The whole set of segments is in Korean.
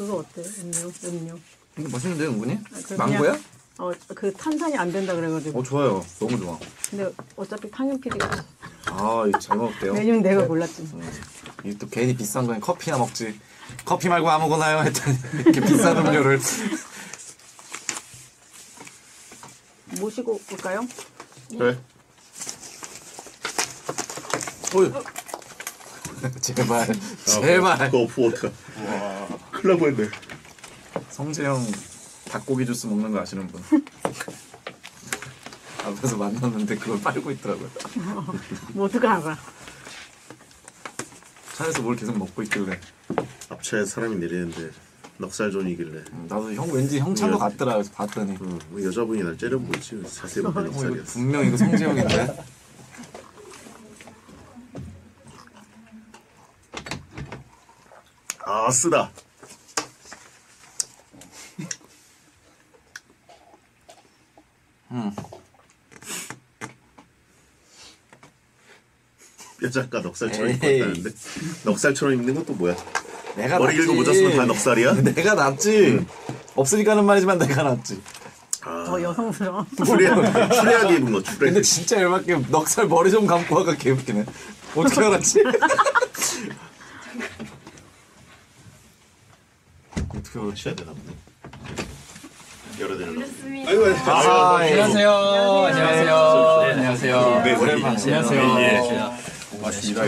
그거 어때? 음료, 음료. 이거 맛있는데 은근히? 그 망고야? 그냥, 어, 그 탄산이 안 된다 그래가지고. 어 좋아요. 너무 좋아. 근데 어차피 탕현 PD가 아 이거 잘 먹을게요. 메뉴는 내가 골랐지. 이게 또 괜히 비싼 거에 커피나 먹지. 커피 말고 아무거나요 했더니 이렇게 비싼 음료를. 모시고 올까요? 그래. 어이. 제발 제발. 그거 없고 어떡하. 큰일 날 뻔 했네. 성재형 닭고기 주스 먹는 거 아시는 분? 앞에서 만났는데 그걸 빨고 있더라고요. 모두가 알아. 차에서 뭘 계속 먹고 있길래 앞차에 사람이 내리는데 넉살존이길래. 음, 나도 형 왠지 형 차인 것 같더라 그래서 봤더니 어, 뭐 여자분이 날 째려보지. 자세히 보면 어, 이거 넉살이었어. 분명 이거 성재형인데 아 쓰다. 여자가 넉살처럼 입고. 왔다는데 넉살처럼 입는 건 또 뭐야? 내가 머리 길고. 모자 쓰면 다 넉살이야? 내가 낫지 없으니까 하는 말이지만 내가 낫지 더 여성스러워. 추리하, 추리하게 입은 거 추리하게 근데 진짜 열받게 넉살 머리 좀 감고 와가 개웃기네 어떻게 알았지? 어떻게 알았지? 되나 보네 열어야 되나 아, 안녕하세요. 안녕하세요. 안녕하세요. 네, 오랜만에. 안녕하세요.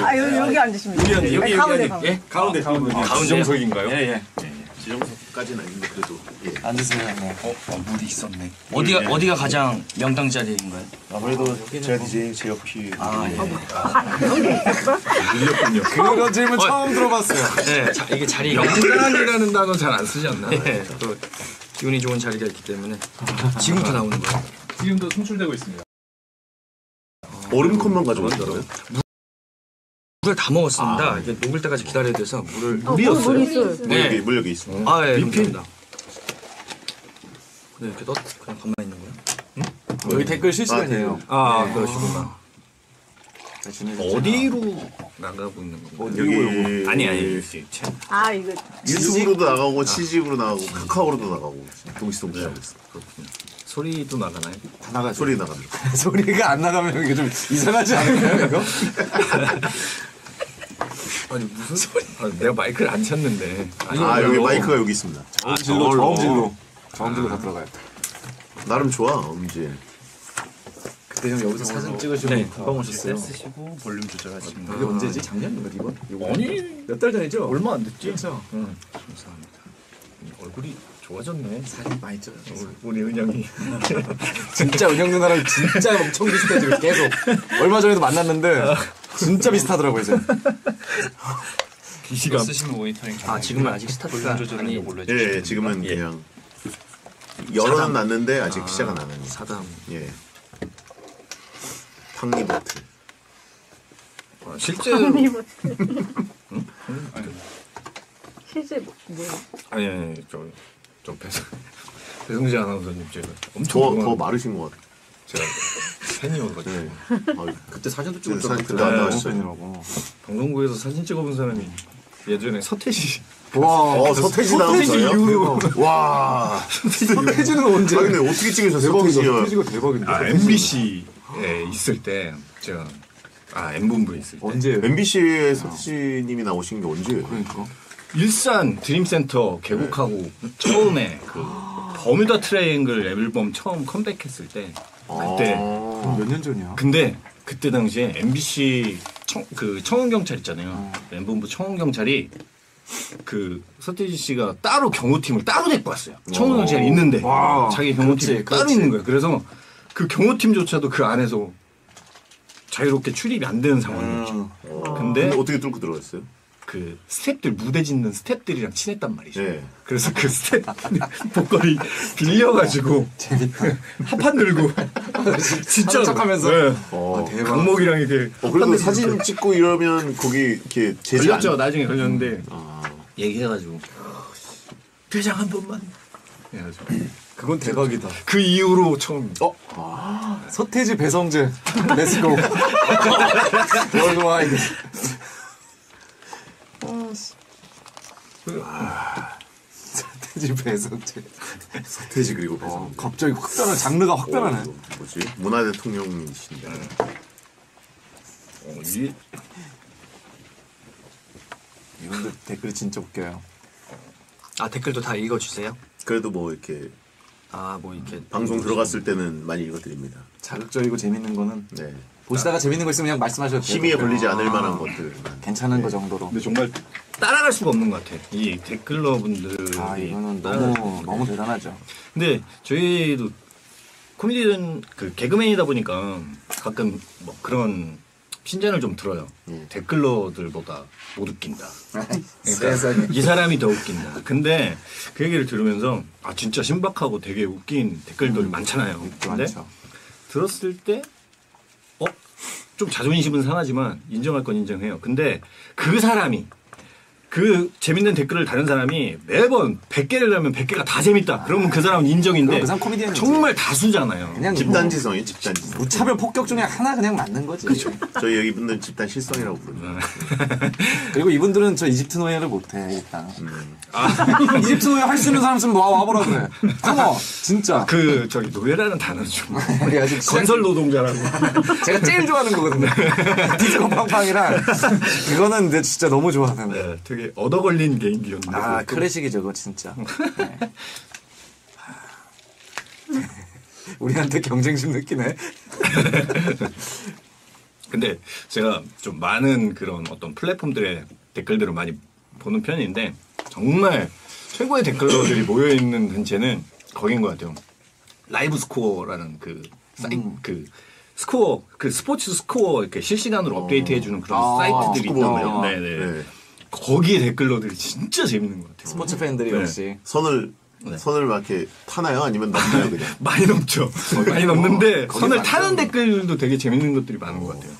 아, 여기, 여기 앉으시면 돼요. 여기 여기 아니, 가운데, 여기 가운데. 예? 가운데 가운데 가운데석인가요? 예 예. 지정석까지는 아닌데 그래도 예. 앉으세요 네. 어, 어 물이 있었네. 어디가 어디가 가장 명당 자리인가요? 아무래도 제가 DJ 제 옆이 아 예. 그런 질문 처음 들어봤어요 네, 자, 이게 자리가 명당이라는 단어 잘 안 쓰지 않나? 예, 또 기운이 좋은 자리가 있기 때문에 지금부터 나오는 거예요. 지금도 송출되고 있습니다. 얼음컵만 가져왔더라고요 물을 다 먹었습니다. 이게 녹을 때까지 기다려야 돼서 물을 어, 물, 물 있어요. 네. 물력이 물력이 있어 아 예? 감사합니다. 네, 이렇게 넣 그냥 가만히 있는 거예요? 여기 댓글 실시간이에요 아, 그러시구나. 어디로 나가고 있는 건가요? 여기 아니 아니 채 아, 이거. 유튜브로도 나가고 치즈로 나가고 카카오로도 나가고 동시동시 하고 있어 소리도 나가나요? 다 나가죠 소리 나갑니다 소리가 안 나가면 이게 좀 이상하지 않을까요 이거? 아니 무슨 소리? 아, 내가 마이크를 안 쳤는데. 아 여기 마이크가 여기 있습니다 저음질로 저음질로 저음질로 다 들어가요 나름 좋아 음질 그때 형 여기서 사진 찍으시고 네. 금방 오셨어요 쓰시고 볼륨 조절하시면 이게 언제지? 작년인가 이번? 아니 몇 달 전이죠? 얼마 안 됐지? 그렇죠 감사합니다. 얼굴이 좋아졌네. 사진 많이 쪄요 우리 은영이. 진짜 은영 누나랑 진짜 엄청 비슷해 지금 계속 얼마 전에도 만났는데 진짜 비슷하더라고요 이제 기시가 쓰시는 모니터링 아, 지금은 아직 스타트가 아니 예, 예 지금은 그냥 열어는 놨는데 아직 시작은 안 했네 사담. 예. 팡리버트 아, 실제로 실제 뭐, 뭐예요? 아니 아니 저좀 배성 배성재 아나운서님 제가 엄청 더, 더 마르신 것 같아 제가 팬이어가지고. 네. 아유, 그때 사진도 네, 찍었잖아요. 사진 그때 안 나왔어요. 방송국에서 사진 찍어본 사람이 예전에 서태지. 와 어, 서태지 나오셨어요? 이후로. 와. 서태지는 언제? 아 근데 어떻게 찍으셨어요? 대박이다 서태지가? 대박인데 아 MBC에 있을 때 제가 아 M본부에 있을 때. 언제 MBC에 서태지님이 나오신 게 언제예요? 그러니까. 일산 드림센터 개국하고 처음에 그 버뮤다 트라이앵글 앨범 처음 컴백했을 때 그때 아, 몇년 전이야 근데 그때 당시에 MBC 청, 그 청원 경찰 있잖아요. M본부 청원 경찰이 그 서태지 씨가 따로 경호팀을 따로 데리고 왔어요. 청원 경찰이 있는데 와, 자기 경호팀이 그렇지, 따로 그렇지. 있는 거예요. 그래서 그 경호팀조차도 그 안에서 자유롭게 출입이 안 되는 상황이었죠. 어. 근데 근데 어떻게 뚫고 들어갔어요? 그 스탭들 무대 짓는 스탭들이랑 친했단 말이죠. 네. 그래서 그 스텝 목걸이 빌려가지고 합판 들고 진짜 척하면서? 네. 어, 대박. 각목이랑 이렇게 어, 그래도 사진 찍고 이러면 거기 이렇게 제지 안 걸렸죠 나중에 걸렸는데 아, 얘기해가지고. 대장 한 번만. 해가지고. 그건 대박이다. 그 이후로 처음. 서태지 배성재. Let's go worldwide 서태지 배성재. 서태지 그리고 배성. 어, 갑자기 확 변하 장르가 확 변하네. 어, 뭐지? 문화 대통령이신데. 어, 이 이분들 댓글이 진짜 웃겨요. 아 댓글도 다 읽어주세요. 그래도 뭐 이렇게 아 뭐 이렇게 방송 들어갔을 때는 많이 읽어드립니다. 자극적이고 재밌는 거는 네. 보시다가 재밌는 거 있으면 그냥 말씀하셔도 돼요. 심의에 걸리지 않을 아, 만한 것들. 괜찮은 거 정도로. 근데 정말 따라갈 수가 없는 것 같아. 이 댓글러 분들이. 아 이거는 너무 너무 대단하죠. 근데 저희도 코미디는 그 개그맨이다 보니까 가끔 뭐 그런 핀잔을 좀 들어요. 예. 댓글러들보다 못 웃긴다. 세상에. 이 사람이 더 웃긴다. 근데 그 얘기를 들으면서 아 진짜 신박하고 되게 웃긴 댓글들 많잖아요. 근데 많죠. 들었을 때 어? 좀 자존심은 상하지만 인정할 건 인정해요. 근데 그 사람이 그 재밌는 댓글을 다른 사람이 매번 100개를 내면 100개가 다 재밌다. 그러면 그 사람은 인정인데 그 사람 코미디언이지. 정말 다수잖아요. 그냥 집단지성이 집단지성. 무차별 폭격 중에 하나 그냥 맞는 거지. 저희 여기 분들 집단 실성이라고 부르죠. 그리고 이분들은 저 이집트 노예를 못해 일단. 음. 이집트 노예 할 수 있는 사람 있으면 와 와보라 그래. 어머 진짜. 그 저기 노예라는 단어 좀 우리 아직 건설 노동자라고. 제가 제일 좋아하는 거거든요. 디스코 팡팡이랑 그거는 근데 진짜 너무 좋아하는데. 네, 되게 얻어 걸린 개인기였는데. 아 그것도. 클래식이죠 그거 진짜. 네. 우리한테 경쟁심 느끼네. 근데 제가 좀 많은 그런 어떤 플랫폼들의 댓글들을 많이 보는 편인데 정말 최고의 댓글러들이 모여 있는 단체는 거긴 것 같아요. 라이브 스코어라는 그 사이 음. 그 스코어 그 스포츠 스코어 이렇게 실시간으로 업데이트 해주는 그런 아, 사이트들이 스코어. 있단 말이에요. 네네. 네. 거기에 댓글러들이 진짜 재밌는 것 같아요. 스포츠 팬들이 네. 역시. 선을 네. 선을 막 이렇게 타나요? 아니면 넘나요 그냥? 많이 넘죠. 많이 넘는데 거기 선을. 타는 댓글도 되게 재밌는 것들이 많은 것 같아요.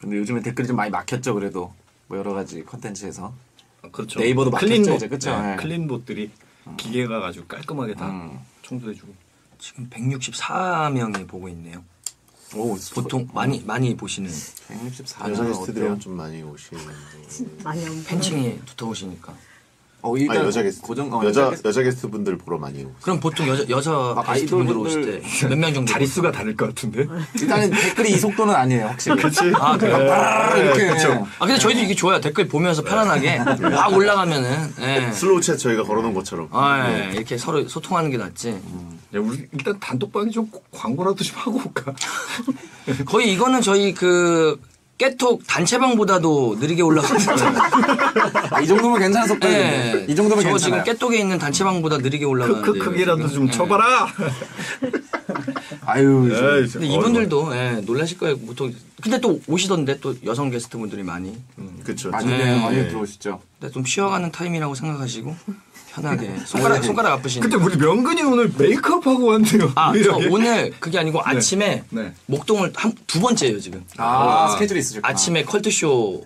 근데 요즘에 댓글이 좀 많이 막혔죠 그래도 뭐 여러 가지 컨텐츠에서. 아, 그렇죠. 네이버도 막혔죠, 클린봇, 이제, 그쵸? 네, 네. 클린봇들이 기계가 아주 깔끔하게 다 음. 청소해주고. 지금 164명이 보고 있네요. 오 보통 많이 많이 보시는 164. 여자 는 게스트들은 어때요? 좀 많이 오시는데. 많이 없는 팬층이 붙어 오시니까. 어아 일단 여자 게스트. 고정 어, 여자 게스트. 여자 게스트 분들 보러 많이 오세요. 그럼 보통 여자 여자 막 게스트분들 아이돌분들- 오실 때 몇 명 정도? 자릿수가 다를 것 같은데? 일단은 댓글이 이 속도는 아니에요 확실히. 아 그래요? 아, 이렇게. 아 근데 저희도 이게 좋아요. 댓글 보면서 편안하게 막 올라가면은 예. slow 챗 저희가 걸어놓은 것처럼. 아, 예. 이렇게 서로 소통하는 게 낫지. 야, 우리 일단 단톡방에 좀 광고라도 좀 하고 올까? 거의 이거는 저희 그 깨톡 단체방보다도 느리게 올라가는 아, 이 정도면 괜찮은 속도예요. 예. 이 정도면 저 괜찮아요. 지금 깨톡에 있는 단체방보다 느리게 올라가는데. 그 크기라도 좀 쳐봐라! 아유 에이. 근데 이분들도 예, 놀라실 거예요. 보통 근데 또 오시던데 또 여성 게스트분들이 많이. 그렇죠. 많이 네. 네. 많이 들어오시죠. 근데 좀 쉬어가는 타임이라고 생각하시고 편하게 손가락 손가락 아프시니까. 근데 우리 명근이 오늘 메이크업 하고 왔네요. 아, 저 이렇게. 오늘 그게 아니고 아침에 네. 목동을 한 두 번째예요 지금. 아, 스케줄이 있으셨구나. 아침에 컬투쇼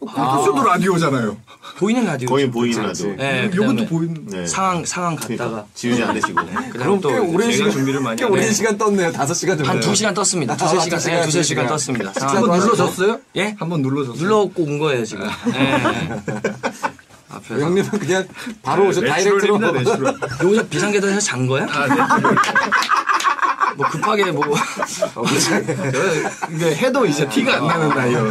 쇼도 라디오잖아요. 보이는 라디오. 거의 보이는 라디오. 그다음에 보이는. 네. 상황 상황 갔다가 그러니까 지훈이 안 되시고. 그럼 또 꽤 오랜 시간 준비를 많이 꽤. 오랜 시간 떴네요. 다섯 시간 정도. 한 두 시간 떴습니다. 두세 아, 시간, 두 예, 시간, 두세 두 시간 시간. 떴습니다. 하시고. 눌러줬어요? 예? 한번 눌러줬어요. 눌러고 온 거예요 지금. 예. 앞에서. 형님은 그냥 바로 오셔 direct로. natural입니다, natural. 여기서 비상계단에서 잔 거야? 아, natural. 뭐 급하게 뭐 이게 해도 이제 티가 안 나는 나이요.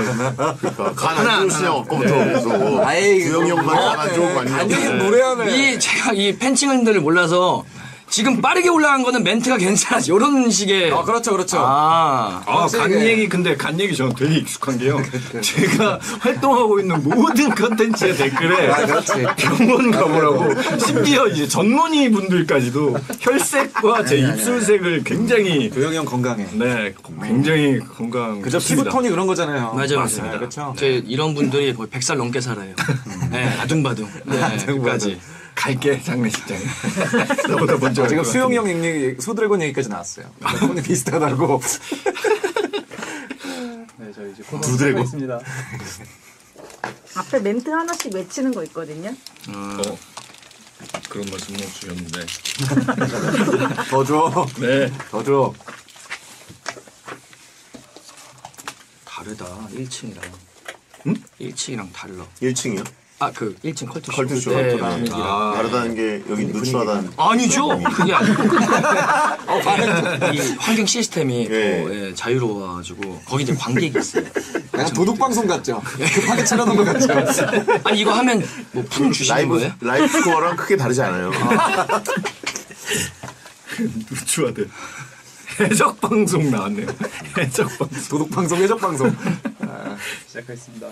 좋은 시장 없고부터 계속. 아이, 주영 형만 좋은 거 아니 아니냐고. 노래하네. 이 제가 이 팬층들을 몰라서 지금 빠르게 올라간 거는 멘트가 괜찮아. 이런 식의 아 그렇죠 그렇죠. 아. 아, 간 빡세게. 얘기, 근데 간 얘기 저는 되게 익숙한 게요. 제가 활동하고 있는 모든 컨텐츠의 댓글에 아, 그렇지. 병원 가보라고, 심지어 이제 전문의 분들까지도 혈색과 제 입술색을 굉장히, 도영이 형 건강해. 네, 굉장히 건강. 그저. 피부톤이 그런 거잖아요. 맞아요, 맞습니다. 네, 그렇죠. 저 이런 분들이 거의 100살 넘게 살아요. 네, 아둥바둥. 네, 끝까지. 갈게, 장례식장에. 나보다 먼저. 아, 갈 지금 같은데. 형 얘기, 소드래곤 얘기까지 나왔어요. 톤이 비슷하다고. 네, 저 이제 코너 두드래곤. 있습니다. 앞에 멘트 하나씩 외치는 거 있거든요. 어, 그런 말씀 못 주셨는데. 더 줘. 네. 더 줘. 다르다. 1층이랑. 응? 1층이랑 달라. 1층이요? 아그 1층 컬투쇼. 컬투쇼, 네. 분위기랑. 아, 다르다는 게 여기 누추하다는 아니죠. 그게 아니고. 어, 이 환경 시스템이 예. 또 예, 자유로워가지고 거기 이제 관객이 있어요. 약간 도둑 방송 같죠? 급하게 차려놓은 것 같죠? 아니 이거 하면 뭐품 주시는 라이브 거예요? 라이브 스코어랑 크게 다르지 않아요. 누추하대. 해적 방송 나왔네요. 해적 방송. 도둑 방송, 해적 방송. 시작하겠습니다.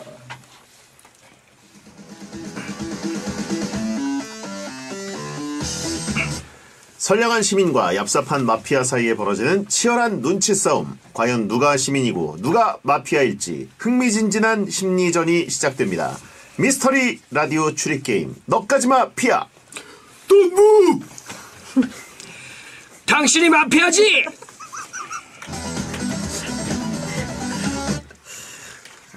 선량한 시민과 얍삽한 마피아 사이에 벌어지는 치열한 눈치 싸움. 과연 누가 시민이고 누가 마피아일지 흥미진진한 심리전이 시작됩니다. 미스터리 라디오 추리 게임 너까지마 피아. 돈무! 당신이 마피아지!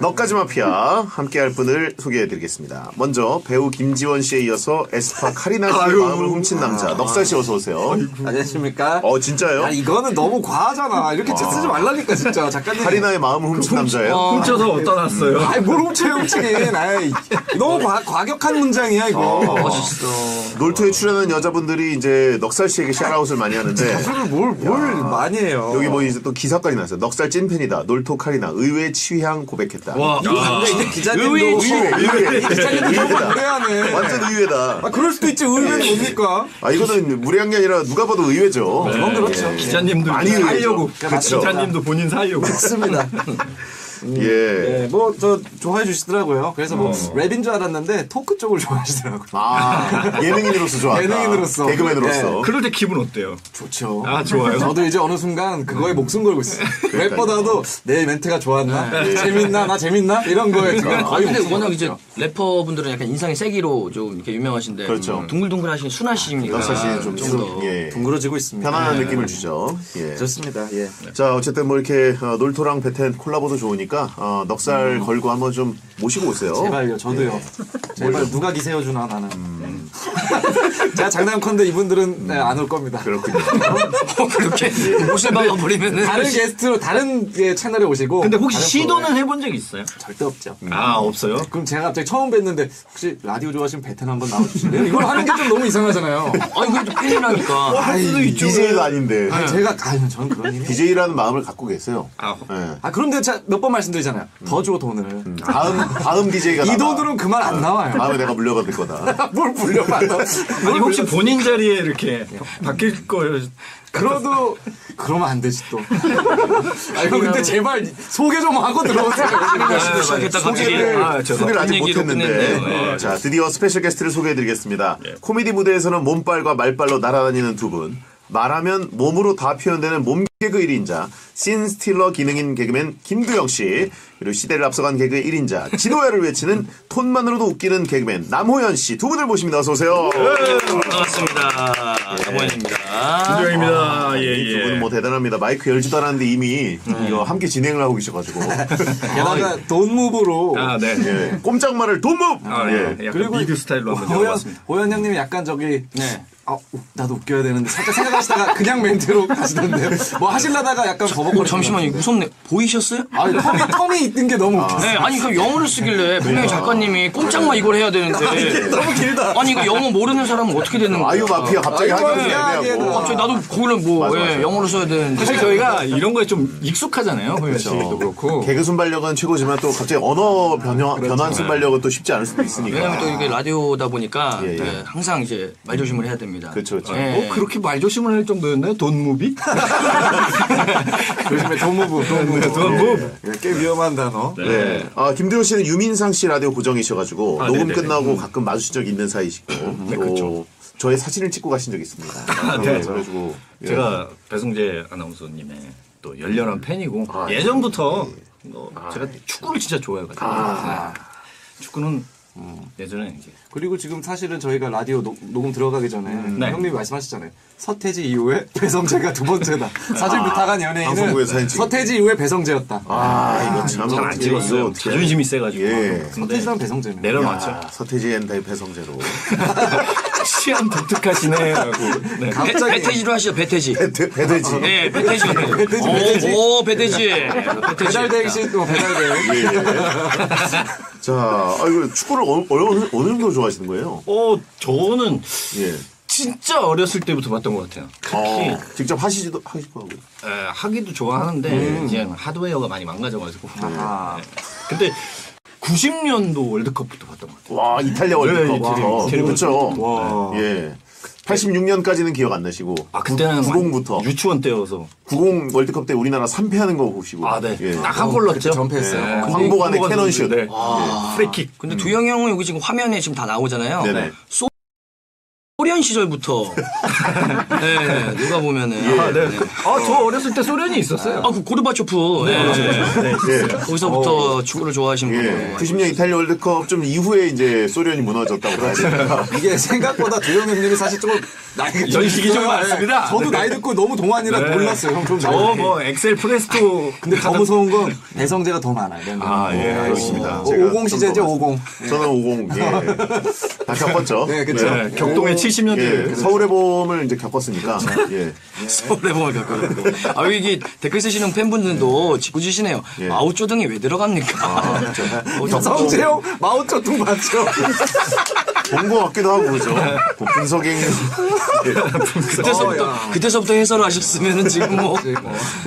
너까지 마피아 함께할 분을 소개해드리겠습니다. 먼저 배우 김지원 씨에 이어서 에스파 카리나 씨의 아유. 마음을 훔친 남자 넉살 씨 어서 오세요. 안녕하십니까? 어 진짜요? 야, 이거는 너무 과하잖아. 이렇게 쓰지 말라니까, 진짜. 작가님. 카리나의 마음을 훔친 남자예요. 훔쳐서 어디다 놨어요? 아이, 뭘 훔쳐요, 훔치긴. 아이, 너무 과, 과격한 문장이야, 이거. 멋있어. 놀토에 출연한 여자분들이 이제 넉살 씨에게 샤라웃을 많이 하는데 술을 뭘, 뭘 많이 해요. 여기 뭐 이제 또 기사까지 났어요. 넉살 찐팬이다. 놀토 카리나 의외 취향 고백했다. 와, 근데 이제 기자님도. 의외의 의외, 의외. 기자님도 너무 의외다. 무례하네. 완전 의외다. 아, 그럴 수도 있지. 의외는 뭡니까? 아 이거는 무례한 게 아니라 누가 봐도 의외죠. 그건 그렇죠. 기자님도 많이 살려고. 의외죠. 그렇죠. 기자님도 본인 살려고. 맞습니다. 예. 네, 뭐, 저, 좋아해 주시더라고요. 그래서 뭐, 랩인 줄 알았는데, 토크 쪽을 좋아하시더라고요. 아 예능인으로서 좋았다. 예능인으로서. 개그맨으로서. 그럴 때 기분 어때요? 좋죠. 아, 좋아요? 저도 이제 어느 순간 그거에 목숨 걸고 있어요. 랩보다도 내 멘트가 좋았나? 재밌나? 나 재밌나? 이런 거에 지금 아 거의 근데 목숨 워낙 이제. 래퍼분들은 약간 인상이 세기로 좀 이렇게 유명하신데 그렇죠. 둥글둥글 하신 순하시니까 넉살 씨는 좀, 좀좀 더. 예. 둥그러지고 있습니다. 편안한 느낌을 주죠. 예. 좋습니다. 예. 자 어쨌든 뭐 이렇게 어, 놀토랑 베텐 콜라보도 좋으니까 어, 넉살 걸고 한번 좀 모시고 오세요. 제발요, 저도요. 제발 누가 기세워주나 나는. 제가 장난컨대 이분들은 네, 안올 겁니다. 그렇군요. 어, 그렇게 옷을 막아버리면은 다른 게스트로 다른 예, 채널에 오시고. 근데 혹시 다른 시도는 해본 적 있어요? 절대 없죠. 아, 없어요? 그럼 제가 갑자기 처음 뵀는데 혹시 라디오 좋아하시면 베텐 한번 나와주실래요? 이걸 하는 게 좀 너무 이상하잖아요. 아니 그래도 팬이라니까 아이, DJ도 아닌데 아니, 제가 아니 저는 그런 일이. DJ라는 마음을 갖고 계세요. 아, 예. 아 그런데 몇 번 말씀드리잖아요. 더 줘 돈을. 다음 다음 DJ가 이 돈으로는 그만 안 나와요. 다음에 내가 물려받을 거다. 뭘 물려받아? 아니, 혹시 본인 자리에 이렇게 바뀔 걸. 그래도 그러면 안 되지 또. 아형 근데 제발 소개 좀 하고 들어오세요. 갑자기 소개를, 아, 죄송합니다. 소개를 아직 얘기로 못했는데. 어, 자 드디어 special 게스트를 소개해드리겠습니다. 코미디 무대에서는 몸빨과 말빨로 날아다니는 두 분. 말하면 몸으로 다 표현되는 몸개그 1인자 scene stealer 기능인 개그맨 김두영 씨 그리고 시대를 앞서간 개그 1인자 진호야를 외치는 톤만으로도 웃기는 개그맨 남호연 씨 두 분을 모십니다. 어서 오세요. 반갑습니다 남호연입니다 김두영입니다. 예, 이두 예. 분은 뭐 대단합니다. 마이크 열지도 않았는데 이미 이거 함께 진행을 하고 계셔가지고 게다가 don't move로. 아, 네. 예. 꼼짝마를 don't move 아, 예. 약간 그리고 미드 스타일로 한번 호연. 호연 형님이 약간 저기 네. 아, 우, 나도 웃겨야 되는데 살짝 생각하시다가 그냥 멘트로 가시던데요. 뭐 하시려다가 약간 어, 버벅거리고. 잠시만요 무섭네 보이셨어요? 아니 텀이 텀이 있던 게 너무 웃겨. 네, 아니 그 영어를 쓰길래 분명히 작가님이 꼼짝마 이걸 해야 되는데 너무 길다. 아니 이거 영어 모르는 사람은 어떻게 되는 거예요? 아유 마피아 갑자기 아이고, 하기도 마피아 애매하고 갑자기 나도 거기를 뭐 맞아, 예, 맞아. 영어로 써야 되는데 사실 저희가 이런 거에 좀 익숙하잖아요. 씨도 그렇고. 개그 순발력은 최고지만 또 갑자기 언어 변화, 변환 순발력은 또 쉽지 않을 수도 있으니까. 왜냐면 또 이게 라디오다 보니까 예, 예. 예, 항상 이제 말조심을 해야 됩니다. 그렇죠, 그렇죠. 예. 뭐 그렇게 말 조심을 할 정도였나요? don't move? 요즘에 don't move, don't move. don't move. 예, 꽤 위험한 단어. 네. 아, 김두영 씨는 유민상 씨 라디오 고정이셔가지고 아, 녹음 네네. 끝나고 가끔 마주친 적 있는 사이시고 또 그렇죠. 저의 사진을 찍고 가신 적 있습니다. 네. 그래가지고 예. 제가 배성재 아나운서님의 또 열렬한 팬이고 아, 예전부터 뭐 제가 축구를 진짜 좋아해가지고 네. 축구는 예전에 이제 그리고 지금 사실은 저희가 라디오 녹, 음 들어가기 전에 네. 형님이 말씀하셨잖아요. 서태지 이후에 배성재가 두 번째다. 사진 부탁한 연예인은 방송국에서 사진 찍고. 서태지 이후에 배성재였다. 아 이거 참잘안 어떻게 찍었어요. 이거 어떻게 자존심이 세가지고. 예. 서태지랑 배성재네. 내려놨죠. 아, 서태지 앤다의 배성재로 취향 독특하시네라고. 네. 배, 배태지로 하시죠 배태지. 배, 배돼지. 네 배태지. 배태지. 오, 오 배태지. 배태지. 배달 대행시 또 배달 대행. 자, 아이고 축구를 어느, 어느, 어느 정도 좋아하시는 거예요? 어 저는 예. 진짜 어렸을 때부터 봤던 것 같아요. 특히 어, 직접 하시지도 하시고 하고. 에, 하기도 좋아하는데 이제 하드웨어가 많이 망가져가지고. 아. 네. 근데 90년도 월드컵부터 봤던 것 같아요. 와 이탈리아 월드컵. 네, 와, 이태리 그렇죠. 와. 예. 86년까지는 기억 안 나시고 아 그때는 90부터 유치원 때여서 90 월드컵 때 우리나라 3패하는 거 보시고 아 네. 예. 딱한골 넣었죠. 그때 전패했어요. 네. 어. 황보관의 황보관 캐논 선수, 슛. 네. 프리킥. 근데 두영이 형은 여기 지금 화면에 지금 다 나오잖아요. 네네. 소련 시절부터. 네, 누가 보면은. 아, 네. 아, 저 어렸을 때 소련이 있었어요. 아, 그 고르바초프. 네. 예. 거기서부터 축구를 좋아하신 예. 분으로. 90년 이탈리아 월드컵 좀 이후에 이제 소련이 무너졌다고 봐야 됩니다. 이게 생각보다 두영 형님이 사실 조금 나이가 연식이 좀 있어요. 많습니다. 네. 저도 나이 듣고 너무 동안이라 네. 몰랐어요. 형 좀. 저뭐 엑셀 프레스토 근데 더 무서운 건 배성재가 더 많아요. 아, 예, 어, 알겠습니다. 어, 제가 50 시제죠, 좀 50. 저는 50. 예. 다 겪었죠. 네, 그쵸. 네, 격동의 70년대 예. 서울의 봄을 이제 겪었으니까. 예. 서울의 봄을 겪었고. 아, 이게 댓글 쓰시는 팬분들도 짓궂으시네요. 예. 마오쩌둥이 왜 들어갑니까? 성재 형 마오쩌둥 맞죠? 본거 같기도 하고 그죠. 뭐 분석행 그때서부터, 어, 야. 그때서부터 해설을 하셨으면은 지금 뭐.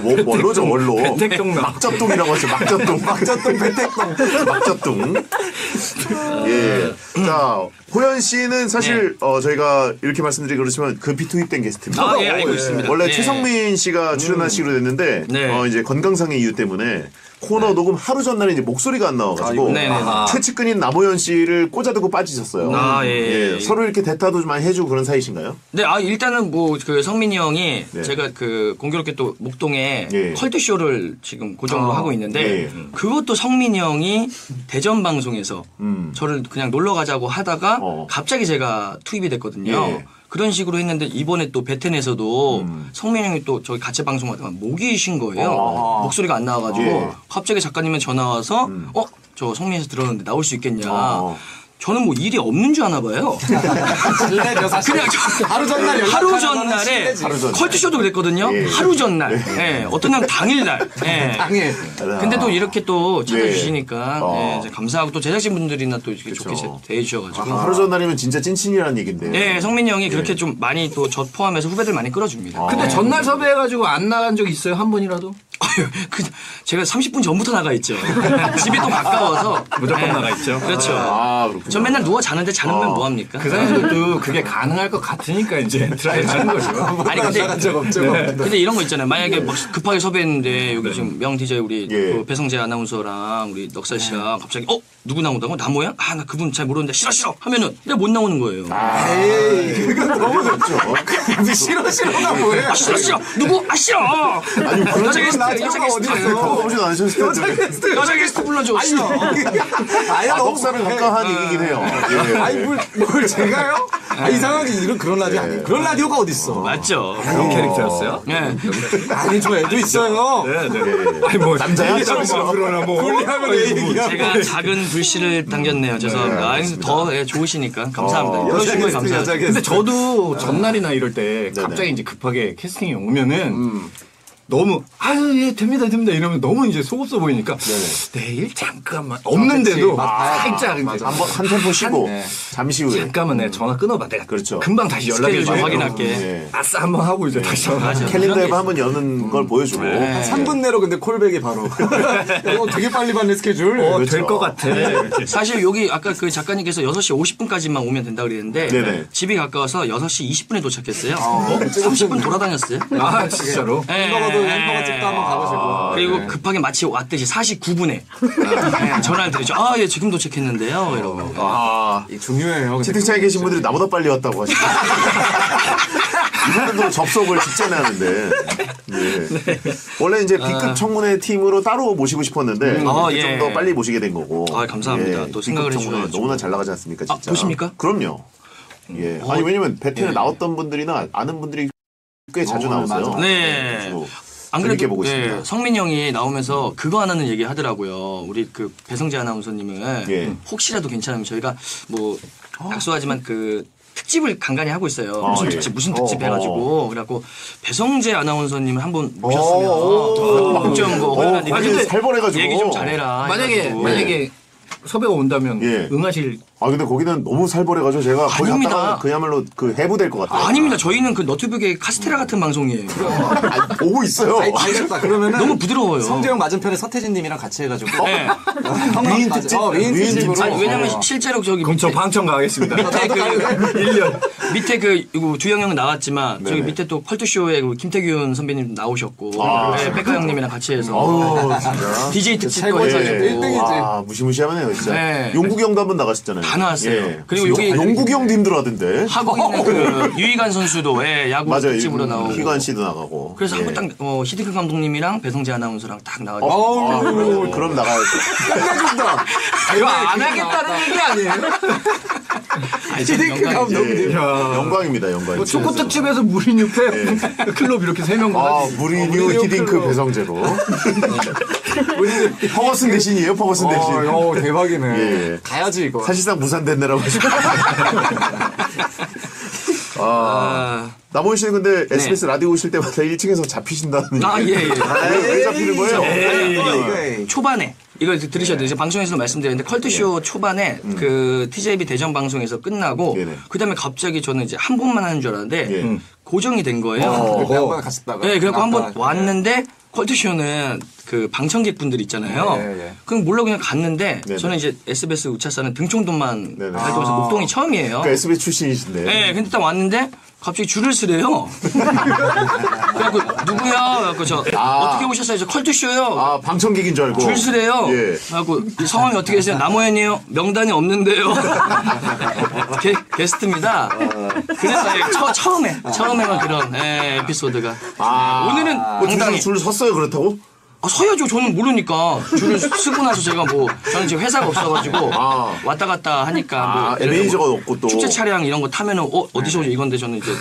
뭐, 뭘로죠 원로. 백택동남. 막젖둥이라고 하죠. 막젖둥. 막젖둥 배택동. 막젖둥. 예. 자 호연 씨는 사실 어, 저희가 이렇게 말씀드리기 그렇지만 급히 투입된 게스트입니다. 아, 예, 알고 있습니다. 원래 네. 최성민 씨가 출연하시기로 됐는데 네. 어, 이제 건강상의 이유 때문에 코너 녹음 하루 전날에 이제 목소리가 안 나와가지고 네, 네, 네. 최측근인 남호연 씨를 꽂아두고 빠지셨어요. 아, 예, 예. 서로 이렇게 대타도 좀 많이 해주고 그런 사이신가요? 네, 아, 일단은 뭐, 그 성민이 형이 네. 제가 그 공교롭게 또 목동에 예. 컬트 쇼를 지금 고정으로 아, 하고 있는데 예. 그것도 성민이 형이 대전 방송에서 음. 저를 그냥 놀러 가자고 하다가 어. 갑자기 제가 투입이 됐거든요. 예. 그런 식으로 했는데 이번에 또 베텐에서도 음. 성민이 형이 또 저희 같이 방송하다가 목이 쉰 거예요. 어. 목소리가 안 나와가지고 예. 갑자기 작가님이 전화 와서 어? 저 성민에서 들었는데 나올 수 있겠냐. 어. 저는 뭐 일이 없는 줄 아나 봐요. 실례죠, 사실. 그냥 저- 하루 전날 하루 전날에 실례지. 하루 전날. 컬투쇼도 그랬거든요. 예. 하루 전날. 예. 어떤 날은 당일날. 예. 당일. 근데 또 이렇게 또 찾아주시니까 어. 예, 이제 감사하고 또 제작진 분들이나 또 이렇게 그쵸. 좋게 대해주셔가지고. 하루 전날이면 진짜 찐친이라는 얘긴데. 예, 성민 이 형이 그렇게 좀 많이 또 저 포함해서 후배들 많이 끌어줍니다. 근데 전날 섭외해가지고 안 나간 적 있어요? 한 번이라도? 아유, 그, 제가 30분 전부터 나가 있죠. 집이 또 가까워서. 무조건 예. 나가 있죠. 그렇죠. 아, 그렇군요. 전 맨날 누워 자는데 자는면 어. 뭐합니까? 그 사람들도 그게 가능할 것 같으니까 이제 try 하는 거죠. 아니, 근데 나간 적 없죠. 근데 이런 거 있잖아요. 만약에 막 급하게 섭외했는데 여기 지금 명 DJ 우리 네. 예. 그 배성재 아나운서랑 우리 넉살 씨랑 갑자기 어 누구 나온다고 남호연? 아나 그분 잘 모르는데 싫어 싫어 하면은 내가 못 나오는 거예요. 아, 에이, 그건 너무 좋죠. 싫어, 싫어가 뭐예요? 싫어 싫어 누구 아 싫어. 아니, 그런 여자 게스트 여자 게스트. 겪어보지도 않으셨을 텐데. 여자 게스트 불러줘 싫어. 아예 아, 너무 넉살은 가까운 얘기긴 해요. 예. 아니, 뭘, 뭘 제가요? 아, 이상하게 이런 그런 라디오 아니에요. 그런 라디오가 어딨어. 맞죠. 그런 캐릭터였어요? 예. 아니, 저 애도 있어요. 네, 네. 아니 뭐 남자야? 그러나 뭐 분리하면 애 얘기야. 제가 작은 불씨를 당겼네요. 죄송합니다. 아, 더 예, 좋으시니까 감사합니다. 그러신 거에 감사합니다. 여자 게스트. 근데 저도 전날이나 이럴 때 갑자기 이제 급하게 캐스팅이 오면은 너무 아유 예 됩니다 됩니다 이러면 너무 이제 속없어 보이니까 내일 잠깐만 없는데도 그치. 맞아. 살짝 이제 한번 한 템포 쉬고 네. 잠시 후에 잠깐만 내 전화 끊어봐 내가 그렇죠. 금방 다시 연락해 줄게. 확인할게. 예. 아싸 한번 하고 이제 다시 전화. 캘린더 앱게 한번 여는 걸 보여주고 한 3분 내로 근데 콜백이 바로. 이거 되게 빨리 받는 스케줄. 어, 그렇죠. 될것 같아 사실 여기 아까 그 작가님께서 6시 50분까지만 오면 된다 그랬는데 네네. 집이 가까워서 6시 20분에 도착했어요. 30분 돌아다녔어요. 아 진짜로 예. 햄버거도 햄버거 집도 한번 가보시고. 그리고 급하게 마치 왔듯이 49분에 전화를 드리죠. 아, 예, 지금 도착했는데요. 이러고. 아 이게 중요해요. 채팅창에 계신 분들이 나보다 빨리 왔다고 하시죠. 이분들도 접속을 직전에 하는데. 예. 원래 이제 B급 청문회 팀으로 따로 모시고 싶었는데 아, 좀 예. 더 빨리 모시게 된 거고. 아, 감사합니다. 또 생각을 해주셔가지고. 너무나 잘 나가지 않습니까, 진짜. 아, 보십니까? 그럼요. 예. 아니 왜냐면 베텐에 예. 나왔던 분들이나 아는 분들이 꽤 자주 어, 나오세요. 네. 그래가지고 안 재밌게 그래도 보고 예, 있습니다. 성민 형이 나오면서 그거 하나는 얘기 하더라고요. 우리 그 배성재 아나운서님은 예. 혹시라도 괜찮으면 저희가 뭐 약속하지만 그 특집을 간간히 하고 있어요. 아, 무슨 예. 특집, 무슨 특집 어, 해가지고. 그래갖고 배성재 아나운서님을 한번 어, 모셨으면 좀 뭐, 어, 어른한테 거기 근데 살벌해가지고. 얘기 좀 잘해라. 만약에 해가지고. 만약에 섭외가 온다면 예. 응하실 아 근데 거기는 너무 살벌해가지고 제가 거기 아닙니다. 갔다가 그야말로 그 해부될 것 같아요. 아닙니다. 저희는 그 너튜브계 카스테라 같은 방송이에요. 아니, 보고 있어요. 아니, 알겠다. 그러면은 너무 부드러워요. 성재형 맞은편에 서태진님이랑 같이 해가지고. 네. 형님 위인. 특집? 어, 위인 위인 특집으로. 특집. 아니, 왜냐면 실제로 저기 그럼 저 밑에, 방청 가겠습니다. 밑에 그, 1년. 밑에 그 이거 두영형 나왔지만 저기. 밑에 또 컬투쇼에 그 김태균 선배님 나오셨고 아. 네, 백가 형님이랑 같이 해서 어우 진짜. DJ 특집도. 해가지고 예. 1등이지. 와 무시무시하네요 진짜. 네. 용국이 형도 한 번 나가셨잖아요. 다 나왔어요. 예. 그리고 여기- 용국이 형도 힘들어하던데. 하고 있는 그 유희관 선수도 예, 야구 맞아요. 특집으로 나오고 희관 씨도 나가고. 그래서 예. 하고 딱 어, 히딩크 감독님이랑 배성재 아나운서랑 딱 나가지고 아, 그럼, 그럼 나가야죠. 이거 안 하겠다는 얘기 아니에요? 아니, 저는 영광이죠. 예. 영광입니다, 영광. 뭐 축구 특집에서 무리뉴 펩 클럽 이렇게 세 명. 아, 무리뉴, 히딩크, 배성재로. 퍼거슨 대신이에요, 퍼거슨 대신. 어, 어, 대박이네. 예. 가야지, 이거. 사실상 무산 됐네라고 하시고. 아, 아, 남원 씨는 근데 SBS 라디오 오실 때마다 1층에서 잡히신다는. 아, 예, 예. 왜, 왜 잡히는 거예요? 에이. 초반에 이걸 들으셔야 돼요. 이제 방송에서도 말씀드렸는데 컬투쇼 초반에 그 TJB 대전 방송에서 끝나고 네네. 그다음에 갑자기 저는 이제 한 번만 하는 줄 알았는데 예. 고정이 된 거예요. 어. 한번 갔었다가. 네, 그래갖고 한번 나왔다. 왔는데 컬투쇼는 그 방청객 분들 있잖아요. 예, 예. 그럼 몰라 그냥 갔는데 네네. 저는 이제 SBS 우차사는 등촌동만. 활동해서 아. 목동이 처음이에요. 그러니까 SBS 출신이신데. 네, 근데 딱 왔는데 갑자기 줄을 쓰래요. 그래갖고 누구야? 그래갖고 저 아. 어떻게 오셨어요? 저 컬투쇼요. 아, 방청객인 줄 알고. 줄 서래요. 예. 그래갖고 성함이 어떻게 되세요? 남호연이요. 명단이 없는데요. 게, 게스트입니다. 그래서 예, 처, 처음에 처음에만 그런 예, 에피소드가 아. 오늘은 뭐 당당히 줄 섰어요, 그렇다고? 아, 서야죠. 저는 모르니까 줄을 서고 나서 제가 뭐 저는 지금 회사가 없어가지고 아. 왔다 갔다 하니까 아, 뭐 들어 매니저가 뭐 없고 또. 축제 차량 이런 거 타면은 어 어디서 네. 오죠 이건데 저는 이제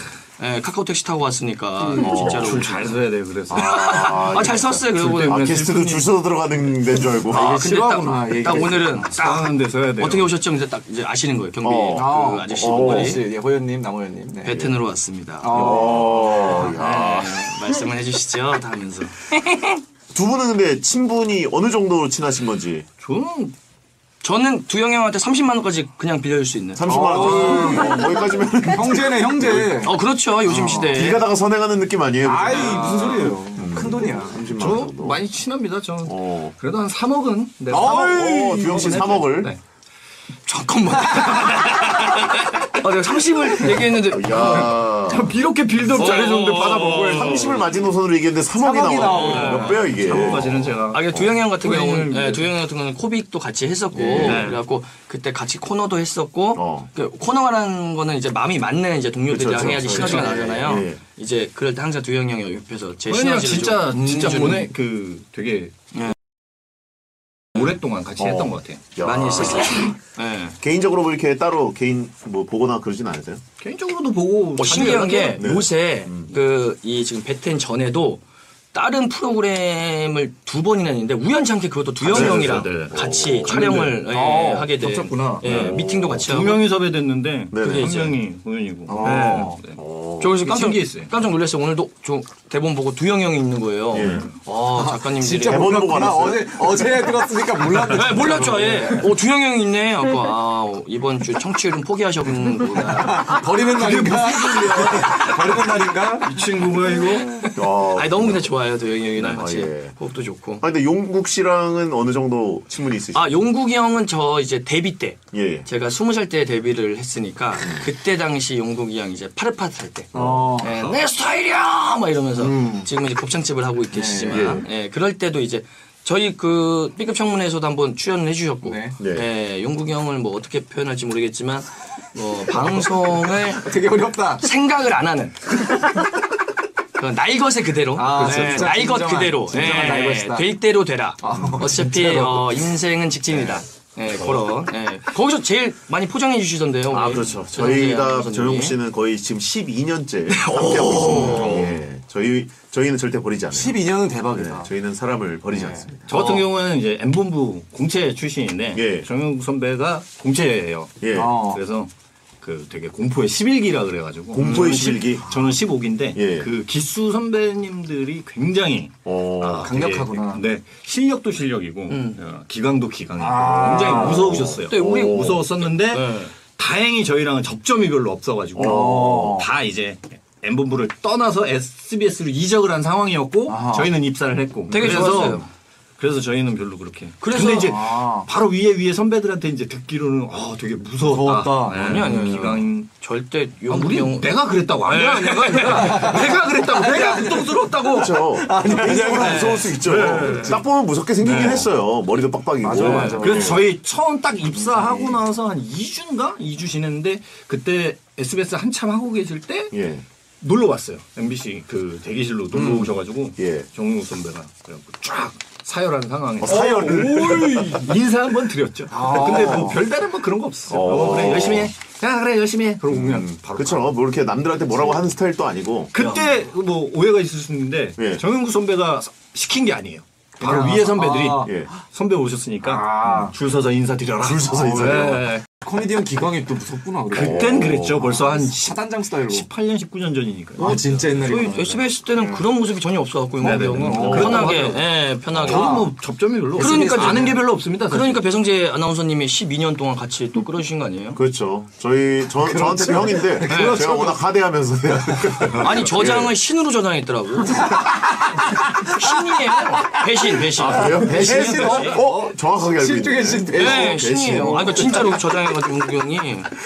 예, 카카오 택시 타고 왔으니까 진짜로 줄잘 서야 돼요. 그래서. 아, 아 잘 썼어요. 그리고 줄 아, 게스트도 줄 서서 들어가는 데인 줄 알고. 아, 근데 싫어하구나, 딱, 얘기. 딱 오늘은 딱 싸우는 데 서야 돼요. 어떻게 오셨죠? 근데 딱 이제 아시는 거예요. 경비 어. 그 아저씨 어, 분들이 혹시 예, 호연님, 남호연님. 네. 베텐으로 왔습니다. 어, 야. 네, 말씀을 해주시죠. 하면서 두 분은 근데 친분이 어느 정도로 친하신 건지. 저는 저는 두영 형한테 30만 원까지 그냥 빌려줄 수 있는. 30만 원. 어, 거기까지면 형제네, 형제. 어 그렇죠. 요즘 시대에. 길 가다가 선행하는 느낌 아니에요? 아이, 무슨 소리예요. 큰 돈이야. 30만 저원 정도. 많이 친합니다. 저 어. 그래도 한 3억은. 네, 어, 두영 씨 3억을. 네. 잠깐만. 아 내가 30을 얘기했는데 야. 이렇게 빌드업 잘해줬는데 어. 받아 먹어야지. 30을 마지노선으로 얘기했는데 3억이, 3억이 나오네. 나오네. 몇 배야 이게? 까지는 제가. 아, 이게 두영이 형 같은 경우는, 예, 위해서. 두영이 형 같은 경우는 코빅도 같이 했었고, 네. 그래갖고 그때 같이 코너도 했었고, 어. 그 코너라는 거는 이제 마음이 맞는 이제 동료들이랑. 해야지 그쵸. 시너지가 나잖아요. 예. 이제 그럴 때 항상 두영이 형이 옆에서 제 시너지를 진짜 좀 진짜 음, 보내 그 되게 네. 동안 같이 했던 것 같아요. 야. 많이 했었어요. 예. 개인적으로 뭐 이렇게 따로 개인 뭐 보거나 그러진 않으세요? 개인적으로도 보고 뭐 신기한 게 네. 요새 그 이 지금 베텐 전에도 다른 프로그램을 두 번이나 했는데 우연찮게 그것도 두영 형이랑 했어요, 네. 같이 어, 촬영을 예, 어, 하게 돼. 겹쳤구나. 예, 미팅도 같이 두 하고. 명이 섭외됐는데 네네. 한 이제- 명이 공연이고. 어. 네. 어. 저 그래서 깜짝. 깜짝 놀랐어요. 오늘도 저 대본 보고 두영 형이 있는 거예요. 예. 아, 작가님들이. 진짜 대본을 보고. 알았어요? 어제, 어제 들었으니까 몰랐는데. 네, 몰랐죠, 예. 어, 두영 형이 있네. 아까, 아, 어, 이번 주 청취율은 포기하셨구나. 버리는 날인가? 버리는 날인가? 이 친구가 이거 어. 아니, 너무 근데 좋아 요, 두영이 형이랑 같이. 아, 예. 호흡도 좋고. 아, 근데 용국 씨랑은 어느 정도 친분이 있으시죠? 아, 용국이 형은 저 이제 데뷔 때. 예, 예. 제가 스무 살 때 데뷔를 했으니까 그때 당시 용국이 형 이제 파르파트 할 때. 어. 예, 내 스타일이야! 막 이러면서 지금 이제 곱창집을 하고 계시지만 예, 그럴 때도 이제 저희 그 B급 청문회에서도 한번 출연을 해주셨고 네. 네. 예, 용국이 형을 뭐 어떻게 표현할지 모르겠지만 뭐 방송을 되게 어렵다. 생각을 안 하는 그 날것의 그대로 아, 예, 진짜 날것 진정한, 그대로 진정한 예, 날것이다. 될 대로 되라 아, 어차피 진짜로. 어, 인생은 직진이다 예, 그런 예. 거기서 제일 많이 포장해 주시던데요 아, 그렇죠. 저희가. 조용국 씨는 거의 지금 12년째 함께하고 있습니다. 예. 저희, 저희는 절대 버리지 않아요. 12년은 네, 대박이다. 저희는 사람을 버리지 않습니다. 저 같은 경우에는 이제 M본부 공채 출신인데 예. 정영국 선배가 공채예요. 예. 어. 그래서 그 되게 공포의 11기라 그래가지고 공포의 저는 11기? 저는 15기인데 예. 그 기수 선배님들이 굉장히 어. 아, 강력하구나. 되게, 네 실력도 실력이고 어, 기강도 기강이고 아. 굉장히 무서우셨어요. 네, 우리 무서웠었는데 네. 다행히 저희랑은 접점이 별로 없어가지고 어. 다 이제 엠본부를 떠나서 SBS로 이적을 한 상황이었고 아하. 저희는 입사를 했고 되게 그래서 좋았어요. 그래서 저희는 별로 그렇게 그래서- 근데 이제 아. 바로 위에 위에 선배들한테 이제 듣기로는 아 되게 무서웠다. 무서웠다. 네, 아니 아니 아니. 기강 절대 아, 용기 우리 형 내가 그랬다고 아니야 아니가 아니라 내가 그랬다고 내가 고통스러웠다고 그렇죠. 개인적으로 무서울 수 있죠. 딱 보면 무섭게 생기긴 했어요. 머리도 빡빡이고. 맞아, 맞아. 그래서 저희 처음 딱 입사하고 나서 한 2주인가 2주 지냈는데 그때 SBS 한참 하고 계실 때 예. 놀러 왔어요. MBC 그 대기실로 놀러 오셔가지고 예. 정우 선배가 그래갖고 쫙 사열한 상황에서 어, 사열을. 인사 한번 드렸죠. 근데 뭐 별다른 뭐 그런 거 없었어요. 어. 어, 그래 열심히 해. 야 그래 열심히 해. 그러고 그냥 바로 그렇죠. 뭐 이렇게 남들한테 뭐라고 하는 스타일도 아니고. 그때 뭐 오해가 있을 수 있는데 예. 정영구 선배가 시킨 게 아니에요. 바로 위에 선배들이 아. 예. 선배 오셨으니까 아. 줄 서서 인사드려라. 줄 서서 인사드려라. 예. 코미디언 기광이 또 무섭구나. 그래. 그땐 그랬죠. 벌써 한 10, 사단장 스타일로. 18년, 19년 전이니까. 아 진짜 저희 옛날이구나. SBS 때는 그런 모습이 전혀 없어갖고 용기 네네네. 형은 어, 편하게 예 편하게 저도 뭐 접점이 별로 그러니까 없어요. 아는 게 별로 없습니다. 사실. 그러니까 배성재 아나운서님이 12년 동안 같이 또 끌어주신 거 아니에요? 그렇죠. 저희, 저, 저한테도 형인데. 제가 워낙 하대하면서. 아니 저장을 신으로 저장했더라고. 신이에요. 배신 배신. 아, 그래요? 배신? 어? 어? 정확하게 알고 신 중에 있네. 신 네, 배신. 신이에요. 아, 그러니까 진짜로 저장해가지고 용기 형이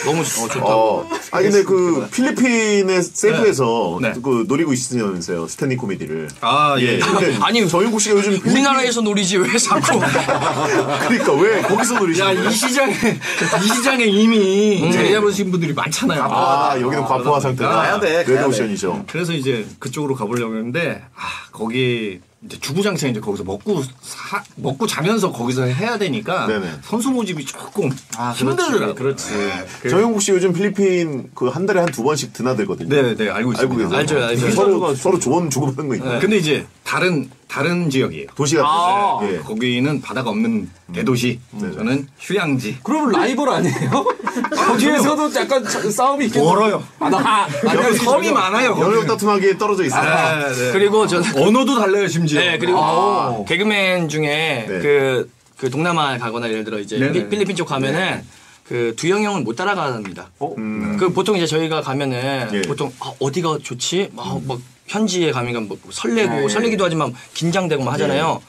너무 어, 좋다고. 어. 아 근데 그 필리핀의 세부에서 네. 그 노리고 있으면서요 standing 코미디를. 아, 예. 근데 아니, 정윤국 씨가 요즘 필리핀- 우리나라에서 노리지 왜 자꾸 그러니까 왜 거기서 노리시는 야, 거예요? 이 시장에, 이 시장에 이미 자리 잡으신 분들이 많잖아요. 아, 여기는 과포화 상태다. 가야 돼, 가야 레드오션이죠. 그래서 이제 그쪽으로 가보려고 했는데, 아, 거기, 이제 주구장창 이제 거기서 먹고, 사, 먹고 자면서 거기서 해야 되니까, 네네. 선수 모집이 조금 힘들더라고요. 그렇지. 그- 정윤국 씨 요즘 필리핀 그 한 달에 한 두 번씩 드나들거든요. 네, 네, 알고 있습니다. 알고 계세요? 알죠, 알죠. 서로 서로 조언 주고받는 거 있나요? 근데 이제 다른, 다른 지역이에요. 도시 같은. 아. 예. 거기는 바다가 없는 대도시. 저는 휴양지. 그럼 라이벌 아니에요? 거기에서도 약간 저- 싸움이 있겠네. 멀어요. 아, 나, 아, 아니, 섬이 많아요. 연령 다툼하기에 떨어져 있어요. 아, 네. 그리고 저는 언어도 달라요, 심지어. 네 그리고 아. 개그맨 중에 네. 그, 그 동남아 가거나 예를 들어 이제 네네. 필- 필리핀 쪽 가면은 그 두영 형은 못 따라갑니다. 음. 그 보통 이제 저희가 가면은 예. 보통 아, 어디가 좋지? 막, 막 현지에 가면 뭐 설레고 네. 설레기도 하지만 긴장되고 막 하잖아요.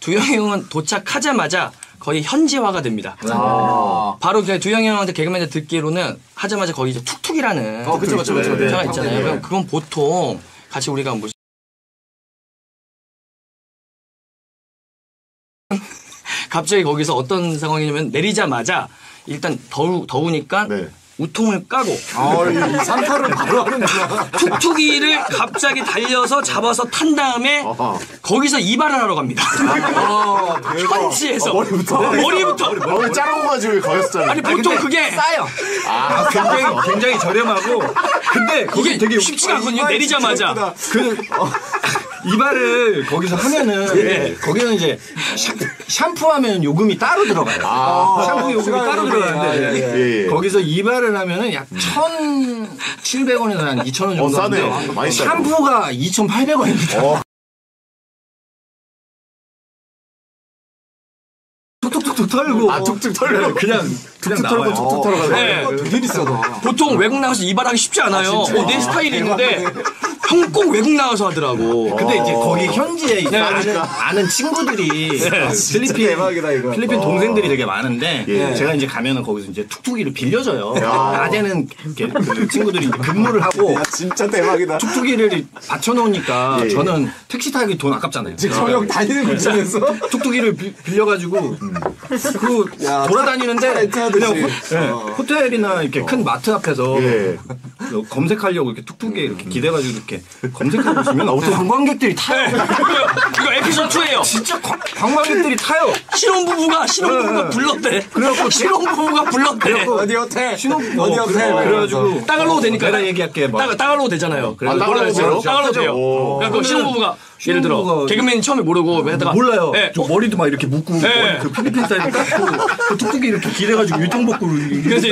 두영 형은 도착하자마자 거의 현지화가 됩니다. 아. 바로 그 두영 형한테 개그맨들 듣기로는 하자마자 거기 이제 툭툭이라는 어, 그쵸, 그쵸, 그쵸. 네, 회사가 네. 있잖아요. 네. 그럼 그건 보통 같이 우리가 뭐 갑자기 거기서 어떤 상황이냐면 내리자마자 일단 더우 더우니까 네. 우통을 까고 아, 산타를 바로 하는구나. 툭툭이를 갑자기 달려서 잡아서 탄 다음에 아하. 거기서 이발을 하러 갑니다. 아, 대박. 현지에서 머리부터? 머리부터. 머리 자르고 가지고 거였잖아요. 아니 보통 그게 싸요. 아, 굉장히, 굉장히 저렴하고. 근데 이게 되게 쉽지가 않거든요. 내리자마자. 그 어, 이발을 거기서 하면은 거기는 이제 샤, 샴푸하면 요금이 따로 들어가요. 샴푸 요금이 따로. 들어가는데 아, 예, 예, 예. 거기서 이발을 하면은 약 1,700원에서 한 2,000원 정도 어, 싸네. 싸네. 샴푸가 2,800원입니다. 어. 톡톡톡톡 털고 아, 툭툭 털고. 네, 그냥 그냥 털고 나와요. 툭툭 털어가지고. 네. 어, 되게 비싸다. 보통 외국 나가서 이발하기 쉽지 않아요. 어, 내 스타일이 있는데 형꼭 외국 나가서 하더라고. 근데 이제 거기 현지에 네. 아는, 아는 친구들이 필리핀 대박이다, 이거. 필리핀 동생들이 되게 많은데 예. 제가 이제 가면은 거기서 이제 툭툭이를 빌려줘요. 낮에는 이렇게 그 친구들이 이제 근무를 하고 야, 진짜 대박이다. 툭툭이를 받쳐놓으니까 예, 예. 저는 택시 타기 돈 아깝잖아요. 지금 저녁 다니는 거 입장에서 툭툭이를 빌- 빌려가지고 그 야, 돌아다니는데. 그냥 호, 예, 호텔이나 이렇게 큰 마트 앞에서 예. 검색하려고 이렇게 툭툭이에 이렇게 기대가지고 이렇게 검색하고 있으면 어떤 관광객들이 타요. 이거 에피소드 2예요. 진짜 관- 관광객들이 타요. 신혼부부가 신혼부부가 불렀대. 그래갖고 신혼부부가 불렀대. 어디 호텔? 신혼부부 어디 어, 호텔? 그래- 그래가지고 따갈로도 되니까. 내가 얘기할게. 막. 따갈, 따갈로도 되잖아요. 그래서 아, 따갈로도 돼요? 따갈로도 돼요. 오. 그래갖고 신혼부부가 예를 들어 개그맨이 처음에 모르고 하다가 몰라요. 예, 저 머리도 막 이렇게 묶고 네. 머리 그 필리핀 스타일 깎고 그 툭툭이 이렇게 길해가지고 유통복구로 그래서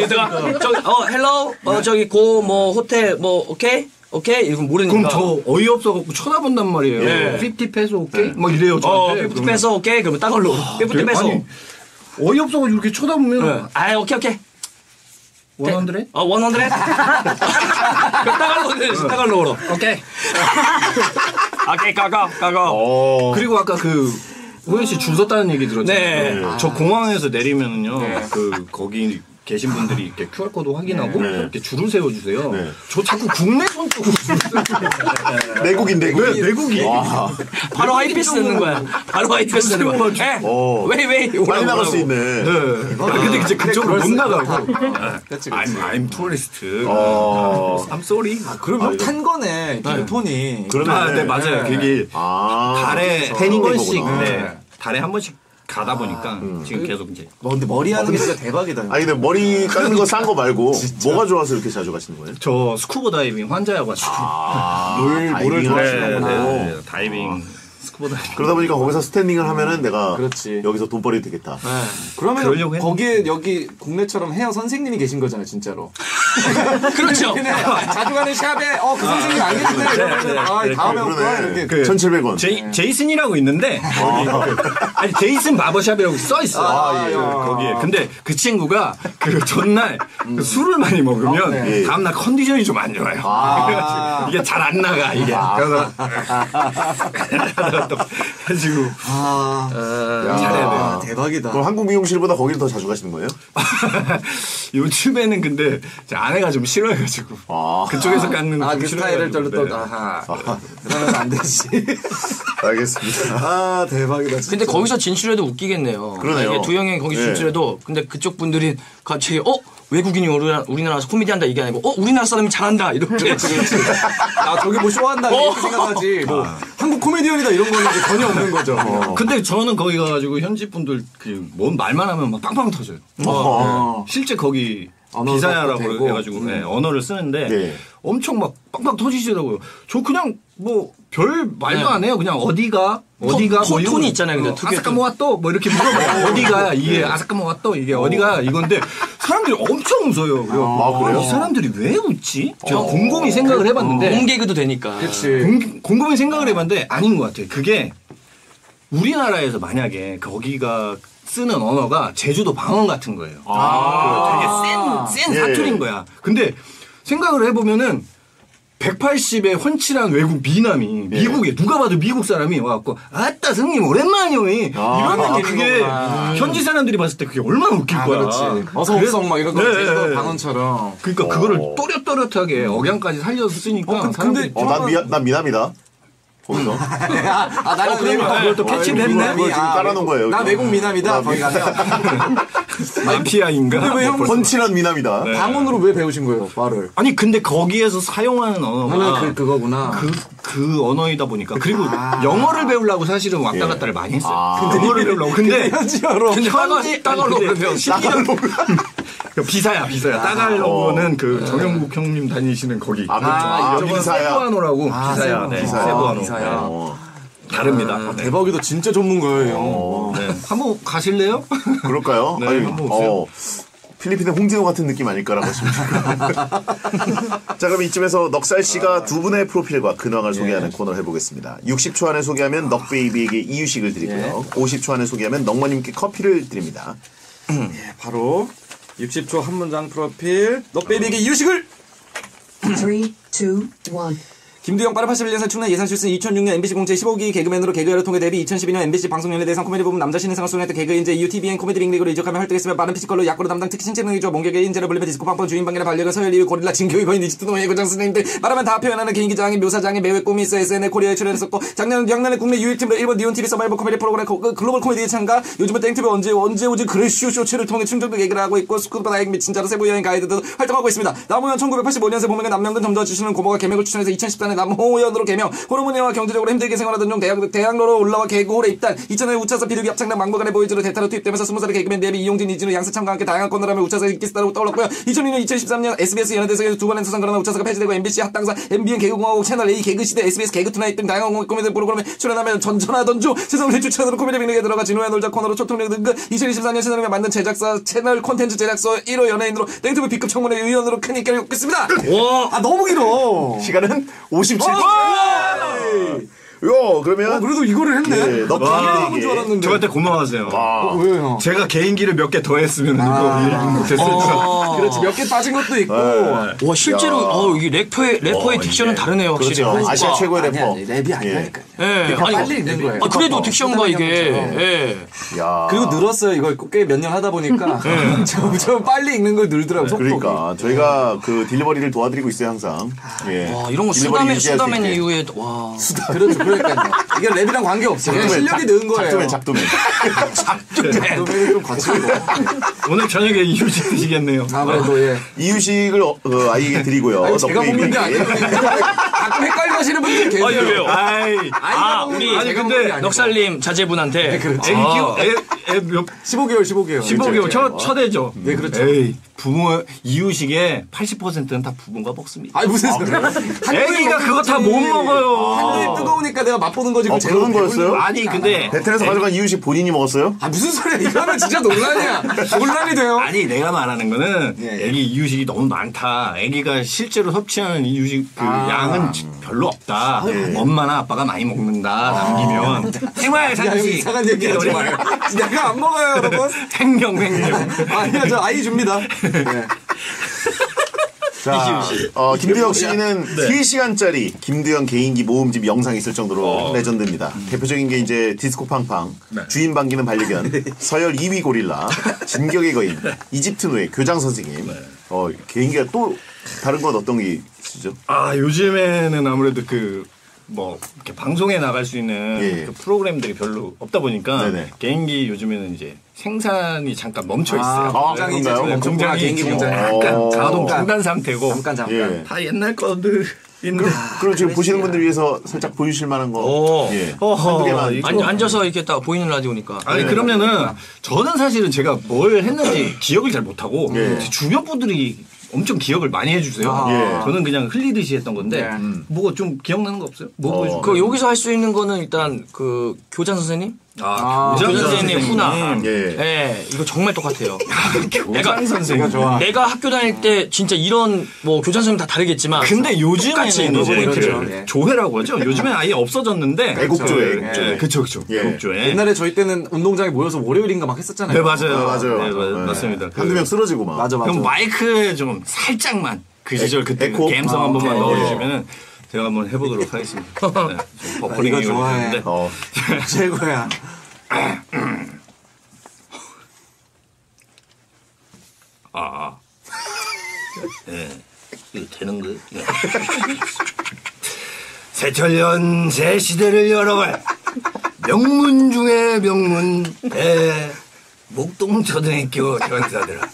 저기 어 hello 어 저기 go 뭐 호텔 뭐 오케이 오케이 이거 모르니까 그럼 저 어이없어 갖고 쳐다본단 말이에요. 예. 50 페소 오케이? 막 이래요 어 저한테. fifty peso 오케이 그러면 따갈로 fifty peso 아니, 어이없어 가지고 이렇게 쳐다보면 네. 아 오케이 오케이 one hundred? 어 one hundred 따갈로 따갈로로 오케이 오케이 가가 가가 어. 그리고 아까 그 호연 씨줄 섰다는 얘기 들었잖아요. 네. 저 공항에서 내리면은요, 그 거기 계신 분들이 이렇게 QR 코드 확인하고 네. 이렇게 줄을 세워주세요. 네. 저 자꾸 국내선 쪽으로 줄을 세워요. 내국인 내국인. 네, 내국이. 와. 바로 하이패스 되는 거야 바로 하이패스 되는 거야 에 어. 왜왜 빨리 나갈 수 있네. 네. 아, 근데 이제 그쪽으로 못 나가고. 그치, 그치. I'm, I'm tourist. 어. I'm sorry. 그럼 탄 거네, 빈톤이. 그러네. 아, 네, 맞아요. 네. 그게 아. 달에 번씩, 거구나. 네. 달에 한 번씩 가다 보니까 지금 계속 이제. 뭐, 근데 머리 하는 게 진짜 대박이다. 아니 근데 머리 깎는 거 싼 거 말고 뭐가 좋아서 이렇게 자주 가시는 거예요? 저 스쿠버 다이빙 환자여가지고. 물 물을 좋아하시는구나. 네, 다이빙 스쿠버 다이빙. 그러다 보니까 거기서 standing을 하면은 내가 그렇지. 여기서 돈 벌이 되겠다. 네. 그러면. 거기에 여기 국내처럼 헤어 선생님이 계신 거잖아요, 진짜로. 그렇죠 자주 가는 샵에 어 그 선생님 안 계신데 이러면 아 네, 다음에 올 거야 그러네. 이렇게. 그 1,700원. 제이, 제이슨이라고 있는데 아니 제이슨 바버샵이라고 써 있어요. 아, 예. 그, 거기에. 근데 그 친구가 그 전날 그 술을 많이 먹으면 네. 다음날 컨디션이 좀 안 좋아요. 그래가지고 이게 잘 안 나가 이게. 그래서 또 해가지고 아, 잘해야 돼요. 아, 대박이다. 그럼 한국 미용실보다 거기를 더 자주 가시는 거예요? 요즘에는 근데 제 아내가 좀 싫어해가지고 아. 그쪽에서 깎는 아, 좀 그 스타일을 싫어해가지고. 절로 또, 네. 아하. 그러면 안 되지. 알겠습니다. 아, 대박이다. 진짜. 근데 거기서 진출해도 웃기겠네요. 그러네요. 두 형이 거기 네. 진출해도 근데 그쪽 분들이 갑자기 어 외국인이 우리나라, 우리나라에서 코미디 한다 이게 아니고 어 우리나라 사람이 잘한다 이렇게 아, 저기 뭐 쇼한다 이렇게 어. 생각하지. 뭐, 한국 코미디언이다 이런 거는 전혀 없는 거죠. 어. 근데 저는 거기 가가지고 현지 분들 그뭔 말만 하면 막 빵빵 터져요. 어. 실제 거기 언어도 비자야라고 되고. 해가지고 음. 네, 언어를 쓰는데 네. 엄청 막 빵빵 터지시더라고요. 저 그냥 뭐 별 말도 네. 안 해요. 그냥 어디가 어디가 톤- 뭐 이거- 톤이 있잖아요, 근데 어, 특유의 아사카 모아또 뭐 이렇게 물어봐요. 어디가 이게 아사카 모아또 이게 어디가 이건데 사람들이 엄청 웃어요. 아, 그래요? 이 사람들이 왜 웃지? 제가 곰곰이 생각을 해봤는데 홈개그도 되니까. 그치. 곰- 곰곰이 생각을 해봤는데 아닌 것 같아요. 그게 우리나라에서 만약에 거기가 쓰는 언어가 제주도 방언 같은 거예요. 아. 되게 센, 센 예. 사투리인 거야. 근데 생각을 해보면은 180의 훤칠한 외국 미남이 예. 미국에 누가 봐도 미국 사람이 와갖고 아따 성님 오랜만이요 이러면 그게 현지 사람들이 봤을 때 그게 얼마나 웃길 아, 거야. 그렇지. 어서 옥성 막 이런 거 네, 제주도 네. 방언처럼. 그러니까 어. 그거를 또렷또렷하게 억양까지 살려서 쓰니까 어, 근- 사람들이 근데 어, 난, 미, 난 미남이다. 거기서. 아, 나는 어, 외국- 그걸 또 캐치를 했네? 미남이- 그걸 지금 아, 깔아놓은 거예요, 나. 외국 미남이다. 아, 거기 가면. 마피아인가? 근데 왜 형- 펀치란 미남이다. 네. 방언으로 왜 배우신 거예요, 말을? 아니 근데 거기에서 사용하는 언어가 하나 그, 그거구나. 그, 그 언어이다 보니까 그리고 영어를 배우려고 사실은 왔다 예. 갔다를 많이 했어요. 아. 영어를 배우려고 근데 현지어로. 근데 그러면 근데 그 비사야 비사야 따갈로그는 그 정영국 형님 다니시는 거기 아, 그렇죠. 아, 저건 비사야. 세부아노라고 아, 비사야 네, 비사야. 세부아노 비사야. 네. 어, 다릅니다. 아, 네. 대박이다. 진짜 전문가예요. 형. 네. 한번 가실래요? 그럴까요? 네, 아니, 한번 오세요. 어, 필리핀의 홍진호 같은 느낌 아닐까라고 싶습니다. 자, 그럼 이쯤에서 넉살 씨가 두 분의 프로필과 근황을 소개하는 코너를 해보겠습니다. 60초 안에 소개하면 넉베이비에게 이유식을 드리고요. 50초 안에 소개하면 넉마님께 커피를 드립니다. 예, 바로 60초 한 문장 프로필 넉베이비에게 이유식을 Three, two, one. 김두영 빠른 81년생 충남 예산 출신 2006년 MBC 공채 15기 개그맨으로 개그를 통해 데뷔 2012년 MBC 방송연예 대상 코미디 부분 남자 신인상을 수상했던 개그인재 TVN 코미디 빅리그로 이적하며 활동했으며 빠른 피지컬로 야구로 담당 특히 신체 능력이 좋아 몸개그의 인재를 불리며 디스코 빵빵 주인방이나 반려견 서열 이후 고릴라 진교의 거인 니지트 동의 고장 선생님들 말하면 다 표현하는 개인기 장이 묘사장이 매회 꿈이 있어 SNL 코리아에 출연했었고 작년 작년에 국내 유일팀으로 일본 니온TV 서바이벌 코미디 프로그램 거- 그 글로벌 코미디에 참가 요즘은 땡TV 언제 언제 오지 그래쇼 쇼츠를 통해 충정도 얘기를 하고 있고 스쿠버 다이빙 및 진짜로 세부 여행 가이드도 활동하고 있습니다. 남우현 1985년생 보명의 남명근 점도와 주시는 고모가 개맥을 추천해서 2014년 남호연으로 개명. 호르몬이와 경제적으로 힘들게 생활하던 중 대학, 대학로로 올라와 개그홀에 입단. 2000년에 우차사 비둘기 합창단 막무가내 보이즈로 대타로 투입되면서 20살의 개그맨 데뷔 이용진 이진우 양세찬과 함께 다양한 건을 하며 웃찾사 인기스타로 떠올랐고요. 2002년 2013년 SBS 연예대상에서 두 번의 수상 그러나 웃찾사가 폐지되고 MBC 하땅사 MBN 개그공화국 채널 A 개그시대 SBS 개그투나잇 등 다양한 코미디 프로그램에 출연하며 전전하던 중 세상을 추천으로 코미디 빅리그에 들어가 진호야 놀자 코너로 초통령 등급 2024년 채널에 만든 제작사 채널 콘텐츠 제작소 1호 연예인으로 땡튜브 B급 청문회 의원으로 큰 인기를 얻고 있습니다. 와, 아 너무 길어. 시간은 57분. 요 그러면 어, 그래도 이거를 했네. 예, 너 와, 빅리그에 줄 알았는데. 저한테 고마워하세요. 아, 왜요? 제가 개인기를 몇 개 더 했으면 이거 이렇게 못했으니까. 그렇지 몇 개 빠진 것도 있고 와 실제로 어, 이 래퍼의 래퍼의 diction은 다르네요 확실히. 그렇죠. 호흡과. 아시아 최고의 아니 래퍼. 아니 랩이 아니라니까 예. 아니, 빨리 읽는 거예요 아, 그래도 diction과 이게 예. 야. 그리고 늘었어요 이거 꽤 몇 년 하다 보니까 점점 빨리 읽는 걸 늘더라고 속도가 그러니까 저희가 그 delivery를 도와드리고 있어요 항상. 예. 와 이런 거 delivery 수다맨 유지할 수 수다맨 있게. 이후에 와 그렇죠 그러니까요 이게 랩이랑 관계 없어요 그냥 실력이 는 거예요 잡두맨 잡두맨. 랩을 좀 거치고 오늘 저녁에 이유식 드시겠네요. 아무래도 예 이유식을 어, 어, 아이에게 드리고요. 아니, 제가 먹는 게. 아니에요 가끔 헷갈려 하시는 분들 계세요 아, 예, 왜요? 아이, 아 우리 거 아니, 근데. 넉살님 자제분한테 애기 키워, 애, 애 몇, 15개월 15개월 15개월 첫, 첫애죠. 네, 그렇죠. 에이, 부모, 이유식의 80%는 다 부모가 먹습니다. 아니 무슨 소리야 애기가 그거 다 못 먹어요. 한도에 뜨거우니까 내가 맛보는 거지 어, 그 그런 거였어요? 아니, 근데. 베트남에서 가져간 이유식 본인이 먹었어요? 아 무슨 소리야 이거는 진짜 논란이야 논란이 돼요 아니 내가 말하는 거는 예, 예. 애기 이유식이 너무 많다. 애기가 실제로 섭취하는 이유식 그 아. 양은 별로 없다. 엄마나 아빠가 많이 먹는다. 남기면 생활 야, 형 상식. 이상한 얘기 하지 마요. 내가 안 먹어요, 여러분. 생명 생명. 아니요, 저 아이 줍니다. 네. 자, 어, 김두영 씨는 네. 3시간짜리 김두영 개인기 모음집 영상이 있을 정도로 어. 레전드입니다. 음. 대표적인 게 이제 디스코 팡팡, 네. 주인 반기는 반려견, 서열 2위 고릴라, 진격의 거인, 이집트 노예, 교장 선생님. 네. 어, 개인기가 또 다른 건 어떤 게 있으죠? 아 요즘에는 아무래도 그 뭐 이렇게 방송에 나갈 수 있는 예, 예. 그 프로그램들이 별로 없다 보니까 네네. 개인기 요즘에는 이제 생산이 잠깐 멈춰 있어요. 아, 공장이 이제 네, 공장이 개인기 공장. 약간 어. 가동 중단 상태고 잠깐 잠깐. 예. 다 옛날 거들. 있는데 그럼 지금 보시는 분들 위해서 살짝 보여주실 만한 거. 오. 예. 어허, 개만. 이거- 앉, 앉아서 이렇게 딱 보이는 라디오니까. 아니 그러면은 저는 사실은 제가 뭘 했는지 기억을 잘 못하고 예. 제 주변 분들이 엄청 기억을 많이 해주세요. 예. 저는 그냥 흘리듯이 했던 건데 네. 뭐가 좀 기억나는 거 없어요? 뭐 어. 보여줄까요? 그 여기서 할 수 있는 거는 일단 그 교장 선생님, 아, 교장 교장 선생님 훈화. 예. 예, 이거 정말 똑같아요. 교장 선생님. 좋아. 내가 학교 다닐 때 진짜 이런 뭐 교장 선생님 다 다르겠지만 근데 요즘에는 이제. 그 네. 조회라고 하죠. 요즘엔 아예 없어졌는데. 애국조회, 예, 애국조회. 그쵸, 그쵸. 예. 애국조회. 옛날에 저희 때는 운동장에 모여서 월요일인가 막 했었잖아요. 네, 맞아요. 아, 맞아요. 네. 맞- 네. 맞습니다. 그- 한두 명 쓰러지고 막. 맞아, 맞아. 그럼 마이크에 좀 살짝만 그 시절 그때? 그 감성 아, 한 번만. 넣어주시면은 제가 한번 해보도록 하겠습니다. 네, 좀 버퍼링이 좋아해. 어. 최고야. 아. 예. 이거 되는 거? 예. 새철년 새 시대를 열어갈 명문 중의 명문 대 목동 초등학교 전사들아.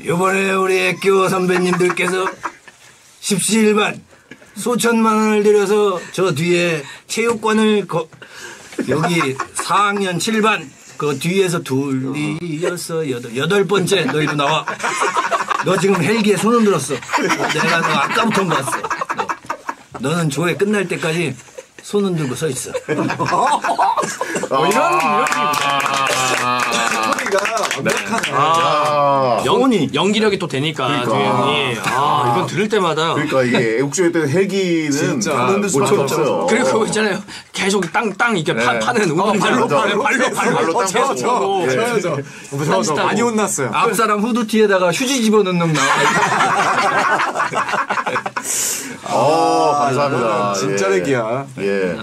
이번에 우리 학교 선배님들께서 십시일반 수천만 원을 들여서 저 뒤에 체육관을 거, 여기 4학년 7반 그 뒤에서 둘이 여섯 여덟 여덟 번째 너희도 나와. 너 지금 헬기에 손 흔들었어. 내가 너 아까부터 봤어. 너, 너는 조회 끝날 때까지 손 흔들고 서 있어. 뭐 이런, 이런 완벽하네. 아. 연, 연기력이 또 되니까 조용히 아 이건 들을 때마다 그러니까 이게 애국조회 때 헬기는 진짜. 안 흔들 수밖에 못 없어요. 그리고 그거 있잖아요 계속 땅땅 이렇게 파, 파는 운동장으로 맞아. 발로 발로 발로 발로 발로 땅 예. 저요, 저. 저, 저. 많이 혼났어요. 앞 사람 후드티에다가 휴지 집어넣는 놈 나와 어, 감사합니다. 진짜 예. 렉이야. 예.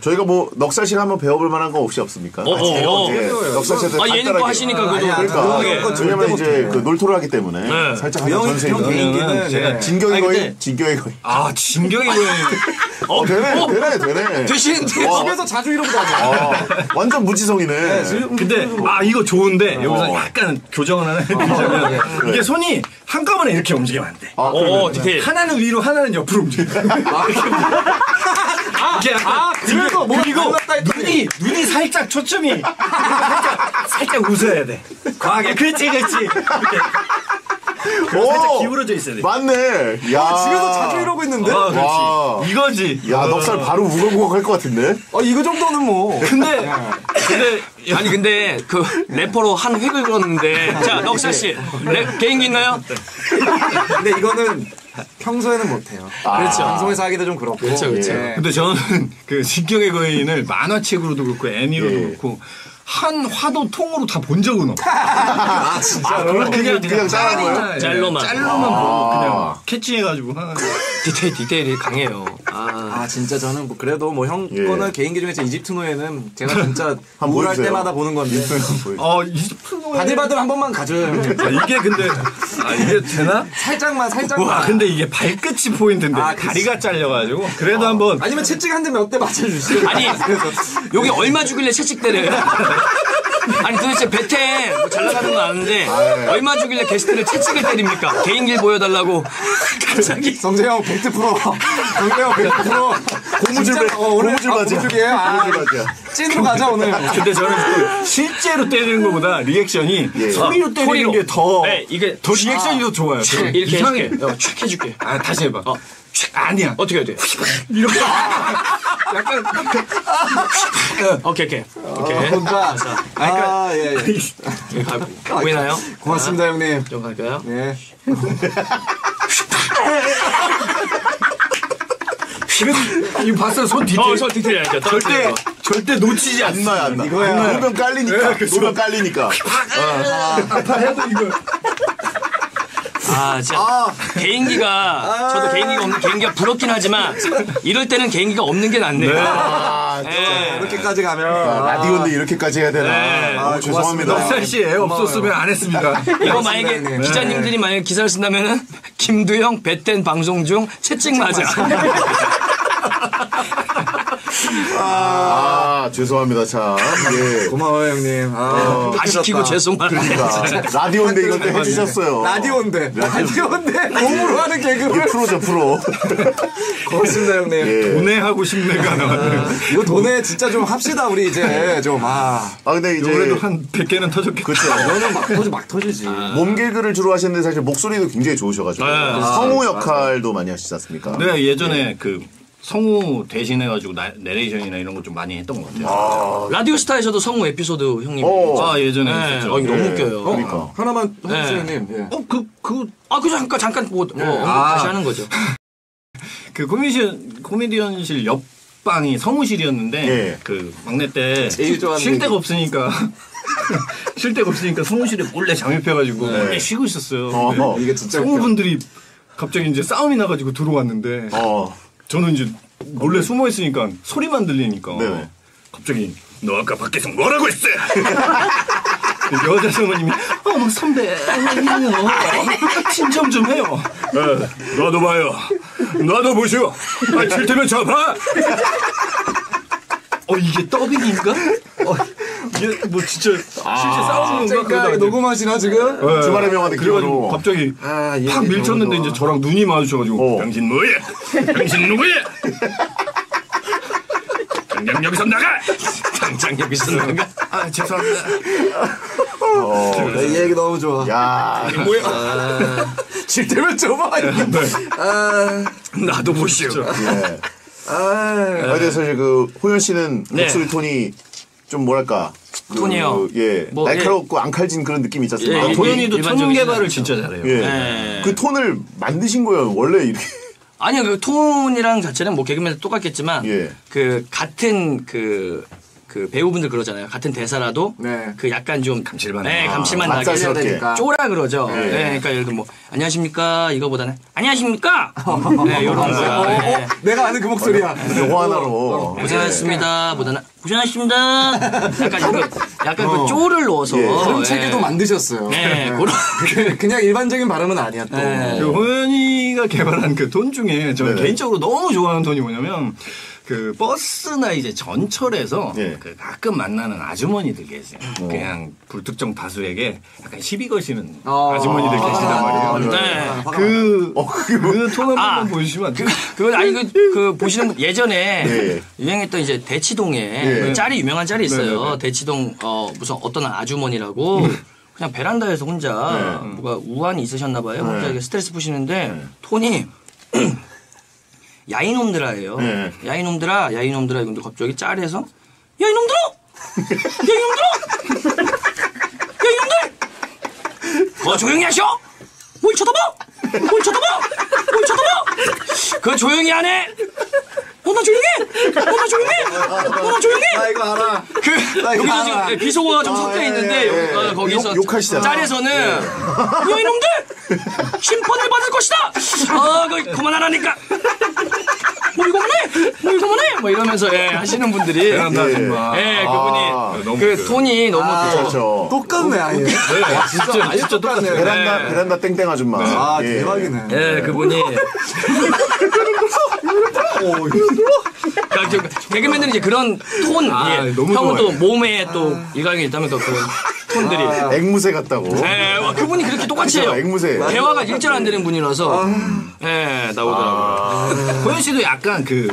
저희가 뭐 넉살씨를 한번 배워볼 만한 거 혹시 없습니까? 어, 어, 어. 예. 넉살씨한테 아 얘는 또 하시니까 그래도 아니야, 그러니까 절대 왜냐면. 이제 그 놀토를 하기 때문에 네. 살짝 형 전생이 개인기는 제가 예. 진격의 아니, 거인 진격의 거인 아 진격이 거인 어, 되네, 되네, 되네. 되시는데요? 와. 집에서 자주 이러고 다녀. 아, 완전 무지성이네. 근데 아 이거 좋은데 여기서 약간 교정을 하나 해드리자면 이게 손이 한꺼번에 이렇게 움직이면 안 돼. 아, 어, 디테일. 하나는 위로 하나는 옆으로 움직여. 이게 약간 아, 그래서 뭐가 달랐다 했더니. 눈이 눈이 살짝 초점이 살짝 살짝 웃어야 돼. 과하게 그렇지 그렇지. 이렇게 살짝 기울어져 있어야 돼. 맞네. 야. 집에서 자주 이러고 있는데? 아, 그렇지. 와. 이거지. 야, 넉살 바로 우걱우걱 할 것 같은데? 어, 이거 정도는 뭐. 근데 근데 아니 근데 그 래퍼로 한 획을 그었는데 자 넉살 씨 랩 개인기 있나요? 근데 이거는 평소에는 못해요. 그렇죠. 방송에서 하기도 좀 그렇고. 그렇죠, 그렇죠. 예. 근데 저는 그 진격의 거인을 만화책으로도 그렇고 애니로도 예. 그렇고 한 화도 통으로 다 본 적은 없어. 아, 진짜로? 그냥, 그냥 짜는 거예요? 짤로만. 짤로만 보고 그냥 캐치해가지고 하는. 디테일 디테일이 강해요. 아, 아, 진짜 저는 뭐 그래도 뭐형 예. 거는 개인기 중에서 이집트 노예는 제가 진짜 우울할 보여주세요. 때마다 보는 건데. 어 이집트노 바들바들 한 번만 가줘요. 형님. 이게 근데 아 이게 되나? 살짝만, 살짝만. 와 근데 이게 발끝이 포인트인데 아. 다리가 잘려가지고 그래도 한번 아니면 채찍 한대몇대 맞춰주시죠. 아니 여기 얼마 주길래 채찍 때려요? 아니 도대체 베텐 뭐잘 나가는 건 아는데 얼마 주길래 게스트를 채찍을 때립니까? 개인기를 보여달라고 갑자기 성재형 100% 프로. 성재형 100% 프로. 고무줄 배- 어, 오늘 고무줄 아, 바지야. 고무줄이에요? 아, 고무줄 바지야. 찐으로 가자, 오늘. 근데 저는 또 실제로 때리는 것보다 리액션이 예. 소리로 때리는 소리로. 게 더 네, 이게 더 리액션이 더 좋아요. 이렇게 이상해. 해줄게. 어, 촥 해줄게. 아 다시 해봐. 아니야. 어떻게 해야 돼? 이렇게 약간 오케이 오케이 오케이. 혼자. 아, 예, 예. 보이나요? 고맙습니다, 형님. 좀 갈까요? 예. 이거 봤어요 손 디테일. 어, 저 디테일? 절대 절대 놓치지 안 않나. 안 나. 이거야. 노면 깔리니까. 노면 깔리니까. 해도 이거. 아, 진짜 개인기가 저도 개인기가 없는 개인기가 부럽긴 하지만 이럴 때는 개인기가 없는 게 낫네요. 아, 예. 이렇게까지 가면. 라디오인데 이렇게까지 해야 되나. 네. 아, 죄송합니다. 넉살 씨애 없었으면 안 했습니다. 이거 만약에 형님. 기자님들이 만약에 기사를 쓴다면은 김두영 배텐 방송 중 채찍 맞아. 아, 죄송합니다. 참. 예. 고마워요, 형님. 아, 다 시키고 죄송하다. 그러니까. 라디오인데 이것도 해주셨어요. 라디오인데. 라디오인데. 몸으로 하는 개그를. 프로죠, 프로. 고맙습니다, 형님. 예. 돈해하고 싶네가 나왔네요. 이거 돈에 진짜 좀 합시다, 우리 이제. 좀, 아. 아, 근데 이제. 그래도 한 100개는 터졌겠죠. 그렇죠. 이거는 막 터지, 막 터지지. 몸 개그를 주로 하시는데 사실 목소리도 굉장히 좋으셔가지고. 네. 성우 역할도 많이 하시지 않습니까? 내가 예전에 그 성우 대신해가지고 나, 내레이션이나 이런 거 좀 많이 했던 것 같아요. 라디오 스타에서도 성우 에피소드 형님. 어. 아 예전에 네, 있었죠. 어, 이거 너무 예. 웃겨요. 그러니까. 하나만 해주세요, 네. 형님. 예. 어, 그, 그, 아, 그 잠깐 잠깐 뭐 어, 언급 아. 다시 하는 거죠. 그 코미디언, 코미디언실 옆 방이 성우실이었는데, 예. 그 막내 때 쉴 데가. 없으니까, 쉴 데가 없으니까 성우실에 몰래 장입해가지고 몰래 쉬고 있었어요. 어, 이게 진짜. 성우분들이 갑자기 이제 싸움이 나가지고 들어왔는데, 어. 저는 이제 몰래 숨어 있으니까 소리만 들리니까 네네. 갑자기 너 아까 밖에서 뭐라고 했어? 여자 성우님이 어머 선배 아니에요 진정 좀 해요 에, 나도 봐요 나도 보시오 아, 칠 테면 잡아 어 이게 더빙인가? 어, 이게 뭐 진짜 실제 싸우는 건가? 그러니까 그러다가 녹음하시나, 지금? 네. 주말의 명화 그래가지고 느낌으로. 갑자기 아, 얘기 팍 밀쳤는데 너무 이제 저랑 눈이 마주쳐가지고 어. 당신 뭐야? 당신 누구야? 당장 여기서 나가! 당장 여기 쓰는가? 아 죄송합니다. 어. 이 얘기 너무 좋아. 야. 질 때면 줘봐. 나도 보시오. 예. 아, 아, 사실 그 호연 씨는 네. 목소리 톤이 좀 뭐랄까. 그, 톤이요? 예. 뭐, 날카롭고 앙칼진 그런 느낌이 있지 않습니까? 예, 아, 예. 도현이도 일반적이진 톤 개발을. 진짜 잘해요. 예. 네. 그 톤을 만드신 거예요. 원래 이렇게. 아니요, 그 톤이랑 자체는 뭐 개그맨 똑같겠지만 예. 그 같은 그, 그그 배우분들 그러잖아요. 같은 대사라도 네. 그 약간 좀 감칠맛 네, 나게. 감칠맛 나게. 되니까. 쪼라 그러죠. 네. 그러니까 예를 들어 뭐 안녕하십니까 이거보다는 안녕하십니까. 네, 이런 거야. 네. 내가 아는 그 목소리야. 요거 하나로. 고생하셨습니다. 보다는 고생하셨습니다. 약간 그 약간 그 쪼를 넣어서 예. 그런 예. 체계도 만드셨어요. 네, 그런 그- 그냥 일반적인 발음은 아니야 또. 네. 그 호연이가 개발한 그톤 중에 저는. 개인적으로 너무 좋아하는 톤이 뭐냐면 그 버스나 이제 전철에서 예. 그 가끔 만나는 아주머니들 계세요. 그냥 불특정 다수에게 약간 시비 거시는 어. 아주머니들 계시단 말이에요. 네. 그, 어, 그게 뭐- 그톤 한번 아, 보여주시면 안 돼요? 그건 아니 그, 그 보시는 분 예전에 예. 유행했던 이제 대치동에 예. 그 짤이 유명한 짤이 있어요. 네네네. 대치동 어 무슨 어떤 아주머니라고 그냥 베란다에서 혼자 뭐가 우환이 있으셨나 봐요. 혼자 네. 이렇게 스트레스 푸시는데 톤이 야이놈들아예요. 네. 야이놈들아, 야이놈들아 이건데 갑자기 짤에서 야이놈들아, 야이놈들아, 야이놈들, 거 조용히 하셔. 뭘 쳐다봐? 뭘 쳐다봐? 뭘 쳐다봐? 그 조용히 안 해. 너나 조용해. 너나 조용해. 너나 조용해. 나 이거 알아. 그 나 이거 여기서 알아. 지금 비속어가 좀 아, 섞여 예, 있는데 예, 여- 예. 어, 거기서 욕- 욕하시잖아. 짤에서는 야 이놈들 심판을 받을 것이다. 아, 그 그만하라니까. 뭘 그만해, 뭘 그만해, 뭐 이러면서 예, 하시는 분들이 베란다 예. 아줌마. 예, 아, 그분이 너무 그 웃겨요. 톤이 너무 또 그렇죠. 똑같네 아예. 네, 진짜, 아예 진짜 똑같네. 베란다, 네. 베란다 땡땡 아줌마. 아 예. 대박이네. 예, 그분이. 그러니까 저 개그맨들은 이제 그런 톤, 아, 예. 너무 형은 또 좋아요. 몸에 또 일각이 있다면 또 그런 톤들이. 앵무새 같다고. 예, 와, 그분이 그렇게 똑같이 해요. 앵무새. 대화가 일절 안 되는 분이라서. 예, 나오더라고요. 호연 씨도 약간 그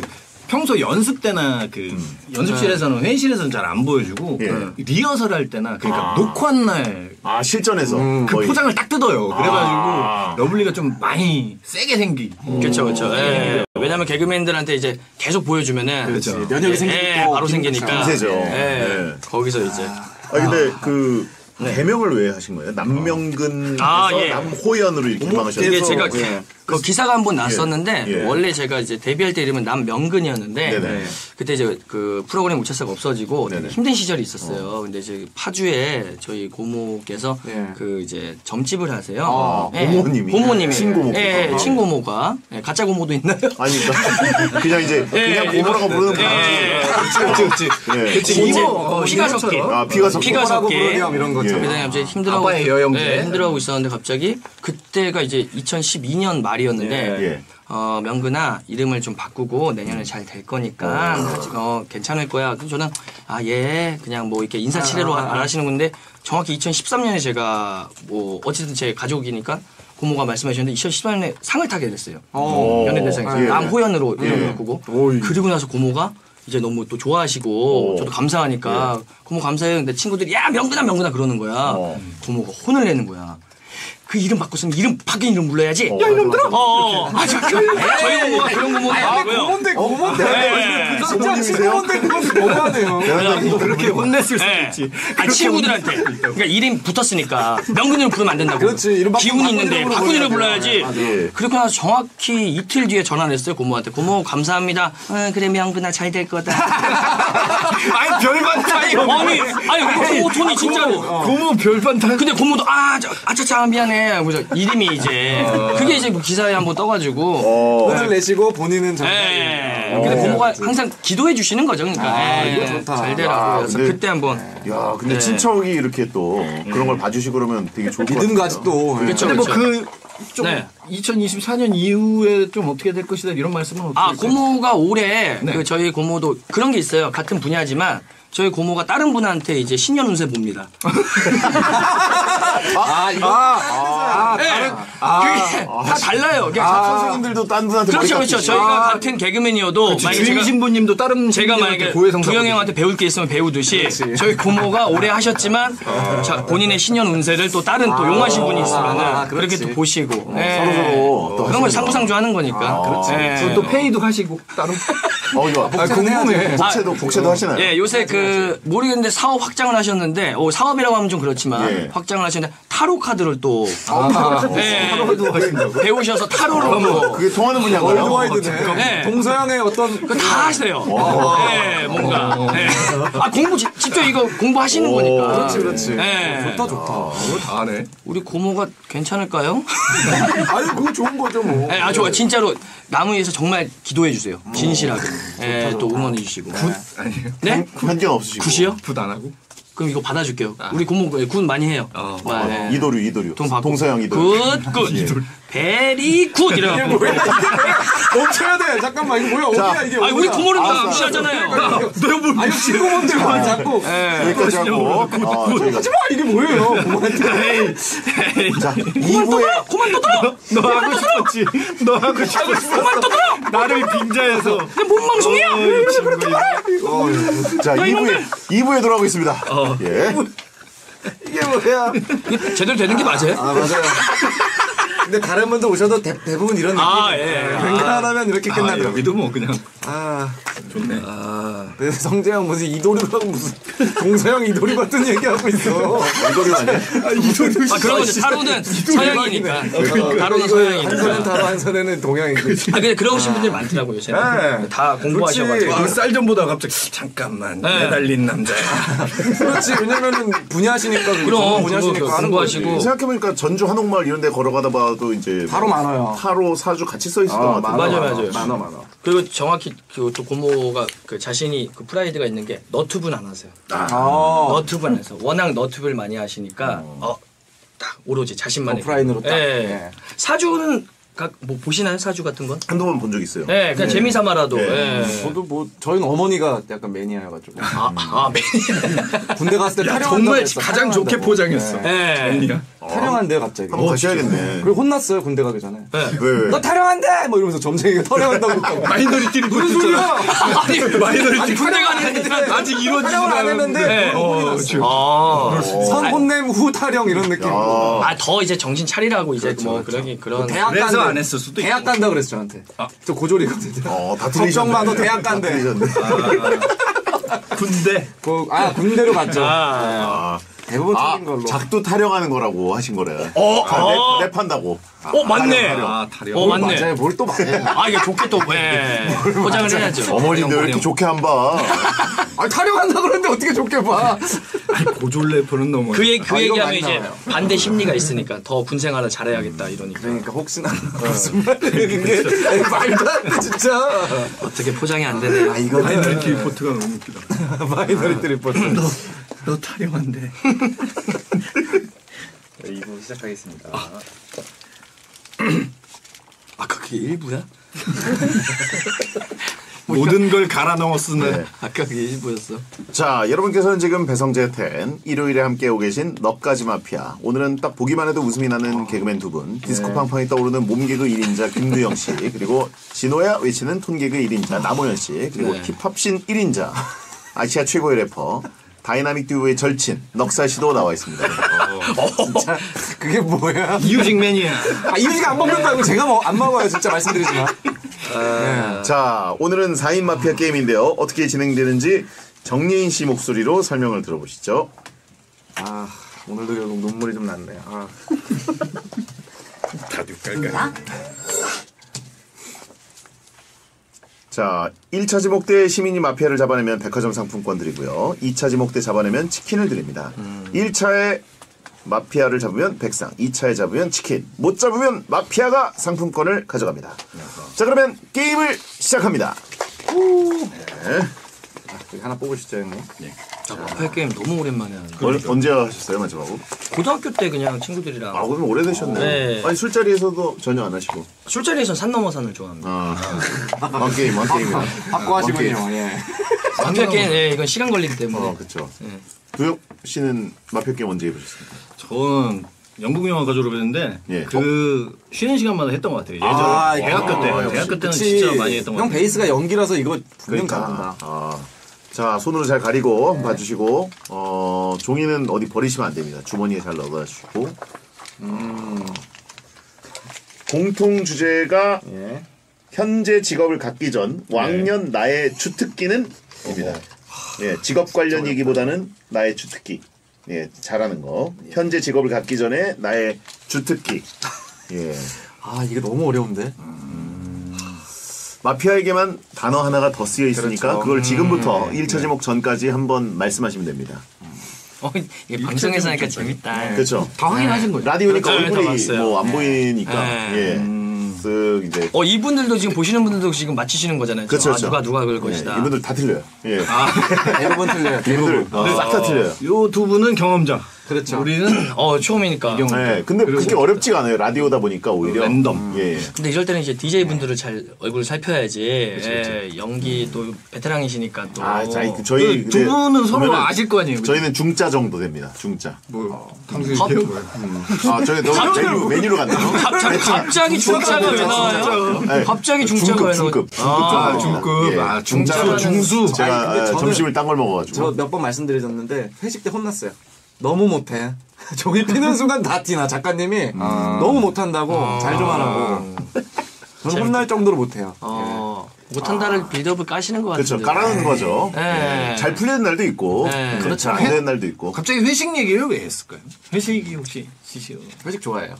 평소 연습 때나 그 연습실에서는 회의실에서는 잘 안 보여주고 예. 그 리허설 할 때나 그러니까 녹화한 날 아, 실전에서. 그 거의. 포장을 딱 뜯어요. 그래가지고 아. lovely가 좀 많이 세게 생기. 그렇죠, 그렇죠. 예. 왜냐면 개그맨들한테 이제 계속 보여주면은. 그렇죠. 면역이 예, 생기고 예, 바로 생기니까. 강세죠. 예. 네. 거기서 이제. 아, 근데 그, 개명을 왜 하신 거예요? 남명근에서 아, 예. 남호연으로 이렇게 망하셨어요. 이게 제가 예. 그 기사가 한 번 났었는데 예. 원래 제가 이제 데뷔할 때 이름은 남명근이었는데 네네. 그때 이제 그 프로그램 우차사가 없어지고. 힘든 시절이 있었어요. 근데 이제 파주에 저희 고모께서 예. 그 이제 점집을 하세요. 아, 예. 고모님이? 고모님이 친고모가. 예, 예, 친고모가 예, 가짜 고모도 있나요? 아니, 그러니까 그냥 이제, 그냥 예, 고모라고 부르는 분 예. 아니지. 그렇지, 그렇지. 예. 어, 피가 섞인 아, 피가 섞인 이런 것처럼. 예. 그다음에 갑자기 힘들어하고 아빠의 여영제. 네, 힘들어하고 있었는데 갑자기 그때가 이제 2012년 말이었는데 예. 어, 명근아 이름을 좀 바꾸고 내년에 잘 될 거니까 어, 괜찮을 거야. 그래서 저는 아 예 그냥 뭐 이렇게 인사치레로 안 하시는 건데 정확히 2013년에 제가 뭐 어쨌든 제 가족이니까 고모가 말씀하셨는데 2013년에 상을 타게 됐어요. 오. 연예대상에서 예. 남호연으로 예. 이름을 바꾸고 그리고 나서 고모가 이제 너무 또 좋아하시고 오. 저도 감사하니까 고모 감사해요. 근데 친구들이 야 명근아 명근아 그러는 거야. 어. 고모가 혼을 내는 거야. 그 이름 바꿨으면 이름 바뀐 이름 불러야지. 야, 이놈들아! 어, 아, 저, 그, 저희 고모가 그런. 고몬데 고몬데. 네. 진짜? 고몬데 그건 너무하네요. 그렇게 혼냈을 수도 네. 있지. 아, 친구들한테. 그러니까 이름 붙었으니까 명근이로 부르면 안 된다고. 그렇지. 이름 바꾸고 기운이 있는데 바꾼 이름 불러야 불러야지. 예. 그리고 나서 정확히 이틀 뒤에 전화를 했어요 고모한테. 고모 감사합니다. 어, 그래 명근아 잘 될 거다. 아니 별반 타이 아니 아니 고모 톤이 진짜로. 고모 별반 타. 근데 고모도 아, 저, 아차차 미안해. 그래서 이름이 이제 그게 이제 뭐 기사에 한번 떠가지고. 어. 혼을 내시고 본인은 정말. 예. 근데 고모가 항상 기도해 주시는 거죠. 그러니까 예. 이거 좋다. 잘 되라고. 아, 그래서 근데- 그때 한번 야, 근데 네. 친척이 이렇게 또 그런 걸 봐주시고 그러면 되게 좋을 것 같아요. 믿음과 아직도. 예. 그렇죠. 근데 뭐 그렇죠. 그좀 네. 2024년 이후에 좀 어떻게 될 것이다 이런 말씀은 어떻게 아? 고모가 올해 네. 그 저희 고모도 그런 게 있어요. 같은 분야지만 저희 고모가 다른 분한테 이제 신년 운세 봅니다. 아 이거 아, 네. 그게 다 달라요. 그게 아, 선생님들도 딴 분한테 그렇죠, 머리 그렇죠. 저희가 같은 개그맨이어도 만약에 제가 주임 신부님도 다른 제가 만약에 두영 형한테 배울 게 있으면 배우듯이 저희 고모가 오래 하셨지만 자, 본인의 신년 운세를 또 다른 또 용하신 분이 있으면 아, 은 그렇게. 또 보시고 예. 서로서로 또 그런 걸. 상부상조 하는 거니까. 그렇지. 또 페이도 하시고 다른 어, 좋아. 아, 궁금해. 복채도, 복채도 하시나요? 예, 요새 그 모르겠는데 사업 확장을 하셨는데 어, 사업이라고 하면 좀 그렇지만 예. 확장을 하셨는데 타로 카드를 또 네, 배우셔서 타로로 또 그게 통하는 분야가요? 월드와이드네. 네. 동서양의 어떤 그거 다 하세요. 네, 뭔가. 네. 아 공부 지- 직접 이거 공부하시는 거니까. 그렇지 그렇지. 네. 좋다 좋다. 그거 다 하네. 우리 고모가 괜찮을까요? 아니 그거 좋은 거죠 뭐. 네, 아 좋아 진짜로 나무 위에서 정말 기도해 주세요. 진실하게. 네, 또 응원해 주시고. 아니에요. 네? 편견 없으시고. 굿이요? 붓안 하고? 그럼 이거 받아줄게요. 우리 고모 군 많이 해요. 어. 아, 네. 이도류, 이도류. 돈 받고. 동서양 이도류. 굿, 굿. 베리 굿 이래갖고. 멈춰야 돼. 잠깐만 이거 뭐야 자, 어디야 이게. 아니 우리? 고모는 다 무시하잖아요. 아 이거 친구분들만 자꾸. 여기까지 하고. 어, 저희가 하지 마 이게 뭐예요? 고모한테. 자, 2부에 그만 떠들어! 너 하고 싶었지. 너 하고 싶었어. 그만 떠들어! 나를 빙자해서. 내뭔 방송이야! 자, 2부에 2부에 돌아오겠습니다. 예. 이게 뭐야? 제대로 되는 게 맞아요? 아 맞아요. 근데 다른 분들 오셔도 대, 대부분 이런 느낌. 아, 예. 웬간하면 이렇게 아, 끝나더라고요. 여기도 뭐 그냥 아, 좋네. 네, 성재형 무슨 이도류라고 무슨 동서형 이도류 같은 얘기하고 있어. 이도류 아니야? 아, 그런 거죠. 타로는 서양이니까. 타로는 한 서양이니까. 손은 타로 한 손에는 동양이고. 아, 근데 그러신 분들 많더라고요, 요새. 네. 다 공부하셔가지고. 그쌀좀 보다가 갑자기 잠깐만 네. 매달린 남자야. 그렇지. 왜냐면은 분야시니까 그거 그럼, 분야시니까 하는 거지. 공부하시고. 생각해보니까 전주 한옥마을 이런 데 걸어가다 봐도 이제 타로 많아요. 타로 사주 같이 써것 아, 같아요. 맞아요, 맞아요. 많아 많아. 그리고 정확히 그 또 고모가 그 자신이 그 프라이드가 있는 게 너튜브는 안 하세요. 아, 너튜브 안 해서 워낙 너튜브를 많이 하시니까 어, 딱 오로지 자신만의 오프라인으로 딱. 예. 예. 사주는 각 뭐 보시나요 사주 같은 건? 한두 번 본 적 있어요. 예, 그냥 재미삼아라도. 예. 저도 뭐 저희는 어머니가 약간 매니아여가지고 아, 아, 매니아. 군대 갔을 때 야, 탈영한다고 정말 가장 좋게 탈영한다고. 포장했어. 네. 예. 언니가. 탈영한대요 갑자기. 한번 가셔야겠네. 그리고 혼났어요 군대 가기 전에. 예. 왜, 왜? 너 탈영한대! 뭐 이러면서 점쟁이가 탈영한다고 그랬다고. 마이너리티 리포트 무슨 소리야? 아니, 마이너리티 군대 가는데 아직 이루어지지 탈영을 안 했는데 네. 어, 아, 선 혼냄 후 탈영 이런 느낌. 아, 아, 더 이제 정신 차리라고 이제 뭐 그러기 그런. 대학 그래서 간대. 안 했을 수도 대학 있고. 간다 그랬어 저한테. 저 고졸이거든요. 어, 다 걱정 마, 너 틀리셨네. 대학 간대. 다 틀리셨네. 군대. 그, 아 군대로 갔죠. 아, 대부분 아, 틀린 걸로. 작두 타령하는 거라고 하신 거래. 어, 아, 어. 랩, 랩한다고. 어, 맞네. 아, 타령. 어, 맞네. 맞아요. 뭘 또 맞아요. 아, 이게 좋게 또, 예. 포장을 해야죠. 어머님들 왜 이렇게 탈영, 좋게 안 봐? 아 탈영한다 그러는데 어떻게 좋게 봐. 아니, 고졸 래퍼는 너무. 그, 얘기, 그 아, 이거 얘기하면 이제 나와요. 반대 심리가 있으니까 더 군 생활을 잘해야겠다 이러니까 그러니까 혹시나 무슨 말이는 게 아니, 말도 안 돼 진짜. 어떻게 포장이 안 되네. 아 이거는 마이너리티 리포트가 너무 웃기다. 마이너리티 리포트. 너 탈영한대. 2부 시작하겠습니다. 아까 그게 1부야? 모든 걸 갈아 넣어 쓰는. 아까 그게 1부였어. 자, 여러분께서는 지금 배성재 텐 일요일에 함께하고 계신 넉까지 마피아. 오늘은 딱 보기만 해도 웃음이 나는 개그맨 두 분. 디스코 팡팡이 떠오르는 몸개그 1인자 김두영 씨. 그리고 진호야 외치는 톤개그 1인자 남호연 씨. 그리고 네. 힙합신 1인자 아시아 최고의 래퍼. 다이나믹 듀오의 절친 넉살 씨도 나와 있습니다. 진짜 그게 뭐야? 이유식 매니아. 아 이유식 안 먹는다고 제가 뭐, 안 먹어요 진짜 말씀드리지만. 자, 오늘은 4인 마피아 게임인데요. 어떻게 진행되는지 정예인 씨 목소리로 설명을 들어보시죠. 아 오늘도 결국 눈물이 좀 났네요. 아. 다들 깔깔. 자, 1차 지목 때 시민이 마피아를 잡아내면 백화점 상품권 드리고요. 2차 지목 때 잡아내면 치킨을 드립니다. 1차에 마피아를 잡으면 백상, 2차에 잡으면 치킨, 못 잡으면 마피아가 상품권을 가져갑니다. 자, 그러면 게임을 시작합니다. 여기 하나 뽑으시죠 형님. 나 마팔 게임 너무 오랜만에 하는 거. 언- 언제 하셨어요, 마지막으로? 고등학교 때 그냥 친구들이랑. 아, 그럼 오래되셨네. 네. 아니, 술자리에서도 전혀 안 하시고. 술자리에선 산 넘어 산을 좋아합니다. 아, 한 게임, 한 게임이나. 확고하시군요. 예. 마팔 게임, 예, 이건 시간 걸리기 때문에. 어, 그쵸. 두혁 씨는 마피아 게임 언제 해보셨습니까? 저는 영국 영화가 졸업했는데 예. 그 쉬는 시간마다 했던 것 같아요. 예전에 아, 대학교 때 아, 대학교 때는 그치. 진짜 많이 했던 것형 같아요. 베이스가 연기라서 이거 분명 그러니까. 잡는다. 아. 자, 손으로 잘 가리고 한번 봐주시고, 어, 종이는 어디 버리시면 안 됩니다. 주머니에 잘 넣어다 주시고. 음. 공통 주제가 예. 현재 직업을 갖기 전 왕년 나의 주특기는 입니다. 예, 직업 관련 얘기보다는 나의 주특기. 예, 잘하는 거. 현재 직업을 갖기 전에 나의 주특기. 예. 아 이게 너무 어려운데. 마피아에게만 단어 하나가 더 쓰여 있으니까 그렇죠. 그걸 지금부터 1차 제목 전까지 한번 말씀하시면 됩니다. 어, 이게 방송에서 하니까 재밌다. 그렇죠. 다 확인하신 거죠? 라디오니까 그렇죠. 네, 다 얼굴이 봤어요. 뭐 안 보이니까 네. 예. 쓱 이제 어 이분들도 지금 보시는 분들도 지금 맞히시는 거잖아요. 그렇죠, 아, 그렇죠. 누가 누가 그럴 예, 것이다. 이분들 다 틀려요. 예. 대부분 틀려요. 이분들 대부분. 싹다 틀려요. 요 두 분은 경험자. 그렇죠. 우리는 어 처음이니까. 네, 근데 그렇게 어렵지가 않아요. 라디오다 보니까 오히려 랜덤. 예. 근데 이럴 때는 이제 DJ 분들을 잘 얼굴을 살펴야지. 예, 연기 또 베테랑이시니까 또. 아, 자, 그 저희 그두 분은 서로 아실 거 아니에요. 저희는 중짜 정도 됩니다. 중짜. 뭐 탕수육이요? 뭐요? 아, 저희 너무 메뉴 메뉴로 갔나요? 갑자기, 갑자기 중짜가 왜 나와요? 네. 갑자기 중짜가 왜 중급, 나와요? 중급. 중급. 예. 아, 중짜는 중수. 제가 아, 점심을 딴 걸 먹어가지고. 저 몇 번 말씀드렸는데 회식 때 혼났어요. 너무 못해. 저기 피는 순간 다 티나 작가님이 너무 못한다고 잘좀 하라고. 저는 혼날 정도로 못해요. 어, 못한다를 빌드업을 까시는 것 그렇죠. 같은데. 깔아놓는 거죠. 네. 예. 잘 풀리는 날도 있고, 네. 그렇죠. 잘안 되는 날도 있고. 갑자기 회식 얘기를 왜 했을까요? 회식이 혹시 지시요? 회식 좋아해요.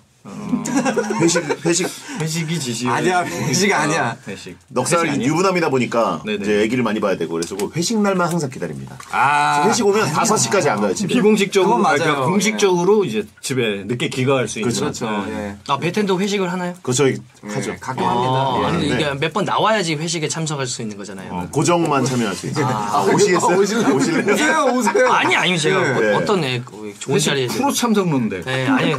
회식, 회식, 회식이 지시요? 아니야 회식 아니야. 회식. 넉살 유부남이다 보니까 네네. 이제 애기를 많이 봐야 되고 그래서 그 회식 날만 항상 기다립니다. 아, 회식 오면 5시까지 안 가요, 집에. 비공식적으로, 그건 맞아요. 그러니까 공식적으로 이제 집에 늦게 귀가할 수 있는. 그렇죠. 그렇죠. 네. 예. 아, 베텐도 회식을 하나요? 저희 하죠. 예, 가끔 아, 합니다. 아니, 네. 이게 몇 번 나와야지 회식에 참석할 수 있는 거잖아요. 어, 고정만 참여할 수 있어요. 아, 오시겠어요? 오실래요? 오세요 오세요. 아니, 아니, 제가 네. 어, 어떤 애, 그 좋은 회식 자리에. 프로 참석런데. 네, 아니,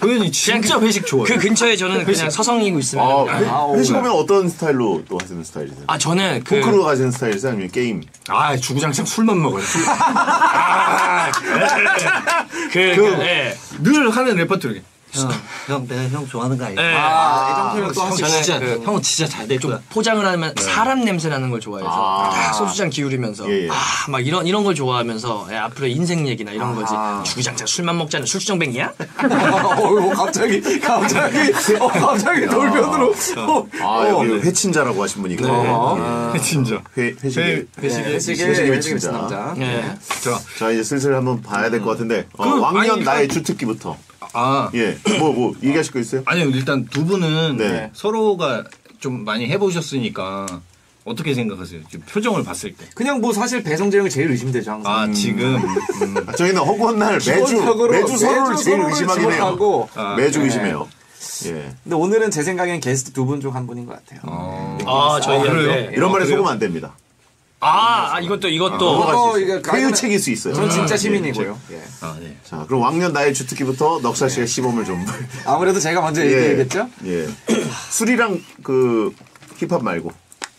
도현이 진짜 회식 좋아요. 그 근처에 저는 그냥 서성이고 있으면. 아, 그냥- 아우, 회식 네. 오면 어떤 스타일로 또 하시는 스타일이세요? 아, 저는 그. 포크로 가시는 스타일이세요? 아니면 게임? 아, 주구장창 술만 먹어요. 술. 그, 그, 예. 늘 하는 레퍼토리. 형, 형, 내가 형 좋아하는 거 알지? 예. 아, 애정 표현 또 형 하시죠. 진짜, 그- 형은 진짜 잘될 좀 거야. 포장을 하면 사람 냄새 나는 걸 좋아해서 아. 딱 소주잔 기울이면서 예, 예. 아 막 이런 이런 걸 좋아하면서 예, 앞으로 인생 얘기나 이런 거지 아. 주구장창 술만 먹자는 술주정뱅이야? 어, 갑자기 갑자기 어, 갑자기 돌변으로. 어, 아, 어. 여기 회친자라고 하신 분이 있거든요. 어. 진짜. 회, 회식에. 회- 회식에. 네, 회식에 회식에 회식에 미친자. 남자. 예. 자, 자, 이제 슬슬 한번 봐야 될 것 같은데. 어, 그, 왕년 나의 그- 주특기부터. 아. 예. 뭐, 뭐, 얘기하실 거 있어요? 아니요, 일단 두 분은 네. 서로가 좀 많이 해보셨으니까 어떻게 생각하세요? 지금 표정을 봤을 때. 그냥 뭐 사실 배성재 형이 제일 의심되죠 항상. 아, 지금. 음, 아, 저희는 허구한 날 매주, 기본적으로 매주 서로를 제일 서로를 의심하긴 해요. 지목하고. 아, 매주 네. 의심해요. 예. 근데 오늘은 제 생각엔 게스트 두 분 중 한 분인 것 같아요. 아 저희 그래요? 네. 이런 말에 그래요? 속으면 안 됩니다. 아, 아, 이것도 이것도 어, 어, 이거 회유책일 수 있어요. 전 진짜 아, 시민이고요. 예. 아, 네. 자, 그럼 왕년 나의 주특기부터 넉살 씨가 시범을 좀. 아무래도 제가 먼저 예. 얘기해야겠죠? 예. 술이랑 그 힙합 말고.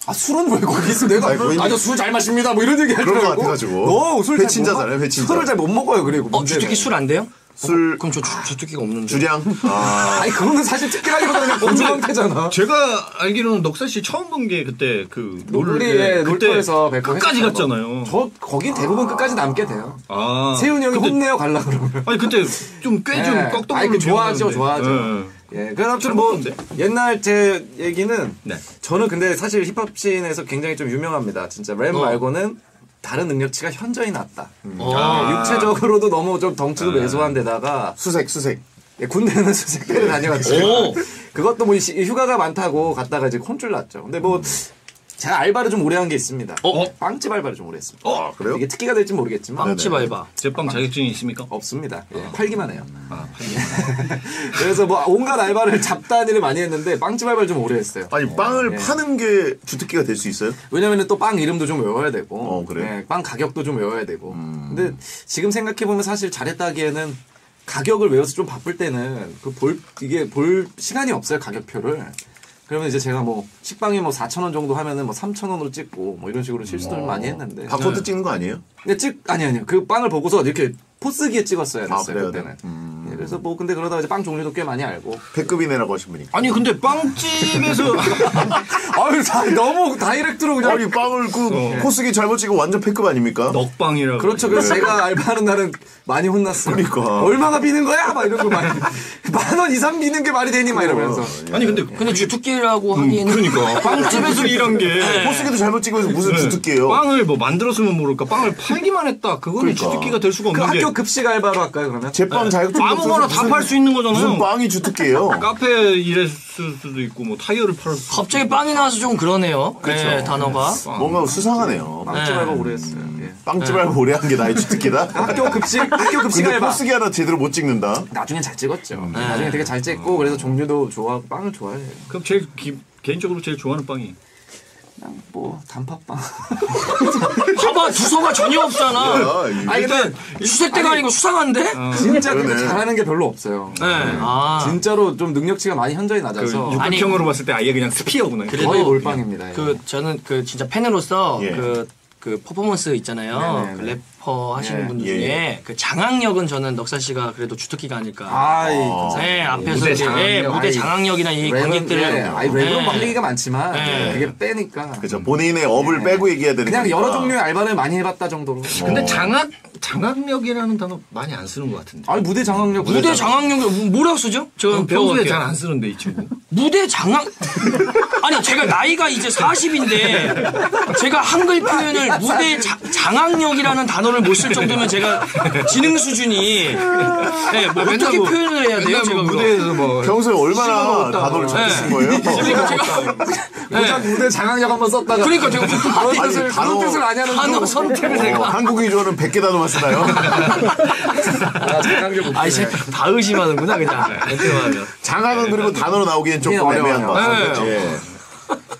아 술은 왜 거기 있어? 내가 아저 술 잘 마십니다. 뭐 이런 얘기 할줄 그런 것 알고. 같아가지고. 너술 회친자잖아요, 회친자. 술을 잘 못 먹어요. 그리고 어. 주특기 술 안 돼요? 술, 그럼 저 주, 주특기가 없는데. 주량. 아, 아니 그거는 사실 특기라기보다 그냥 공주 상태잖아. 제가 알기로는 넉살 씨 처음 본 게 그때 그 놀리 그때 놀토에서 뵙고 끝까지 했었던 거. 갔잖아요. 저 거긴 대부분 끝까지 남게 돼요. 아. 세훈이 형이 그때- 혼내요 갈라 그러면. 아니 그때 좀 꽤좀 예. 꺽떡 아니, 그 좋아하죠, 좋아하죠. 예. 예, 그래서 아무튼 뭐 재밌던데? 옛날 제 얘기는 네. 저는 근데 사실 힙합 씬에서 굉장히 좀 유명합니다. 진짜 랩 어. 말고는 다른 능력치가 현저히 낮다. 어. 아. 예, 육체적으로도 너무 좀 덩치도 왜소한 데다가 수색, 수색. 예, 군대는 수색대를 다녀갔죠. 오. 그것도 뭐 시- 휴가가 많다고 갔다가 이제 혼쭐 났죠. 근데 뭐 제가 알바를 좀 오래 한 게 있습니다. 어? 빵집 알바를 좀 오래 했습니다. 아, 그래요? 이게 특기가 될지 모르겠지만 빵집 알바. 제빵 자격증이 있습니까? 없습니다. 예, 팔기만 해요. 아, 그래서 뭐 온갖 알바를 잡다하니를 많이 했는데 빵집 알바를 좀 오래 했어요. 아니, 빵을 예. 파는 게 주특기가 될 수 있어요? 왜냐면은 또 빵 이름도 좀 외워야 되고, 어, 그래요? 음. 예, 빵 가격도 좀 외워야 되고. 근데 지금 생각해 보면 사실 잘했다기에는 가격을 외워서 좀 바쁠 때는 그 볼 이게 볼 시간이 없어요 가격표를. 그러면 이제 제가 뭐 식빵이 뭐 4천 원 정도 하면은 뭐 3천 원으로 찍고 뭐 이런 식으로 실수도 좀 많이 했는데. 바코드 네. 찍는 거 아니에요? 근데 찍 아니 아니요 그 빵을 보고서 이렇게 포스기에 찍었어야 아, 됐어요 그래야 그때는. 음. 예, 그래서 뭐 근데 그러다 이제 빵 종류도 꽤 많이 알고. 폐급이네라고 하신 분이. 아니 근데 빵집에서 아유 다, 너무 direct로 그냥. 아니 빵을 그 포스기 잘못 찍으면 완전 폐급 아닙니까? 넉빵이라고. 그렇죠. 그래서 제가 알바하는 날은 많이 혼났어요. 그러니까. 얼마나 비는 거야? 막 이런 거 많이. 만 원 이상 비는 게 말이 되니? 막 이러면서. 아니 근데 근데 주특기라고 하기에는 그러니까 빵집에서 일한 게 네. 포스기도 잘못 찍으면서 무슨 네. 주특기예요? 빵을 뭐 만들었으면 모를까 빵을 팔기만 했다. 그거는 그러니까. 주특기가 될 수가 그 없는 게 학교 급식 알바로 할까요, 그러면? 제빵 자격증 아무거나 다 팔 수 있는 거잖아요. 무슨 빵이 주특기예요? 카페 일했을 수도 있고 뭐 타이어를 팔 수. 갑자기 빵이 나와서 좀 그러네요. 네, 단어가. 뭔가 수상하네요. 빵집 네. 알바 오래 했어요. 예. 빵집 알바 오래 한 게 나의 주특기다? 학교 급식, 학교 급식 근데 알바. 포스기 하나 제대로 못 찍는다? 나중엔 잘 찍었죠. 나중에 되게 잘 찍고 그래서 종류도 좋아하고 빵을 좋아해요. 그럼 제일 기- 개인적으로 제일 좋아하는 빵이 그냥 뭐 단팥빵. 봐봐 두서가 전혀 없잖아. 아, 이- 아니 근데 수색대가 아니 고 수상한데? 진짜 그러네. 그렇게 잘하는 게 별로 없어요. 네. 아. 진짜로 좀 능력치가 많이 현저히 그 낮아서 육각형으로 봤을 때 아예 그냥 스피어구나. 거의 몰빵입니다. 그 저는 그 진짜 팬으로서 예. 그, 그 퍼포먼스 있잖아요. 네네네. 그 래퍼 하시는 예. 분들 예. 중에 그 장악력은 저는 넉살 씨가 그래도 주특기가 아닐까. 아이 네, 앞에서 무대 이제 예, 장악력, 무대 아이, 장악력이나 이 랩은 관객들을 예, 아니 랩은 네. 막 얘기가 많지만 네. 그게 빼니까 그죠. 본인의 업을 빼고 얘기해야 되는 그냥 거니까. 여러 종류의 알바를 많이 해봤다 정도로. 근데 장악 장악력이라는 단어 많이 안 쓰는 것 같은데. 아니 무대 장악력 무대 장악력을 뭐라고 쓰죠? 제가 평소에 배워볼게요. 잘안 쓰는데 이 친구. 무대 장악 아니 제가 나이가 이제 40인데 제가 한글 표현을 무대 자- 장악력이라는 단어를 못 쓸 정도면 제가 지능 수준이 네, 뭐 어떻게 뭐- 표현을 해야 돼요? 맨날 제가 뭐? 무대에서 뭐 평소에 얼마나 씹어먹었다. 단어를 적게 네. 쓴 거예요? 그러니까 제가 고작 무대 장악력 한번 썼다가 그러니까 제가 그런 아니, 뜻을 단어- 그런 뜻을 아냐는 단어 선택을 어, 내가 한국인이 좋아하는 100개 단어만 쓰나요? 아, 장악력 쓰네. 다 의심하는구나 그냥 장악은 그리고 단어로 나오기엔 조금. 애매한 것 같아요.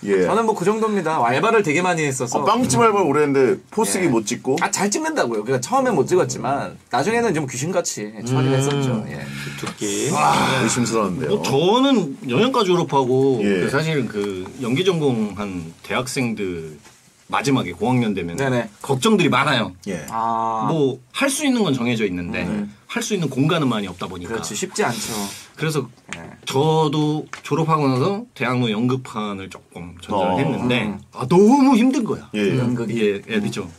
네. 예. 예. 저는 뭐 그 정도입니다. 알바를 되게 많이 했어서 어, 빵집 알바 오래 했는데 포스기 못 찍고 아 잘 찍는다고요. 그러니까 처음엔 못 찍었지만 나중에는 좀 귀신같이 처리를 했었죠. 예. 두께 아, 의심스러운데요. 뭐 저는 연영과 졸업하고 예. 그 사실 그 연기 전공한 대학생들 마지막에 고학년 되면 네네. 걱정들이 많아요. 예. 아, 뭐 할 수 있는 건 정해져 있는데 할수 있는 공간은 많이 없다 보니까 그렇지 쉽지 않죠. 그래서 네. 저도 졸업하고 나서 대학로 연극판을 조금 전전을 어. 했는데 아, 너무 힘든 거야. 예. 연극이 예, 예, 그죠.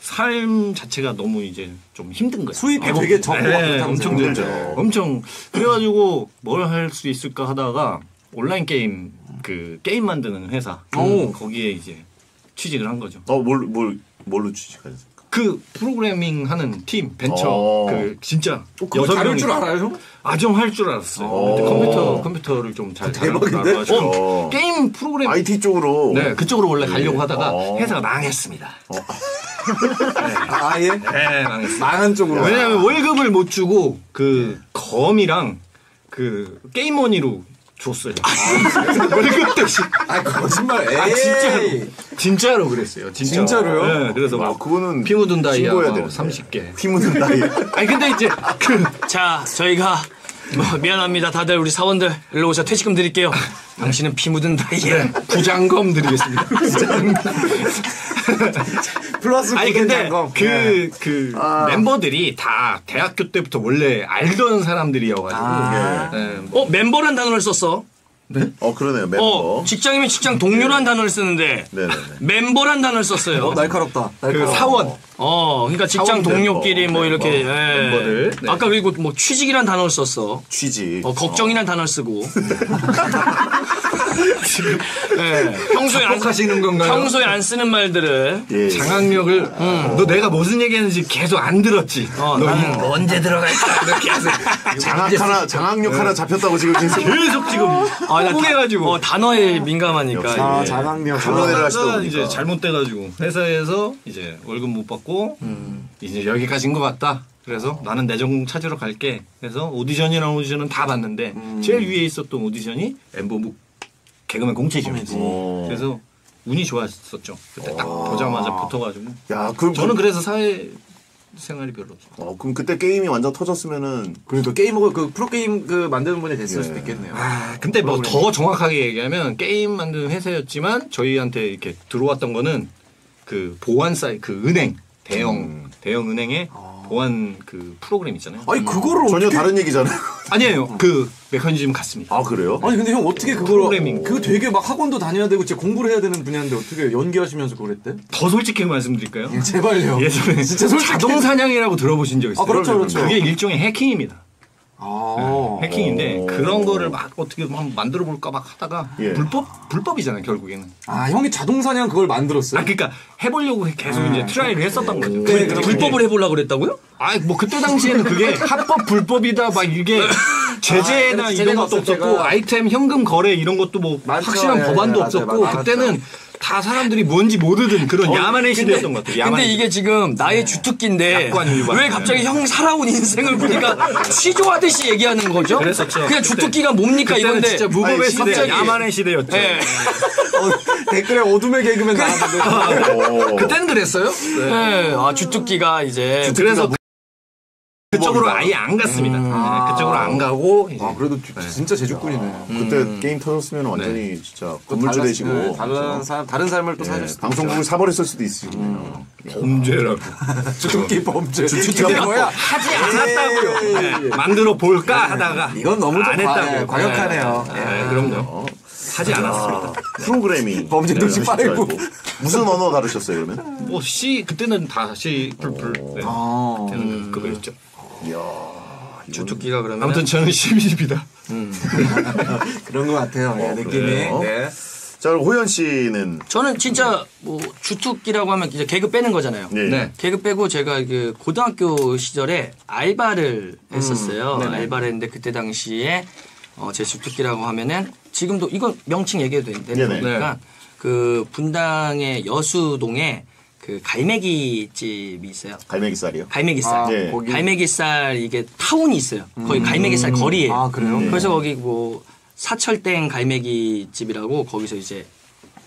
삶 자체가 너무 이제 좀 힘든 거야. 수입이 배고- 되게 적고 막 네. 엄청 힘들죠. 힘들죠. 엄청 그래가지고 뭘 할 수 있을까 하다가 온라인 게임 그 게임 만드는 회사 오. 거기에 이제 취직을 한 거죠. 어, 뭘, 뭘, 뭘로 취직하셨어요? 그 프로그래밍 하는 팀 벤처 어. 그 진짜 그거 여섯 다룰 명이 줄 알아요? 아 좀 할 줄 알았어요. 어. 근데 컴퓨터 컴퓨터를 좀잘 대박인데? 어. 게임 프로그램 IT 쪽으로. 네 그쪽으로 원래 가려고 하다가 어. 회사가 망했습니다. 아 예. 네 망했어요. 망한 쪽으로. 왜냐하면 월급을 못 주고 그 검이랑 그 게임 머니로 줬어요. 월급 대신. 아 거짓말. 에이. 아 진짜로 진짜로 그랬어요. 진짜로. 진짜로요? 네, 그래서 아, 막 그거는 피 묻은 다이아 신고해야 막 되는데. 30개. 피 묻은 나이. 아니 근데 이제 그 자 저희가 뭐 미안합니다 다들 우리 사원들 일로 오셔 퇴직금 드릴게요 당신은 피 묻은 다이에 부장검 드리겠습니다. 플러스 아니 근데 장검. 그 네. 그 아. 멤버들이 다 대학교 때부터 원래 알던 사람들이어가지고 아. 예. 어 멤버란 단어를 썼어 어, 그러네요. 멤버. 어 직장이면 직장 동료란 단어를 쓰는데 네네네. 멤버란 단어를 썼어요 어, 날카롭다. 그 날카로워. 사원 어 그러니까 직장 사원 동료끼리 멤버, 뭐 이렇게 멤버, 예. 멤버들, 네. 아까 그리고 뭐 취직이란 단어를 썼어 취직. 어, 걱정이란 단어를 쓰고. 네, 평소에 안 하시는 건가요? 평소에 안 쓰는 말들을 예. 장악력을 너 내가 무슨 얘기하는지 계속 안 들었지. 어, 너 나는 언제 들어갈까 이렇게 하세요. 장악 하나, 장악력 하나 잡혔다고 지금 계속. 계속 지금 아, 나 뽀개가지고 어, 단어에 민감하니까. 역시. 아. 장악력. 그러다가 하시다 보니까. 이제 잘못돼가지고 회사에서 이제 월급 못 받고 이제 여기까지인 것 같다. 그래서 나는 내 전공 찾으러 갈게. 그래서 오디션이랑 오디션은 다 봤는데 제일 위에 있었던 오디션이 MBC 개그맨 공채였지. 어. 그래서 운이 좋았었죠. 그때 딱 보자마자 붙어가지고 야, 그럼. 저는 그래서 사회 생활이 별로 없어요. 어, 그럼 그때 게임이 완전 터졌으면은. 그래도 게이머가 그 프로 게임 그 만드는 분이 됐을 예. 수도 있겠네요. 아, 근데 뭐 더 정확하게 얘기하면 게임 만드는 회사였지만 저희한테 이렇게 들어왔던 거는 그 보안 사이 그 은행 대형 대형 은행에 보안 그 프로그램 있잖아요. 아니 그거를 전혀 어떻게 다른 얘기잖아요. 아니에요. 그 메커니즘 같습니다. 아 그래요? 아니 근데 형 어떻게 그걸 프로그래밍. 그 되게 막 학원도 다녀야 되고 진짜 공부를 해야 되는 분야인데 어떻게 연기하시면서 그걸 했대? 더 솔직히 말씀드릴까요? 제발요. 예전에 진짜 솔직히. 자동 사냥이라고 들어보신 적 있어요? 아, 그렇죠, 그렇죠. 그게 일종의 해킹입니다. 아. 해킹인데 그런 거를 막 어떻게 한번 만들어 볼까 막 하다가 예. 불법 불법이잖아요 결국에는. 아 형이 자동 사냥 그걸 만들었어요? 아 그러니까 해보려고 계속 이제 try를 했었던 거죠. 네, 근데 그럼 불법을 해보려고 그랬다고요? 아, 뭐 그때 당시에는 그게 합법 불법이다 막 이게 제재나 아, 이런 것도 없었고 때가. 아이템 현금 거래 이런 것도 뭐 많죠. 확실한 예, 법안도 예, 맞아요, 없었고 맞아요. 그때는 다 사람들이 뭔지 모르던 그런 야만의 시대였던 것 같아요. 야만의 근데. 이게 지금 나의 주특기인데 약관 위반. 왜 갑자기 형 살아온 인생을 보니까 취조하듯이 얘기하는 거죠? 그랬었죠. 그냥 그때. 주특기가 뭡니까 이건데 진짜 무법의 아니, 시대, 갑자기- 야만의 시대였죠. 예. 어, 댓글에 어둠의 개그맨 나왔는데. 오. 그때는 그랬어요? 네. 아 주특기가 이제 그래서 그쪽으로 아예 안 갔습니다. 네, 그쪽으로 안 가고 이제 아 그래도 주- 진짜 제주꾼이네. 그때 게임 터졌으면 완전히 진짜 건물주 되시고 네, 다른 삶 다른 삶을 또 예, 사셨을 방송국을 사버렸을 수도 있으시네요. 범죄라고 주특기 범죄. 주특기가 뭐야? 하지 않았다고요. 네, 만들어 볼까 하다가 이건 너무 좀안 했다고요. 과- 과격하네요. 네, 네, 그럼요. 하지 않았습니다. 프로그래밍 범죄 도시 하실 줄 파이브. 알고. 무슨 언어 다루셨어요 그러면? 뭐 C 그때는 다 C 풀풀 네. 아. 그때는 그거 였죠. 주특기가 그러면 아무튼 저는 12입니다. 그런 것 같아요. 예, 느낌이. 그래요? 네. 자 그럼 호연 씨는 저는 진짜 뭐 주특기라고 하면 이제 개그 빼는 거잖아요. 네. 네. 개그 빼고 제가 그 고등학교 시절에 알바를 했었어요. 알바를 했는데 그때 당시에 어, 제 주특기라고 하면은 지금도 이건 명칭 얘기해도 되- 되는 네네. 거니까 그 분당의 여수동에 그 갈매기 집이 있어요. 갈매기살이요? 갈매기살. 아, 예. 거기. 갈매기살 이게 타운이 있어요. 거기 갈매기살 거리예요. 아, 그래요? 그래서 거기 뭐 사철땡 갈매기 집이라고 거기서 이제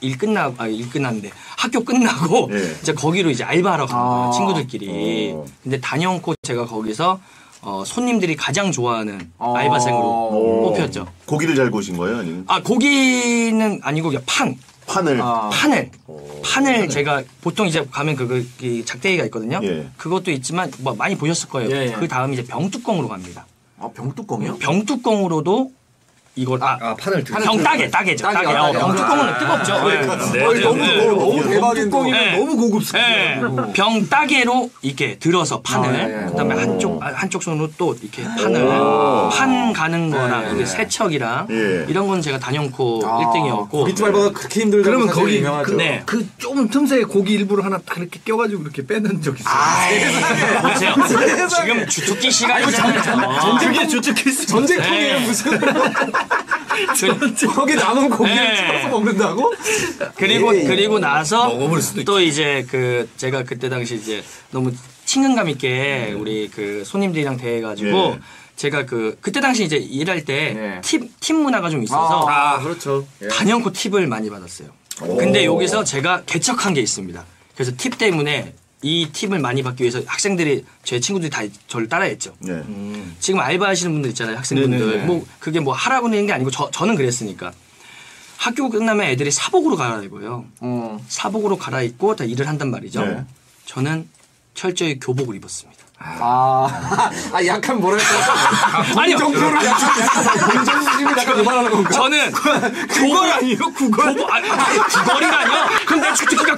일 끝나 아일 끝났는데 학교 끝나고 예. 이제 거기로 이제 알바하러 간 거예요 아. 친구들끼리. 어. 근데 단연코 제가 거기서 어, 손님들이 가장 좋아하는 어. 알바생으로 오. 뽑혔죠. 고기를 잘 구우신 거예요? 아니면 아 고기는 아니고 그냥 판 판을? 아. 판을 판을 제가 보통 이제 가면 그거 이 작대기가 있거든요. 예. 그것도 있지만 뭐 많이 보셨을 거예요. 예, 예. 그 다음 이제 병뚜껑으로 갑니다. 아, 병뚜껑이요? 병뚜껑으로도 이걸 아, 아 판을 들. 병 따개 따개죠. 따개. 따개, 어, 따개. 병뚜껑은 아, 뜨겁죠. 네. 너무, 네. 너무. 네. 너무 고급스러워. 네. 병 따개로 이렇게 들어서 판을 아, 예, 예. 그다음에 한쪽 아, 한쪽 손으로 또 이렇게 판을 판 가는 거랑 예, 예. 이게 세척이랑 예. 이런 건 제가 단연코 아, 1등이었고 고깃집 알바가 그렇게 힘들다고 그러면 거기 유명하죠. 그, 네. 틈새에 고기 일부러 하나 딱 이렇게 껴가지고 이렇게 빼는 적 있어요. 보세요. 지금 주특기 시간이잖아요. 주특기 전쟁통이에요, 네. 무슨. 그- 거기 남은 고기를 네. 썰어서 먹는다고? 그리고 예. 그리고 나서 먹어볼 수도 또 이제 그 제가 그때 당시 이제 너무 친근감 있게 우리 그 손님들이랑 대해가지고 예. 제가 그 그때 당시 이제 일할 때 예. 팁팁 문화가 좀 있어서 아, 그렇죠. 예. 단연코 팁을 많이 받았어요. 근데 여기서 제가 개척한 게 있습니다. 그래서 팁 때문에 이 팁을 많이 받기 위해서 학생들이 제 친구들이 다 저를 따라했죠. 네. 지금 알바하시는 분들 있잖아요, 학생분들. 네네네. 뭐 그게 뭐 하라고 하는 게 아니고 저, 저는 그랬으니까. 학교 끝나면 애들이 사복으로 갈아입어요. 어. 사복으로 갈아입고 다 일을 한단 말이죠. 네. 저는 철저히 교복을 입었습니다. 아, 아, 약간 뭐랄까. 아니요. 정도로 약간, 약간, 공정심이 약간 요만하는 건가? 저는 구걸 아니요, 구걸. 교복, 아, 아, 구걸이가 아니요. 내 주특기가?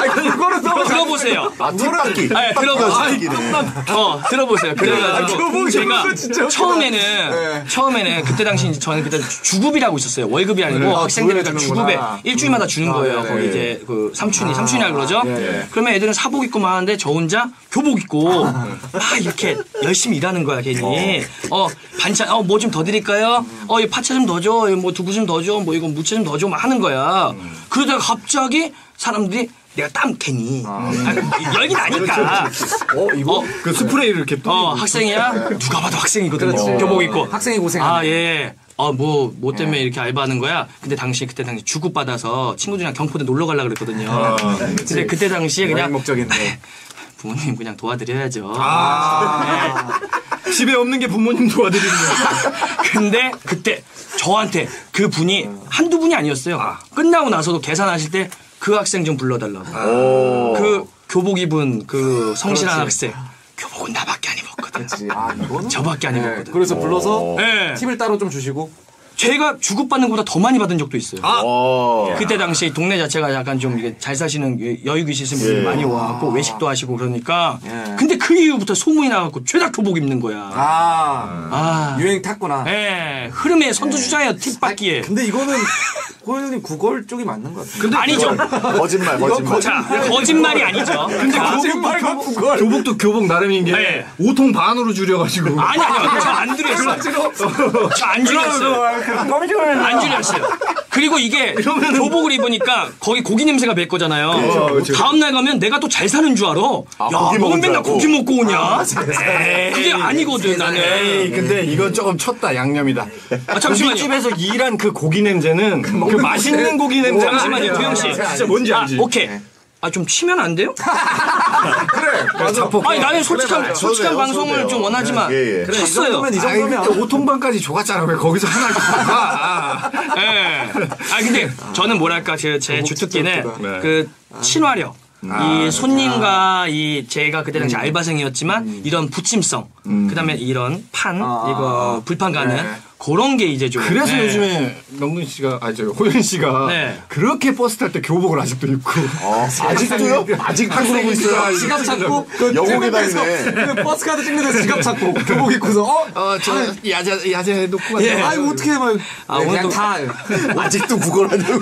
아니, 그거는 또. 들어보세요. 아, 팁받기. 네, 들어보세요. 어, 들어보세요. 그래가지고 제가. 처음에는 네. 처음에는 그때 당시 저는 그때 주급이라고 있었어요. 월급이 아니고 아, 학생들이니까 주급에. 일주일마다 주는 아, 거예요. 네, 거기 네. 이제 그 삼촌이 삼촌이라 그러죠. 네. 그러면 애들은 사복 입고 막 하는데 저 혼자 교복 입고 막 이렇게 열심히 일하는 거야 괜히. 어 반찬 어 뭐 좀 더 드릴까요? 어 이 파채 좀 더 줘. 뭐 두부 좀 더 줘. 뭐 이거 무채 좀 더 줘. 막 하는 거야. 그러다가 갑자기 사람들이 내가 땀 괜히 아, 열기 나니까 어, 이거? 어, 그 스프레이를 이렇게 어, 학생이야? 누가 봐도 학생이거든요. 그렇지. 교복 입고. 학생이 고생하네. 아, 예. 아, 뭐, 뭐 때문에 이렇게 알바하는 거야? 근데 당시, 그때 당시 주급 받아서 친구들이랑 경포대 놀러 가려고 그랬거든요. 근데 그때 당시에 그냥 목적인데. 부모님 그냥 도와드려야죠. 집에 없는 게 부모님 도와드리는 거. 근데 그때 저한테 그 분이 한두 분이 아니었어요. 끝나고 나서도 계산하실 때 그 학생 좀 불러달라고. 그 교복 입은 그 성실한 학생. 교복은 나밖에 안 입었거든. 그렇지. 아 저밖에 안 네, 입었거든. 그래서 불러서 네. 팁을 따로 좀 주시고. 제가 주급받는 것보다 더 많이 받은 적도 있어요. 어. 그때 당시 동네 자체가 약간 좀 이게 잘 사시는 여유 있으신 분들이 예. 많이 와갖고 외식도 하시고 그러니까 예. 근데 그 이후부터 소문이 나갖고 죄다 교복 입는 거야. 아, 아, 유행 탔구나. 예, 흐름의 선두주자예요 팁 받기에. 근데 이거는 고현님 국어를 쪽이 맞는 것 같아요. 근데 아니죠. 거짓말, 거짓말. 자, 거짓말이 아니죠. 근데 자, 거짓말과 교복, 교복도 교복 나름인 게 네. 오통 반으로 줄여가지고 아니 아니요. 저안 줄였어요. 저안 줄였어요. 안 줄였어요. 그리고 이게 교복을 입으니까 거기 고기 냄새가 배 거잖아요. 그렇죠. 다음 날 가면 내가 또 잘 사는 줄 알아. 야, 고기 너는 맨날. 고기 먹고 오냐? 에이, 그게 아니거든 에이, 나는. 근데 이건 조금 쳤다 양념이다. 아, 잠시만요. 집에서 일한 그 고기 냄새는 그 맛있는 고기 냄새. 잠시만요, 도영 씨. 진짜 뭔지 아, 알지? 오케이. 아, 좀 치면 안 돼요? 그래. 자폭. 아니, 나는 솔직한, 그래, 솔직한 저도요, 방송을 저도요. 좀 원하지만. 예, 예. 그래, 이 쳤어요. 정도면 이 아니, 정도면. 근데 오통반까지 줘갔잖아. 왜 거기서 하나 가? 예. 아 근데 저는 뭐랄까 제, 제 주특기는 네. 그 친화력. 이 손님과 이 제가 그때 당시 알바생이었지만 이런 부침성, 그다음에 이런 판 이거 불판 가는 그런 게 이제 좀 그래서 네. 요즘에 명근 씨가 아니 저 호연 씨가 네. 그렇게 버스 탈 때 교복을 아직도 입고 아직도요? 아직도 그러고 있어요. 지갑 찾고 그 태국에서 달이네. 그 버스 카드 찍는 데서 지갑 찾고 교복 입고서 어? 어저 야자 야제 놓고 예. 아이 어떻게 막 아, 그냥 오늘도- 다 아직도 국어라냐고.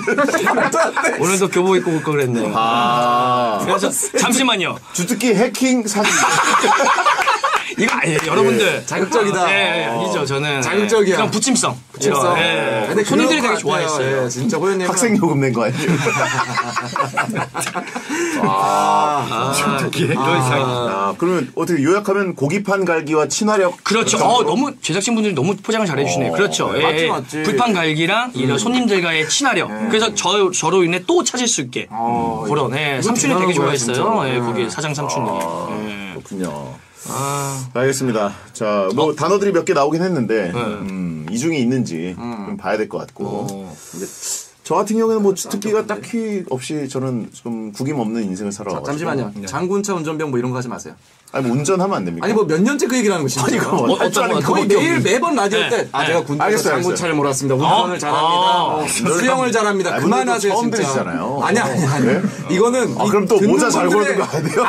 오늘도 교복 입고 올걸 그랬네요. 아. 그래서 잠시만요. 주특기 해킹 사진. 이거 아니에요, 여러분들. 자극적이다. 예, 예, 아니죠. 저는 자극적이야. 그냥 부침성. 부침성. 예. 근데 손님들이 되게. 좋아했어요. 예, 진짜 호연님 학생 요금 낸 거 아니에요? 특히 이런 이상. 아, 그러면 어떻게 요약하면 고기판 갈기와 친화력. 그렇죠. 어, 너무 제작진분들이 너무 포장을 잘해주시네요. 그렇죠. 예, 맞지, 예. 맞지. 불판 갈기랑 이런 손님들과의 친화력. 그래서 저 저로 인해 또 찾을 수 있게 어, 그런 예, 삼촌이 되게 좋아했어요. 예, 네. 거기 사장 삼촌이. 예. 그렇군요. 아, 알겠습니다. 자, 뭐 단어들이 몇 개 나오긴 했는데 음, 이 중에 있는지 좀 봐야 될 것 같고. 근데 저 같은 경우에는 뭐 주특기가 딱히 없이 저는 좀 구김 없는 인생을 살아와. 잠시만요. 장군차 운전병 뭐 이런 거 하지 마세요. 아니 뭐 운전하면 안 됩니까? 아니 뭐 몇 년째 그 얘기를 하는 거지. 아니, 그거 어, 아는 거, 거의 매일. 매번 라디오 네. 때, 아, 네. 제가 군대에서 장군차를. 몰았습니다. 운전을 잘합니다. 어. 뭐 수영을 잘합니다. 아니, 근데 그만하세요, 또 처음 진짜. 들으시잖아요. 아니, 아니, 아니. 네? 이거는. 아, 이 그럼 또 모자 잘거 가야 돼요?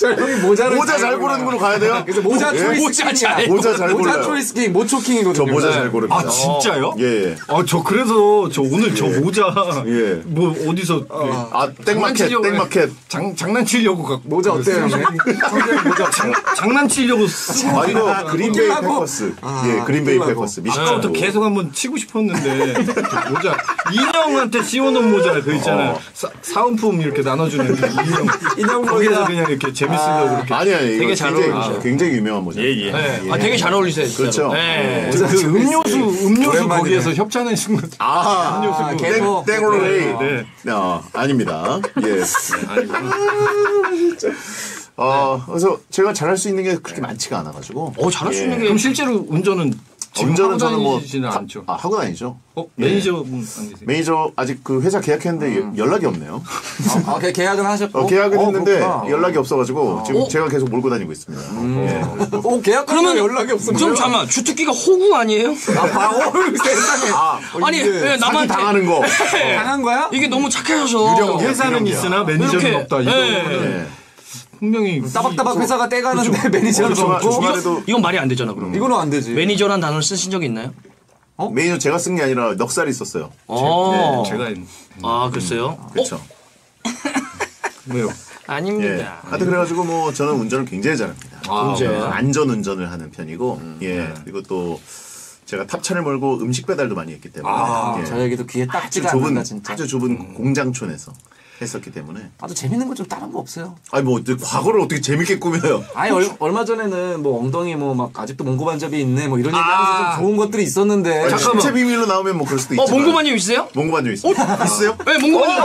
저 형이 모자를. 모자 잘 고르는 걸로 가야 돼요? 그래서 모자 예? choice 모자. 잘- 모자 잘 모자 골라요. choice king, 모초킹이거든요. 저 모자 잘 고릅니다. 아 진짜요? 예. 아저 그래서 저 오늘 저 모자 예. 뭐 어디서 아, 땡마켓, 장난치려고 땡마켓. 장 장난치려고 갖고 모자 어때요? 모자 장, 장난치려고 아, 이거 그린베이? 패커스. 아, 예, 그린베이. 패커스. 아까부터 계속 한번 치고 싶었는데 저 모자 인형한테 씌워놓은 모자 그 있잖아요 사, 사은품 이렇게 나눠주는 그 인형 인형 거기서. 그냥 이렇게 재밌으려고 이렇게 아니, 아니, 이거 되게 잘 굉장히, 어울리죠. 굉장히 유명한 모자. 예, 예. 네. 아, 되게 잘 어울리세요. 진짜로. 그렇죠. 네. 그, 그 음료수 음료수 오랜만이네. 거기에서 협찬하신 거 아, 아, 땡, 계속. 땡로레이. 네. 어, 아닙니다. 예. 어, 그래서 제가 잘할 수 있는 게 그렇게 많지가 않아가지고. 어, 잘할 수 있는 게 그럼 실제로 운전은 운전은 저는 뭐. 하- 않죠 아, 하고 다니죠. 어 매니저분 안 계세요? 매니저 아직 그 회사 계약했는데 연락이 없네요. 아, 계- 계약은 하셨고. 어, 계약은 어, 했는데 그렇구나. 연락이 없어가지고 지금 어? 제가 계속 몰고 다니고 있습니다. 예. 어, 계약 그러면 연락이 없으면. 좀 잠깐만 주특기가 호구 아니에요? 아, 어, 세상에. 아, 아니 사기 남한테 당하는 거. 네. 당한 거야? 이게 너무 착해서 회사는 있으나 매니저는 이렇게, 없다 이거 예. 예. 분명히 따박따박 회사가 떼가는데 매니저는 주말- 없고. 주말에도 이건 말이 안 되잖아 그럼. 이거는 안 되지. 매니저란 단어를 쓰신 적 있나요? 매니저 제가 쓴 게 아니라 넉살이 있었어요. 어. 제가 했- 아 글쎄요. 그렇죠. 왜요? 어? 예. 아닙니다. 하여튼 그래가지고 뭐 저는 운전을 굉장히 잘합니다. 아, 이제 안전 운전을 하는 편이고, 예. 그리고 또 제가 탑차를 몰고 음식 배달도 많이 했기 때문에. 예. 저 얘기도 귀에 아주 딱지가 좁은, 않는다, 진짜. 아주 좁은 공장촌에서 했었기 때문에. 아주 재밌는 거 좀 다른 거 없어요? 아니, 뭐, 과거를 어떻게 재밌게 꾸며요. 아니 얼, 얼마 전에는 뭐 엉덩이 뭐 막 아직도 몽고반점이 있네 뭐 이런 얘기하면서 좀 좋은 것들이 있었는데 아니, 신체 비밀로 나오면 뭐 그럴 수도 어 있지만. 몽고마님 있으세요? 몽고반점 있어요. 있어요? 네 몽고마님.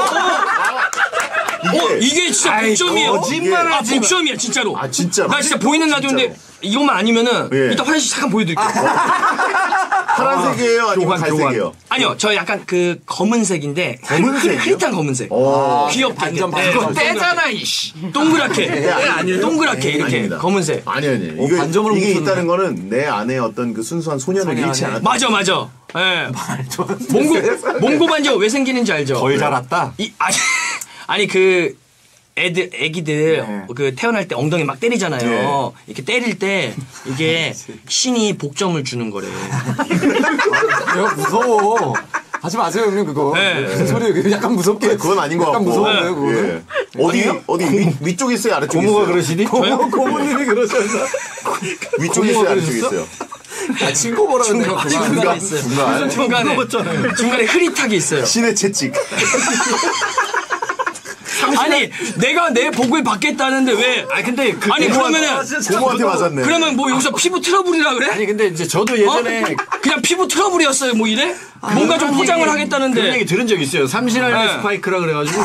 어 이게 진짜 복점이에요. 거짓말 아 하지 마. 복점이야 진짜로. 아, 진짜로? 나 진짜 보이는 라디오인데 이것만 아니면은 예. 이따 화장실 잠깐 보여드릴게요. 파란색이에요? 아니면 교환, 갈색이에요? 아니요, 저 약간 그 검은색인데 검은색이요? 흐 릿한 검은색. 오. 귀엽게. 반전, 네, 반전. 떼잖아 이씨. 동그랗게. 아니에요. 동그랗게 이렇게 아닙니다. 검은색. 아니 아니. 어, 이거 반점으로 이게. 있다는 거는 내 안에 어떤 그 순수한 소년을 잃지 않았다. 맞아 맞아. 예. 몽고 몽고 반지가 왜 생기는지 알죠? 덜 자랐다. 이 아니 아니 그 애들 애기들 네. 그 태어날 때 엉덩이 막 때리잖아요. 네. 이렇게 때릴 때 이게 신이 복점을 주는 거래. 야, 무서워. 하지 마세요, 형님, 그거. 네. 무슨 소리예요? 약간 무섭게. 그건 아닌 것 약간 같고. 무서운데요, 그거는? 예. 어디 어디 위, 위쪽에 있어요, 아래쪽에 있어요? 고모가 그러시니? 고모, 고모님이 그러셨나? 위쪽에 있어요, 아래쪽에 있어요. 아, 친구 보라 그러네요. 중간에 있어요. 중간. 중간에 중간에 흐릿하게 있어요. 신의 채찍. 아니 내가 내 복을 받겠다는데 왜? 아 근데 그 아니 그러면은 고모한테 맞았네. 그러면 뭐 여기서 피부 트러블이라 그래? 아니 근데 이제 저도 예전에 어? 그냥 피부 트러블이었어요 뭐 이래? 뭔가 좀 포장을 그런 하겠다는데 얘기 들은 적 있어요. 삼신할매 네. 스파이크라 그래가지고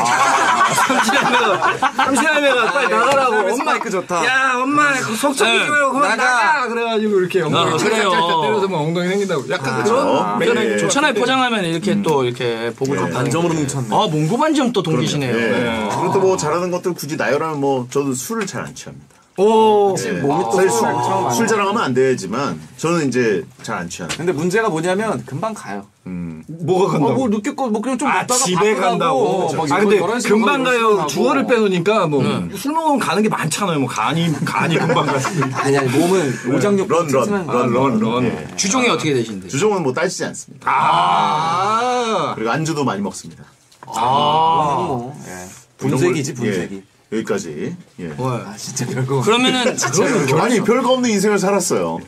삼신할매가 삼신할매가 빨리 나가라고 엄마 스파이크 좋다. 야 엄마 속썩이지 네. 말고 그만 나가. 그래가지고 이렇게 엉덩이 아, 그래요. 짤짤짤 때려서 막 엉덩이 생긴다고 약간 그런 네. 매력이 좋잖아요 포장하면 이렇게 또 이렇게 복을 줬다는 반점으로 뭉쳤네. 아 몽고 반점 또 동기시네요. 예. 그것도 뭐 잘하는 것들 굳이 나열하면 뭐 저도 술을 잘 안 취합니다. 오 예. 몸이 또 사실 술안 취하면 안술 돼. 자랑하면 안 되지만 저는 이제 잘 안 취합니다. 근데 문제가 뭐냐면 금방 가요. 뭐가 어, 간다고? 뭐 늦게 거, 뭐 그냥 좀 아 집에. 간다고. 막아 근데 11시 금방 가요. 주어를 빼놓으니까 뭐술 먹으면 가는 게 많잖아요. 뭐 간이 간이 금방 가는 아니, 아니, 몸은 오장육 런, 런. 런, 런, 런. 예. 주종이 어떻게 되신데? 주종은 뭐 따지지 않습니다. 아 그리고 안주도 많이 먹습니다. 뭐, 예. 분색이지, 이런 걸- 분색이. 예, 여기까지. 예. 아, 진짜 별거. 그러면은 아니 별거 없는 인생을 살았어요.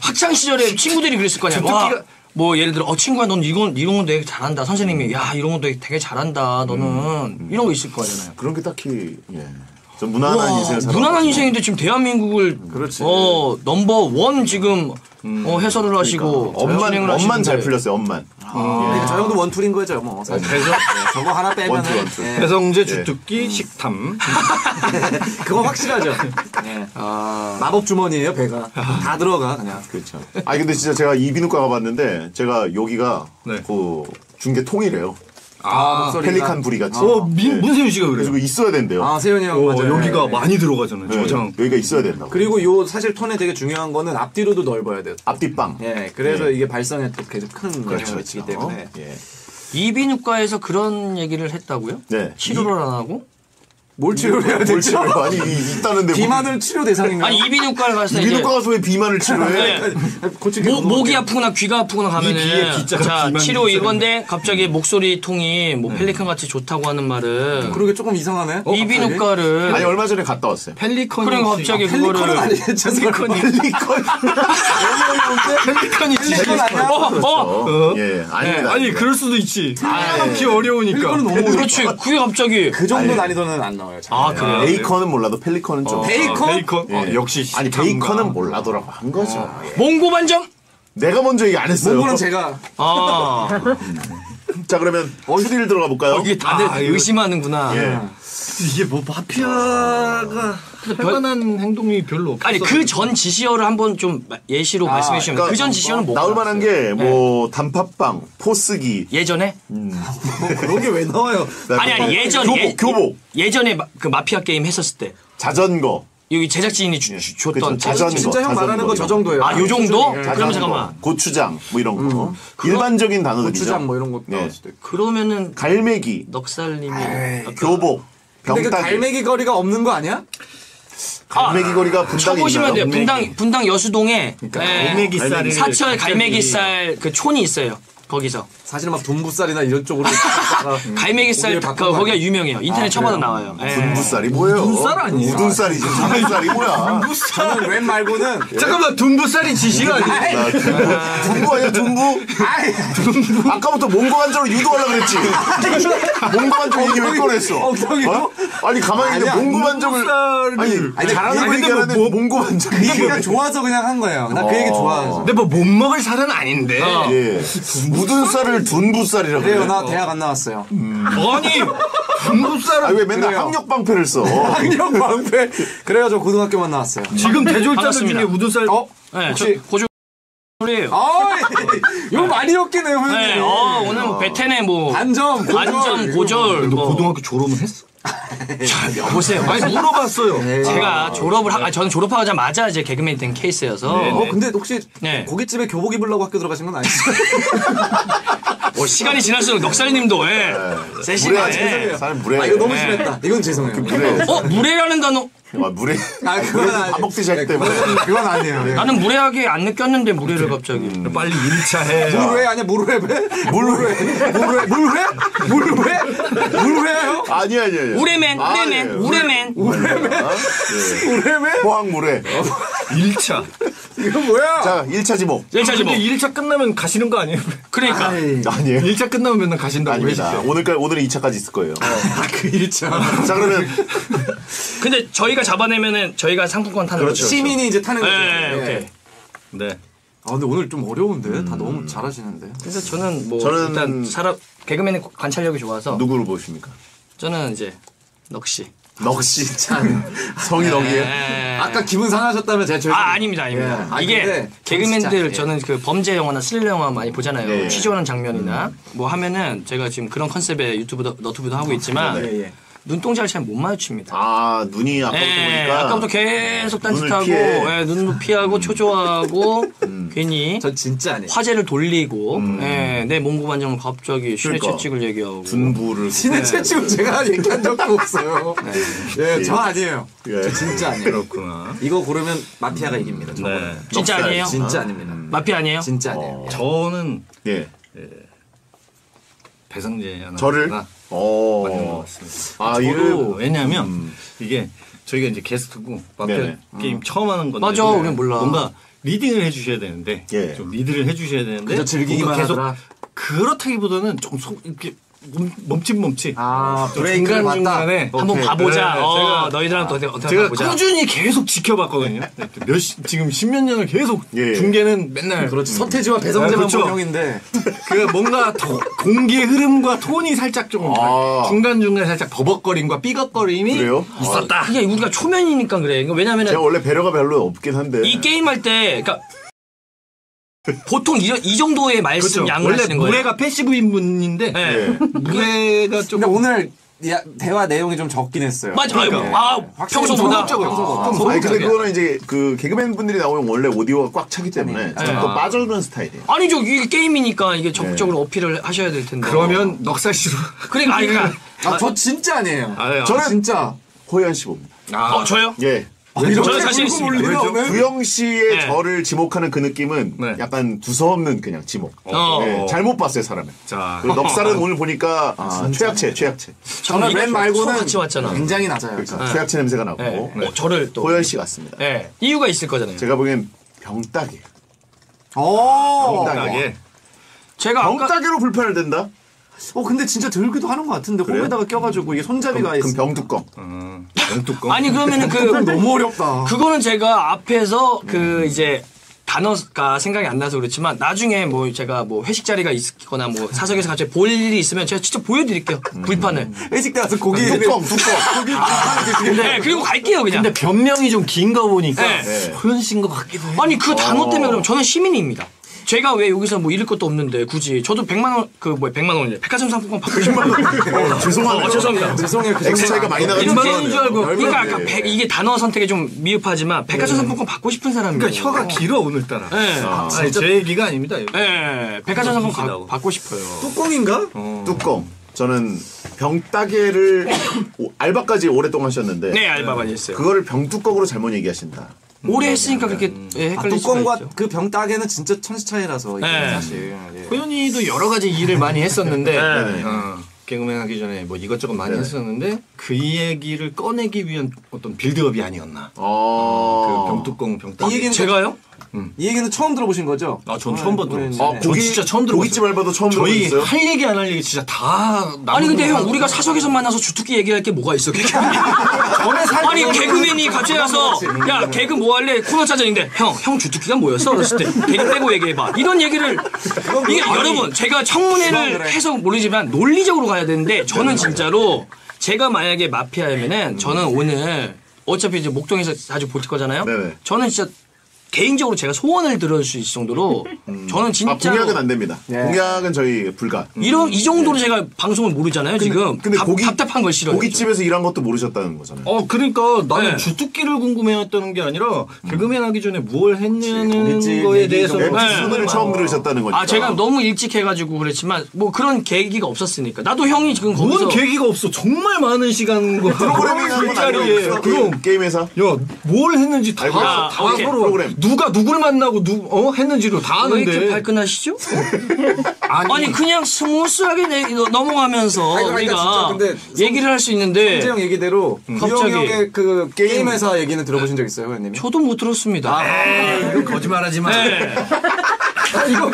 학창 시절에 친구들이 그랬을 거 아니야. 와, 뭐 예를 들어 어 친구야 넌 이건 이런 건 되게 잘한다. 선생님이 야 이런 건 되게, 되게 잘한다. 너는 이런 거 있을 거잖아요. 그런 게 딱히 예. 좀 무난한 와, 인생을 살았 무난한 인생인데 지금 대한민국을 그렇지. 어 number one 지금 어, 해설을 하시고 엄만 진행을 엄만 잘 하시는데. 풀렸어요. 엄만. 그러니까 저 형도 one tool인 거죠, 뭐. 사실. 그래서 예, 저거 하나 빼면. one tool, one tool. 배성재 주특기 식탐 그거 확실하죠. 예. 마법 주머니예요, 배가. 다 들어가, 그냥. 그렇죠. 아니 근데 진짜 제가 이비인후과 가봤는데 제가 여기가 네. 그 중계 통이래요. 아, 목소리가. 펠리칸 부리 같이. 어 민, 예. 문세윤 씨가 그래서 그래요. 이거 있어야 된대요. 아, 세윤이 형. 어, 맞아요. 여기가 예. 많이 들어가잖아요. 네, 저장. 여기가 있어야 된다고. 그리고 요 사실 톤에 되게 중요한 거는 앞뒤로도 넓어야 돼요. 앞뒷방. 예, 그래서 네. 이게 발성에 또 계속 큰 영향을 그렇죠. 미치기 때문에. 예. 이비인후과에서 그런 얘기를 했다고요? 네. 치료를 안 하고? 뭘 치료를 해야 되죠? 치료? 아니 이- 있다는데. 비만을 치료 대상인가요? 아니 이비인후과를 이제 이비인후과 가서 왜 비만을 치료해? 네. 모, 목이 아프거나 귀가 아프거나 가면은 자 치료 이건데 갑자기 목소리 통이 뭐 펠리칸 같이 좋다고 하는 말은 그러게 조금 이상하네. 어, 이비인후과를 아니 얼마 전에 갔다 왔어요. 펠리컨이 그럼 갑자기 펠리컨은 그거를 아니겠죠. 펠리컨이. 펠리컨. 펠리컨이 펠리컨 아니야? 어, 어. 예, 아닙니다. 아니 그럴 수도 있지. 기 어려우니까. 펠리컨은 너무 그렇지 그게 갑자기 그 정도 난이도는 안 나 와요. 잘. 아 그래요? 베이컨은 몰라도 펠리컨은 좀. 베이컨? 아, 베이컨. 예. 어, 역시 아니. 베이컨은 몰라도라고 한 거죠. 예. 몽고 반점? 내가 먼저 얘기 안 했어요. 몽골은 제가 아 자 그러면 추리를 들어가 볼까요? 이게 다들 아, 의심하는구나. 예. 이게 뭐 마피아가 할 만한 행동이 별로 없어. 아니 그 전 지시어를 한번 좀 예시로 말씀해 주시면 그러니까 그전 지시어는 뭐가 나올 만한 게 뭐 단팥빵, 포스기, 예전에? 그런 게 왜 나와요? 아니 아니 예전 교복, 예, 교복, 예전에 마- 그 마피아 게임 했었을 때. 자전거, 여기 제작진이 주, 주- 줬던 그쵸, 자전거. 진짜 형 말하는 거 저 정도예요. 아 요 정도? 예. 그러면 잠깐만 고추장 뭐 이런 거 일반적인 단어들이죠. 고추장 뭐 이런 거 네. 그러면은 갈매기, 넉살님이 교복, 근데 그 병따기, 갈매기 거리가 없는 거 아니야? 갈매기 거리가 분당에 쳐보시면 돼요. 분당 분당 여수동에 그러니까 예, 갈매기살을 사철 갈매기살 그 촌이 있어요. 거기서 사실 막 돈부살이나 이런 쪽으로 갈매기살 바꾼 거 거기가 아니야? 유명해요. 인터넷 쳐봐도 나와요. 예. 분부살이 뭐예요? 분부살 아니에요? 우둔살이지. 자물살이 뭐야? 저는 웬 말고는 잠깐만 둔부살이 지시가 아니야. 나 둔부, 둔부 아니야? 둔부. 아까부터 몽고 관절로 유도하려고 그랬지. 몽고 관절 얘기 왜 꺼냈어? 엉덩이로? 어? 아니 가만히 있는데 아니야. 몽고 관절을 아니 잘하는 얘기하는데 뭐- 몽고 관절 그게 이게 그냥 좋아서 그냥 한 거예요. 나 그 얘기 좋아해서. 근데 뭐 못 먹을 살은 아닌데. 예. 묻은 쌀을 둔부살이라고 그래요, 그래. 나 대학 안 나왔어요. 아니 둔부살은 아니 왜 맨날 그래요. 학력 방패를 써? 학력 방패. 그래가지고 고등학교만 나왔어요. 지금 대졸자들 반갑습니다. 중에 우둔살 어? 네, 저 혹시- 고졸이에요. 아, 이거 많이 엮이네요, 형님. 네, 어, 오늘 뭐 베텐의 뭐 반점, 고절. 반점 고절 너 뭐. 고등학교 졸업은 했어? 자, 여보세요. 아니 물어봤어요. 제가 졸업을 하, 아, 저는 졸업하자마자 이제 개그맨 된 케이스여서 어, 근데 혹시 네. 고깃집에 교복 입으려고 학교 들어가신 건 아니시죠? 어, 시간이 지날수록 넉살님도 예. 무례하지. 세시네. 사람 무례해. 아, 이거 너무 네. 심했다. 이건 죄송해요. 무례해. 어, 무례라는 단어. 아, 무례. 아, 그건 아니- 밥 먹듯이 할 때문에. 그건, 그건 아니에요. 예. 나는 무례하게 안 느꼈는데 무례를 갑자기. 빨리 1차 해. 물회 아니야 물회 왜? 물회 물회 물회 물회 물회요? 아니, 아니, 아니. 우레맨, 아, 우레맨, 예. 우레맨. 물회 포항 물회. 1차. 이거 뭐야? 자, 1차 지목. 1차지 뭐. 근데 1차 끝나면 가시는 거 아니에요? 그러니까. 아니에요. 1차 끝나면 맨날 가신다고 아닙니다. 오늘까지, 오늘은 2차까지 있을 거예요. 그 일자. 자, 그러면 근데 저희가 잡아내면은 저희가 상품권 타는 그렇죠. 거죠. 시민이 이제 타는 거죠. 네, 예. 오케이. 네. 아 근데 오늘 좀 어려운데 다 너무 잘하시는데. 그래서 저는 뭐 저는- 일단 사람 개그맨의 관찰력이 좋아서 누구를 보십니까? 저는 이제 넋이. 넋이 참. 성이 넋이에요? 예. 아까 기분 상하셨다면 제가 죄송. 아 아닙니다 아닙니다. 예. 아, 이게 근데 개그맨들 진짜, 예. 저는 그 범죄 영화나 스릴러 영화 많이 보잖아요. 예, 예. 취조하는 장면이나 뭐 하면은 제가 지금 그런 컨셉의 유튜브도 너튜브도 하고 있지만 예, 예. 눈동자를 잘 못 마주칩니다. 아, 눈이 아까부터 예, 보니까. 아까부터 계속 딴짓하고 피해. 예, 눈도 피하고 초조하고 괜히 전 진짜 아니에요. 화제를 돌리고 예, 내 몸고 반장을 갑자기 신의 그러니까. 채찍을 얘기하고 분부를. 신의 채찍은 제가 얘기한 적도 없어요. 예, 저 아니에요. 예. 저 진짜 아니에요. 그렇구나. 이거 고르면 마피아가 이깁니다. 저거. 네. 진짜 넉살. 아니에요? 진짜 아닙니다. 마피 아니에요? 진짜 아니에요. 저는 예. 배성재 아나운서가 저 를? 맞는 것 어. 같습니다. 아, 저도. 왜냐하면 이게 저희가 이제 게스트고 마피아 네네. 게임 처음 하는 건데 맞아, 우린 몰라. 뭔가 리딩을 해주셔야 되는데 예. 좀 리드를 해주셔야 되는데 그저 즐기기만 계속 하더라. 그렇다기보다는 좀속 이렇게 멈- 멈칫멈칫 아, 좀 브레이크를 중간 봤다. 중간에 한번 오케이. 봐보자. 네, 어, 제가- 너희들한테 어떻게 어떻게 제가 봐보자. 꾸준히 계속 지켜봤거든요. 네, 몇 시- 지금 십몇 년을 계속 예. 중계는 맨날 그렇지. 서태지와 배성재만 아, 그렇죠. 본 형인데. 그 뭔가 토- 공기의 흐름과 톤이 살짝 좀 아. 중간 중간에 살짝 버벅거림과 삐걱거림이 그래요? 있었다. 그게 우리가 초면이니까 그래. 이거 왜냐면은 제가 원래 배려가 별로 없긴 한데. 이 게임 할 때, 그러니까 보통 이, 이 정도의 말씀 그렇죠. 양을 원래 하시는 거예요. 무례가 패시브인 분인데 네. 예. 무례가 좀 근데 오늘 야- 대화 내용이 좀 적긴 했어요. 맞아요. 그러니까. 아, 평소보다. 평소보다. 아니 근데 그거는 이제 그 개그맨 분들이 나오면 원래 오디오가 꽉 차기 때문에 네. 또 빠져드는 스타일이에요. 아니죠. 이게 게임이니까 이게 적극적으로 어필을 하셔야 될 텐데. 그러면 넉살 씨로 그러니까, 아니, 그러니까. 아, 저 진짜 아니에요. 아, 저는 진짜. 호연 씨 봅니다. 어, 저요? 예. 저는 사실 울고 있습니다. 오늘? 구영 씨의 네. 저를 지목하는 그 느낌은 네. 약간 두서없는 그냥 지목. 어. 예, 잘못 봤어요 사람을. 자. 그리고 넉살은 오늘 보니까 아, 최약체, 최약체. 저는 소 말고는 같이 왔잖아. 굉장히 낮아요. 그러니까 최약체 냄새가 나고 네. 어, 저를 또. 호연 씨 같습니다. 네. 이유가 있을 거잖아요. 제가 보기엔. 오. 나게 제가 아까 병따기로 불편을 댄다? 어 근데 진짜 들기도 하는 것 같은데 그래요? 홈에다가 껴가지고 이게 손잡이가 그럼 있어. 병뚜껑. 병뚜껑 아니 그러면은 그 너무 어렵다. 그거는 제가 앞에서 그 이제 단어가 생각이 안 나서 그렇지만 나중에 뭐 제가 뭐 회식 자리가 있거나 뭐 사석에서 갑자기 볼 일이 있으면 제가 직접 보여드릴게요 불판을. 회식 때 가서 고기 뚜껑, 뚜껑. 네 그리고 갈게요 그냥. 근데 변명이 좀긴거 보니까 네. 호연 씨인 것 같기도 해. 아니 그 단어 때문에 그럼 저는 시민입니다. 제가 왜 여기서 뭐 잃을 것도 없는데 굳이 저도 100만 원 그뭐 100만 원이래 백화점 상품권 받고 싶어요. 어, 죄송하네요. 어, 죄송합니다. 죄송해요. 그 차이가 많이 원인 줄 알고. 그러니까 아까 백- 이게 단어 선택이 좀 미흡하지만 백화점 상품권 받고 싶은 사람이에요. 그러니까 혀가 길어 오늘따라. 네. 아니, 제 얘기가 아닙니다. 이거. 네, 백화점 상품 가, 기시다고. 받고 싶어요. 뚜껑인가? 뚜껑. 저는 병따개를 오- 알바까지 오랫동안 하셨는데 네, 알바 많이 했어요. 그거를 병뚜껑으로 잘못 얘기하신다. 오래 했으니까 그렇게 예, 아, 헷갈릴 수가 뚜껑과 있죠. 그 병 따개는 진짜 천지 차이라서 이게 네. 사실. 예. 호연이도 여러 가지 일을 많이 했었는데 네. 어, 개그맨 하기 전에 뭐 이것저것 많이 네. 했었는데 그 얘기를 꺼내기 위한 어떤 빌드업이 아니었나. 어. 그 병뚜껑 병따. 이 얘기는 제가요? 이 얘기는 처음 들어보신 거죠? 아, 전 처음 오늘- 들어봤어요. 오늘 아, 저 고기, 진짜 처음 들어봤어요. 고깃집 알바도 처음 저희 들어봤어요. 할 얘기 안 할 얘기 진짜 다 아니 근데 형 우리가. 사석에서 만나서 주특기 얘기할 게 뭐가 있어? 살 아니 개그맨이 갑자기 와서 야 개그 뭐 할래? 코너 짜자인데 형 형 주특기가 뭐였어? 어렸을 때 개그 빼고 얘기해봐. 이런 얘기를 이게 여러분 제가 청문회를 해서 모르지만 논리적으로 가야 되는데 저는 진짜로 제가 만약에 마피아이면은 저는 오늘 어차피 이제 목동에서 자주 볼 거잖아요. 네네. 저는 진짜 개인적으로 제가 소원을 들을 수 있을 정도로 저는 아, 진짜 공약은 안 됩니다. 예. 공약은 저희 불가. 이런 이 정도로 제가 방송을 모르잖아요 지금 근데 답, 고기- 답답한 걸 싫어요. 고깃집에서 일한 것도 모르셨다는 거잖아요. 어 그러니까 나는 네. 주특기를 궁금해했다는 게 아니라 개그맨 하기 전에 무엇 했냐는 고깃집 거에 얘기 대해서 좀뭐 네. 에피소드를 처음 들으셨다는 거니까. 아 제가 너무 일찍 해가지고 그랬지만 뭐 그런 계기가 없었으니까 나도 형이 지금 거기서 뭔 계기가 없어 정말 많은 시간과 프로그래밍 한건 자리에 아니고 그럼 게임에서 야뭘 했는지 다, 알고 다, 있어. 오케이. 서로 프로그램. 누가 누굴 만나고 누 어 했는지를 다왜 이렇게 아는데 발끈하시죠? 아니, 그냥 smooth하게 내- 넘어가면서 아니, 그러니까 우리가 진짜 근데 얘기를 할 수 있는데 성재형 얘기대로 갑자기. 구형 형의 그 게임 회사 얘기는 들어보신 적 있어요, 회원님이? 저도 못 들었습니다. 이거 거짓말하지 마. 네.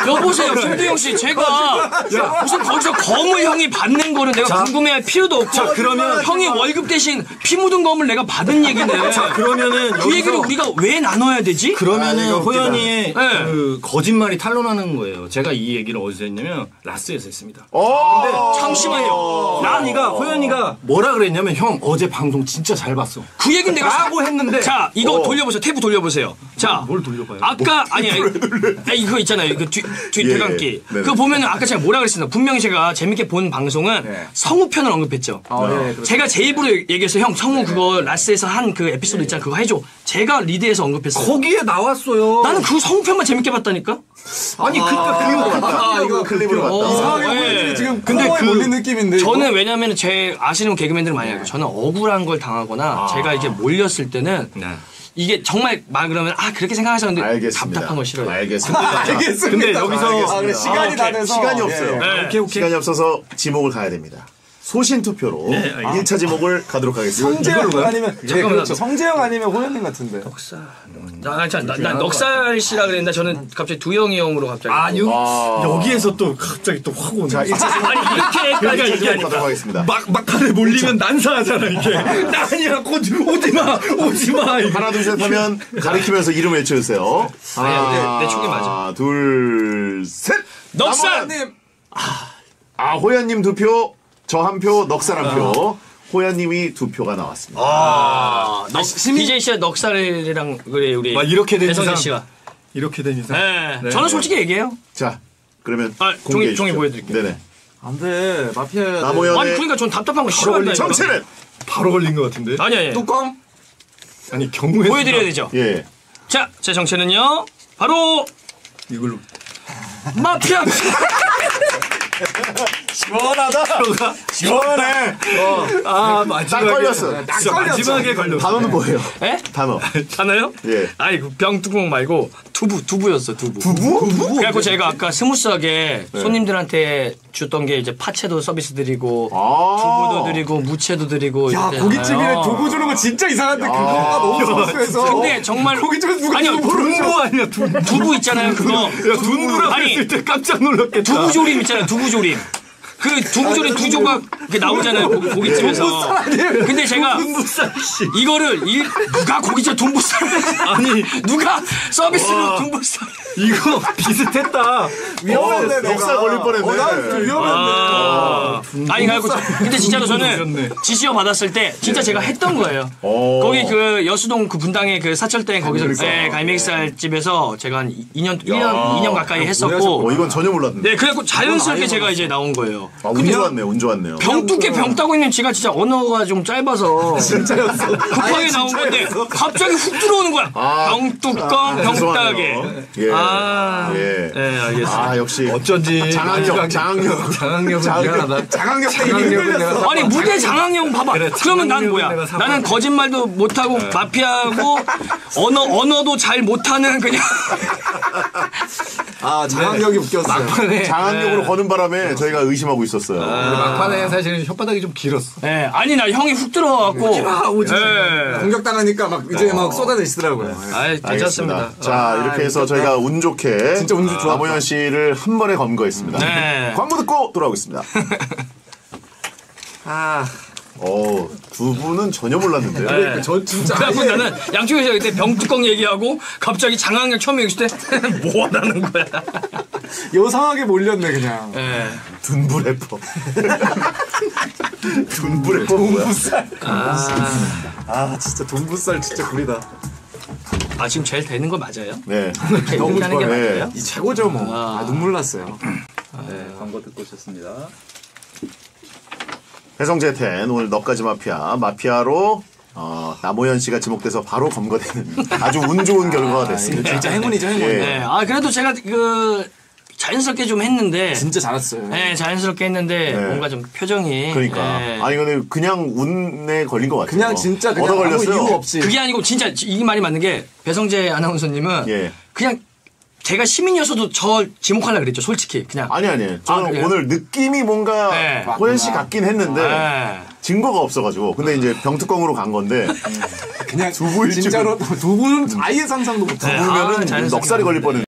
여보세요, 김두영 씨. 제가 무슨 거기서 검을 형이 받는 거를 내가 궁금해할 필요도 없고. 그러면- 형이 월급 대신 피 묻은 검을 내가 받은 얘기네. 자 그러면은 그 여기서- 얘기를 우리가 왜 나눠야 되지? 그러면은 아. 호연이의 네. 그 거짓말이 탄로나는 거예요. 제가 이 얘기를 어디서 했냐면 라스에서 했습니다. 어. 잠시만요. 호연이가 호연이가 뭐라 그랬냐면 형 어제 방송 진짜 잘 봤어. 그 얘기는 내가 라고 했는데 자 이거 돌려보세요 탭 돌려보세요 자 뭘 돌려봐요? 아까 아니 아니 아니, 이거 있잖아요 그 뒤 뒤 예, 대감기 네네. 그거 보면은 아까 제가 뭐라 그랬습니다 분명히 제가 재밌게 본 방송은 네. 성우편을 언급했죠 아, 네, 그렇죠. 제가 제 입으로 얘기해서 형 성우 그거 라스에서 한 그 에피소드 있잖아 그거 해줘 제가 리드해서 언급했어요 거기에 나왔어요. 나는 그 성우편만 재밌게 봤다니까 아니 그러니까 그 아, 이거 클립으로 봤다. 어, 이상하게 네. 호연님이 지금 근데 그- 몰린 느낌인데. 저는 왜냐면 제 아시는 개그맨들은 많이 알고 저는 억울한 걸 당하거나 제가 이게 몰렸을 때는 네. 이게 정말 말 그러면 아 그렇게 생각하셨는데 알겠습니다. 답답한 거 싫어요. 알겠습니다. 알겠습니다. 근데 여기서- 아, 그래, 시간이 아, 다. 돼서 시간이 예. 없어요. 네. 오케이 오케이. 시간이 없어서 지목을 가야 됩니다. 소신 투표로 네, 알겠습니다. 1차 지목을 가도록 하겠습니다. 성재형 아니면 네, 잠깐만. 그렇죠. 성재형 아니면 호연님 같은데. 나, 자, 나, 나 넉살 씨라 그랬는데 저는 갑자기 두영이 형으로 갑자기. 아 여, 여기에서 또 갑자기 또 확 오네. 자, 1차 지목, 아니 이렇게까지 1차 지목 얘기하니까. 하겠습니다. 막 막판에 몰리면 난사하잖아 이게. 나 아니야 오지 오지 마 오지마. 하나, 둘, 셋 하면 가리키면서 이름 외쳐주세요. 아니야, 내- 내 촉이 맞아. 하나, 둘, 셋! 넉살! 님 아, 호연님 두 표, 저 한 표, 넉살 한 표. 호연님이 두 표가 나왔습니다. 아, 넉, DJ 씨가 넉살이랑 그래 우리 막 이렇게 된 배성재 이상- 씨가. 이렇게 된 이상. 네. 네. 저는 솔직히 얘기해요. 자, 그러면 아, 공개해 종이- 종이. 보여드릴게요. 네네. 안돼 마피아. 남호연의 아니 그러니까 전 답답한 거 싫어한다. 정체는 바로 걸린 것 같은데. 아니 아니. 뚜껑. 아니 경우에 보여드려야 되죠. 예. 자, 제 정체는요. 바로 이걸로 마피아. 시원하다. 시원해. 아 마지막에 딱 걸렸어. 딱 마지막에 걸렸어. 단어는 뭐예요? 에? 단어. 하나요? 예. 아니 그 병뚜껑 말고 두부 두부였어 두부. 두부? 그래갖고 제가 아까 smooth하게 손님들한테 줬던 게 이제 파채도 서비스 드리고 아. 두부도 드리고 무채도 드리고. 야 이랬잖아요. 고깃집이래 두부 주는 거 진짜 이상한데 그거가 너무 소스해서. 근데 정말 고깃집에서 누가 아니요 두부 아니야 둔부. 두부 있잖아요 그거. 야 둔부라고 아니, 때 깜짝 놀랐겠다. 두부 조림 있잖아요 두부 조림. 그 두부 조림 두 조각 이렇게 나오잖아요 고- 고깃집에서. 근데 제가. 이거를 일, 누가 고깃집 돈부살 아니 누가 서비스로 돈부살 이거 비슷했다. 위험했네. 어, 내가. 넉살 걸릴 뻔했네. 어, 난 위험했네. 아, 아니 그래고 근데 진짜로 저는. 지시어 받았을 때 진짜 제가 했던 거예요. 오. 거기 그 여수동 그 분당의 그 사철땡 거기서. 네, 갈매기살 집에서 제가 한 2년 1년 2년 가까이 했었고 어, 이건 전혀 몰랐는데. 네 그래갖고 자연스럽게 제가 이제 나온 거예요. 아, 운 좋았네요, 운 좋았네요. 병 뚜깨 병 따고 있는 지가 진짜 언어가 좀 짧아서 진짜였어 급하게 나온 건데 갑자기 훅 들어오는 거야 아. 병 뚜껑 병 따게. 예. 아, 예. 네 알겠습니다 아, 역시. 어쩐지 장학력, 장학력. 장학력은 미안하다. 장학력 장학력은 내가 아니 무대 장학용 봐봐 그래, 그러면 난 뭐야. 나는 거짓말도 못하고 마피아고 언어 언어도 잘 못하는 그냥 아 장학력이 웃겼어요. 막판에 장학력으로 거는 바람에 저희가 의심하고 있었어요. 근데 막판에 사실은 혓바닥이 좀 길었어. 예 아니 나 형이 훅 들어와갖고 마, 오지 마. 예. 공격당하니까 막 이제 막 쏟아내시더라고요. 아 괜찮습니다 알겠습니다. 자, 이렇게 해서 저희가 운 좋게 진짜 운 좋았다. 남호연 씨를 한 번에 검거했습니다. 네. 광고 듣고 돌아오겠습니다. 아 어, 두 분은 전혀 몰랐는데요. 네. 저 진짜 그래갖고 나는 양쪽에서 그때 병뚜껑 얘기하고 갑자기 장학력 처음 얘기했을 때 뭐 하라는 거야 요상하게 몰렸네 그냥. 예. 둔부 래퍼. 둔부 래퍼 뭐야? 아 진짜 돈부살 진짜 구리다. 아 지금 제일 되는 거 맞아요? 네. 너무 이렇게 하는 게 좋아요. 네. 맞아요? 이 최고죠 뭐. 아. 아, 눈물 났어요. 네, 광고 듣고 오셨습니다. 해성재텐 오늘 너까지 마피아 마피아로 어, 남호연 씨가 지목돼서 바로 검거되는 아주 운 좋은 결과가 됐습니다. 진짜 행운이죠 행운. 예. 네. 아 그래도 제가 그 자연스럽게 좀 했는데. 진짜 잘했어요. 네, 자연스럽게 했는데 네. 뭔가 좀 표정이. 그러니까 네. 아니 근데 그냥 운에 걸린 것 같아요. 그냥 진짜 그냥 얻어 아무 걸렸어요. 이유 없이. 그게 아니고 진짜 이 말이 맞는 게 배성재 아나운서님은 예. 그냥 제가 시민이었어도 저 지목하려 그랬죠. 솔직히 그냥. 아니 아니 저는 아? 오늘 느낌이 뭔가 네. 호연 씨 같긴 했는데 네. 증거가 없어가지고 근데 이제 병특검으로 간 건데 그냥 두 분이 진짜로 두 분은 아예 상상도 못하고. 네. 그러면은 아, 넉살이 걸릴 뻔했는데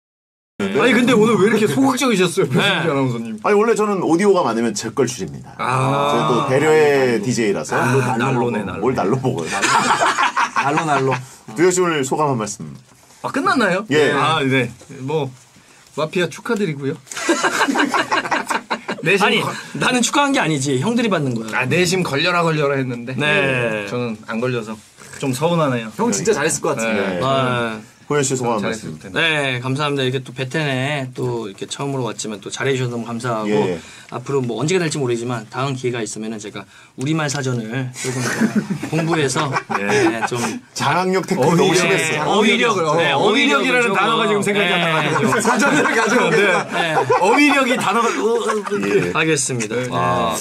아니 근데 오늘 왜 이렇게 소극적이셨어요, 배승기 네. 아나운서님? 아니 원래 저는 오디오가 많으면 제 걸 줄입니다. 아. 저희 또 배려의 DJ라서 난로네, 난로. 뭘 날로 먹어요. 날로 날로. 두현 씨 오늘 소감 한 말씀. 아 끝났나요? 예. 아 네. 뭐 마피아 축하드리고요. 내심 아니 거- 나는 축하한 게 아니지. 형들이 받는 거야. 아 내심 걸려라 걸려라 했는데 네. 저는 안 걸려서 좀 서운하네요. 형 진짜 잘했을 것 같은데. 네. 아, 호연 씨 소감 말씀. 네, 감사합니다. 이렇게 또 베텐에 또 이렇게 처음으로 왔지만 또 잘해주셔서 너무 감사하고 예. 앞으로 뭐 언제가 될지 모르지만 다음 기회가 있으면은 제가 우리말 사전을 조금 더 공부해서 네, 좀 장악력 태클 너무 심했어. 네, 어휘력, 네, 어휘력이라는 조금. 단어가 지금 생각이 안 나가지고 사전을 가져오겠다. 네, 어휘력이 단어가 예. 하겠습니다. 아,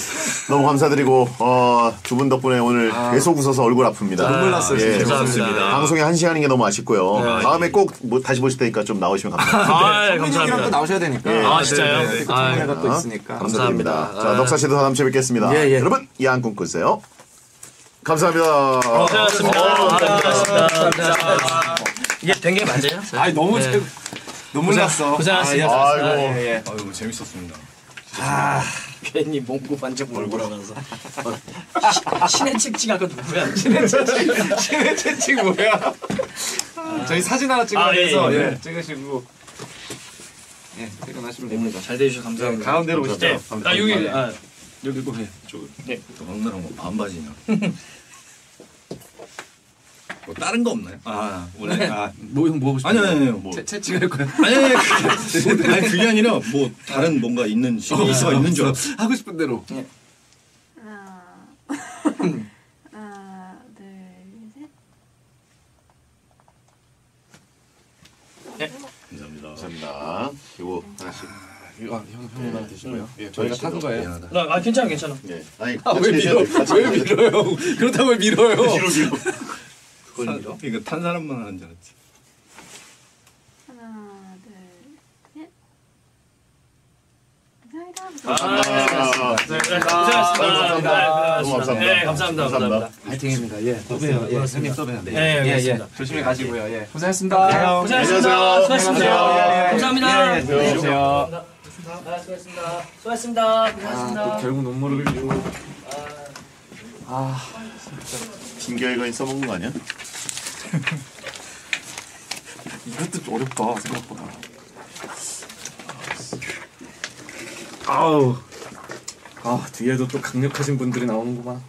너무 감사드리고 어, 두 분 덕분에 오늘 계속 웃어서 얼굴 아픕니다. 눈물 났어요, 예. 감사합니다. 방송에 한 시간인 게 너무 아쉽고요. 다음에 꼭 뭐 다시 보실 테니까 좀 나오시면 감사합니다. 아, 또 감사합니다. 나오셔야 되니까. 예. 아, 진짜요? 네, 그 아, 동네가 또 있으니까. 감사드립니다. 감사합니다. 자, 아. 넉사 씨도 다음 주에 뵙겠습니다. 예, 예. 여러분, 이안 꿈꾸세요. 감사합니다. 고생하셨습니다. 아, 감사합니다. 이게 된 게 맞아요? 아니 너무 네. 재- 눈물 났어. 고생하셨습니다. 아이고. 아, 예, 예. 아유 재밌었습니다. 괜히 몽고 반짝 몰고 나가서 어, 시- 신의 책찍 아까 누구야? 신의 신의 채찍 뭐야? 저희 사진 하나 찍어야 아, 예, 예. 예, 찍으시고 예, 퇴근하시면 됩니다. 잘 돼주셔서 감사합니다. 가운데로 오시죠. 네. 아 여기 아, 여기 또 해. 저 네. 막나랑 뭐 반바지냐. 뭐 다른 거 없나요? 아 원래 아 뭐, 뭐 하고 싶어요? 아니 아니 아니 뭐 채, 채찍 할 거야? 아니 아니 그게, 아니 그게 아니라 뭐 다른 뭔가 있는 시리즈가 있는 줄 알았어. 하고 싶은 대로. 하나, 하나, 둘, 셋. 감사합니다. 감사합니다. 이거 하나씩. 이거 형, 형이 하나 드시고요. 예, 저희가 타는 거예요. 나, 아 괜찮아 괜찮아. 예. 아니, 아, 왜 밀어? 왜. 밀어요? 그렇다고 왜 밀어요? 뒤로, 뒤로. 그걸? 이거 탄 사람만 하는 줄 알았지. 하나, 둘, 셋. 감사합니다. 아, 고생하셨습니다. 너무 감사합니다. 네, 감사합니다. 감사합니다. 파이팅입니다. 예, 또 봬요. 예, 형님 또 봬요. 네, 예, 알겠습니다. 조심히 가시고요. 예, 고생하셨습니다. 고생하셨습니다. 안녕하세요. 수고하셨습니다. 감사합니다. 예, 예, 안녕하세요. 아, 수고하셨습니다. 수고하셨습니다. 아, 고생하셨습니다. 또 결국 눈물을 흘리고. 아, 빈결거인 써먹는 거 아니야? 이것도 좀 어렵다 생각보다. 아우 아, 뒤에도 또 강력하신 분들이 나오는구만.